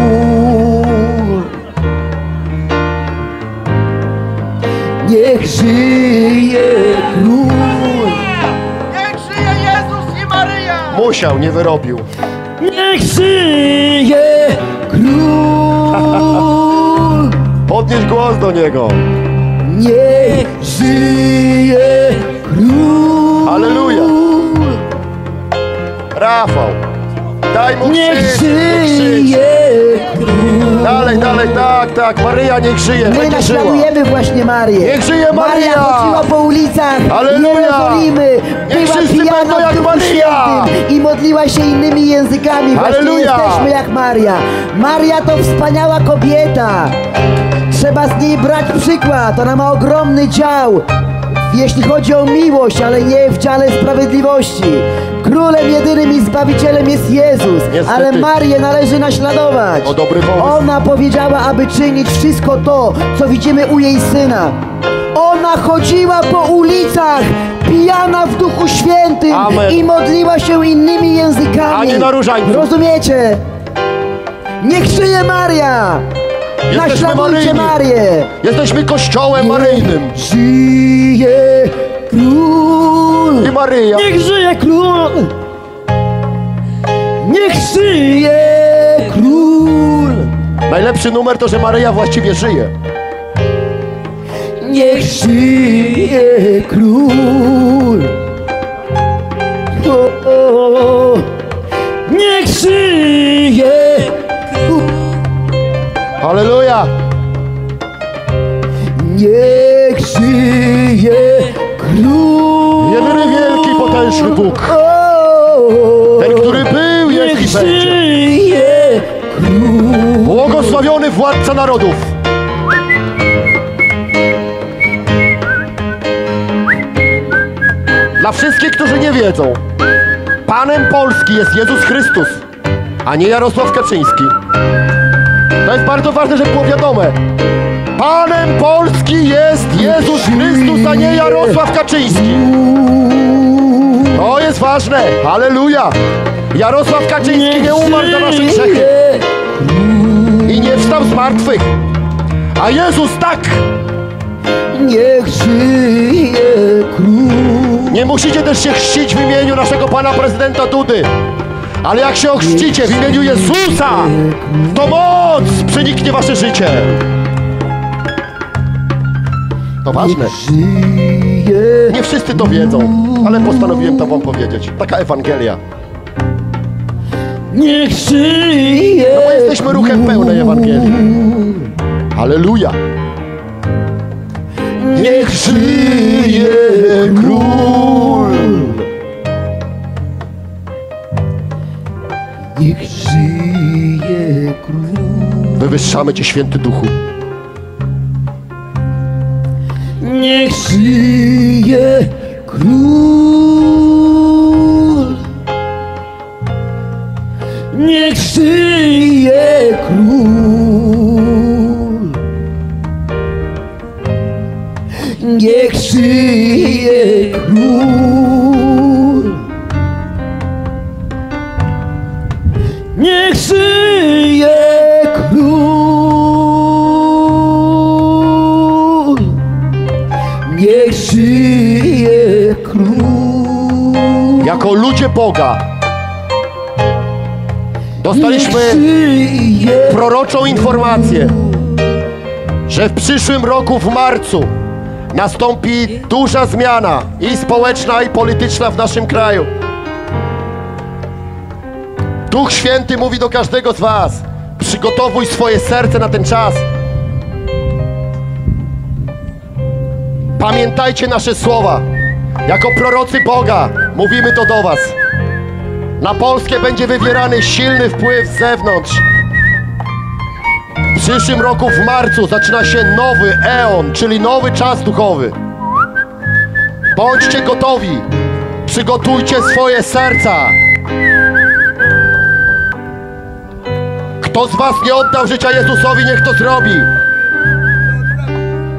Niech żyje król. Musiał, nie wyrobił. Niech żyje król. Podnieś głos do Niego. Niech żyje król. Halleluja. Rafał, daj mu Niech krzyż, niech krzyż. Król. Dalej, dalej, tak, tak. Maryja niech żyje, My żyła. naśladujemy właśnie Marię. Niech żyje Maria! chodziła po ulicach! Jerozolimy. Niech Była pijana jak Maria! I modliła się innymi językami. Właśnie jesteśmy jak Maria. Maria to wspaniała kobieta. Trzeba z niej brać przykład. Ona ma ogromny dział. Jeśli chodzi o miłość, ale nie w dziale sprawiedliwości. Królem jedynym i Zbawicielem jest Jezus, Niestety. ale Marię należy naśladować. O dobry pomysł. Ona powiedziała, aby czynić wszystko to, co widzimy u jej syna. Ona chodziła po ulicach, pijana w Duchu Świętym Amen. i modliła się innymi językami. A nie na różańcu. Rozumiecie? Niech żyje Maria! Jesteśmy Maryjni. Marię! Jesteśmy kościołem maryjnym. Żyje król! I Maryja. Niech żyje król! Niech żyje król! Najlepszy numer to, że Maryja właściwie żyje. Niech żyje król! O, o, o. Niech żyje Halleluja. Niech żyje król! Jedyny wielki, potężny Bóg. Ten, który był, jest i będzie. Błogosławiony władca narodów. Dla wszystkich, którzy nie wiedzą, Panem Polski jest Jezus Chrystus, a nie Jarosław Kaczyński. To jest bardzo ważne, żeby było wiadome. Panem Polski jest Jezus Chrystus, a nie Jarosław Kaczyński. To jest ważne. Halleluja. Jarosław Kaczyński nie umarł za nasze grzechy i nie wstał z martwych. A Jezus tak! Niech żyje król. Nie musicie też się chrzcić w imieniu naszego pana prezydenta Dudy. Ale jak się ochrzcicie w imieniu Jezusa, to moc przeniknie wasze życie. To ważne. Nie wszyscy to wiedzą, ale postanowiłem to wam powiedzieć. Taka Ewangelia. Niech żyje No bo jesteśmy ruchem pełnej Ewangelii. Halleluja. Niech żyje król. Wywyższamy Cię, Święty Duchu. Niech żyje król. Niech żyje król. Niech żyje król. Jako ludzie Boga dostaliśmy proroczą informację, że w przyszłym roku w marcu nastąpi duża zmiana i społeczna, i polityczna w naszym kraju. Duch Święty mówi do każdego z Was: przygotowuj swoje serce na ten czas. Pamiętajcie nasze słowa. Jako prorocy Boga mówimy to do Was. Na Polskę będzie wywierany silny wpływ z zewnątrz. W przyszłym roku w marcu zaczyna się nowy eon, czyli nowy czas duchowy. Bądźcie gotowi. Przygotujcie swoje serca. Kto z Was nie oddał życia Jezusowi, niech to zrobi.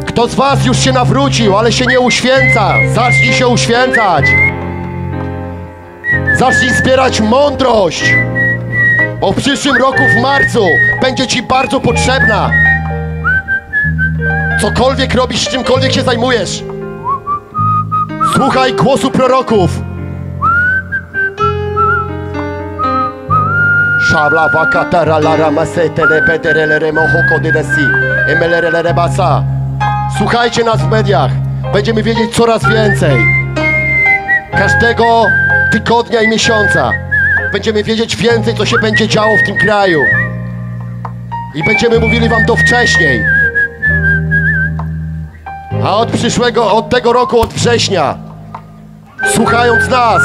Kto z Was już się nawrócił, ale się nie uświęca, zacznij się uświęcać. Zacznij zbierać mądrość. Bo w przyszłym roku w marcu będzie Ci bardzo potrzebna. Cokolwiek robisz, czymkolwiek się zajmujesz. Słuchaj głosu proroków. Szabla wakatara lara masete repederele mohoko dydesi emelerele basa. Słuchajcie nas w mediach. Będziemy wiedzieć coraz więcej. Każdego tygodnia i miesiąca będziemy wiedzieć więcej, co się będzie działo w tym kraju. I będziemy mówili wam to wcześniej. A od przyszłego, od tego roku, od września, słuchając nas,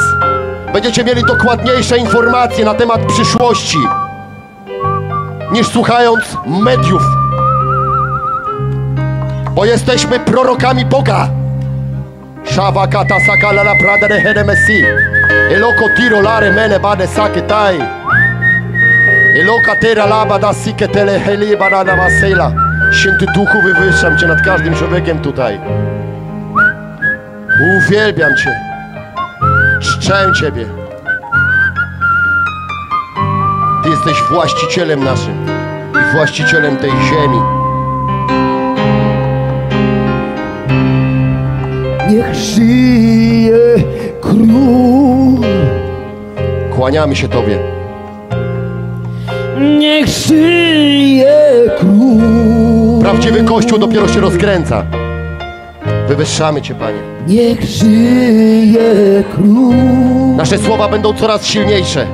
będziecie mieli dokładniejsze informacje na temat przyszłości, niż słuchając mediów. Bo jesteśmy prorokami Boga. Shava kata sakala la prada de hede messi. Eloko tiro lare mene bade saketai. Eloka tera laba da siketele heli banana masela. Święty Duchu, wywyższam Cię nad każdym człowiekiem tutaj. Uwielbiam Cię. Czczę Ciebie. Ty jesteś właścicielem naszym i właścicielem tej ziemi. Niech żyje król. Kłaniamy się Tobie. Niech żyje król. Prawdziwy Kościół dopiero się rozkręca. Wywyższamy Cię, Panie. Niech żyje król. Nasze słowa będą coraz silniejsze.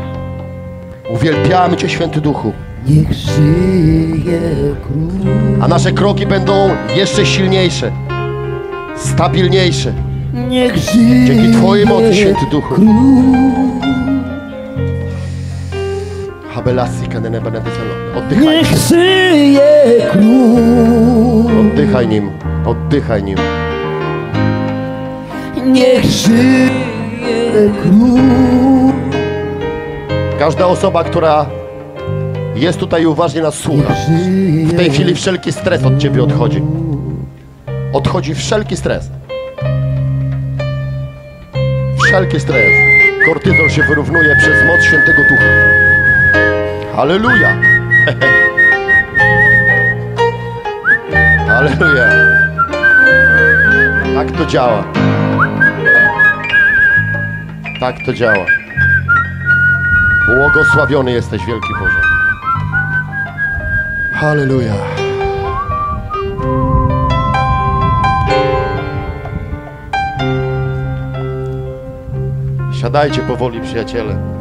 Uwielbiamy Cię, Święty Duchu. Niech żyje król. A nasze kroki będą jeszcze silniejsze, stabilniejsze. Niech żyje Dzięki Twojej mocy, Święty Duchu. król. Habelasi kanene. Oddychaj, Niech żyje król. oddychaj nim, oddychaj nim. Niech żyje król. Każda osoba, która jest tutaj i uważnie nas słucha, w tej chwili wszelki stres od Ciebie odchodzi. Odchodzi wszelki stres. Wszelki stres. Kortyzol się wyrównuje przez moc Świętego Ducha. Halleluja! (laughs) Halleluja. Tak to działa. Tak to działa. Błogosławiony jesteś, wielki Boże. Halleluja. Siadajcie powoli, przyjaciele.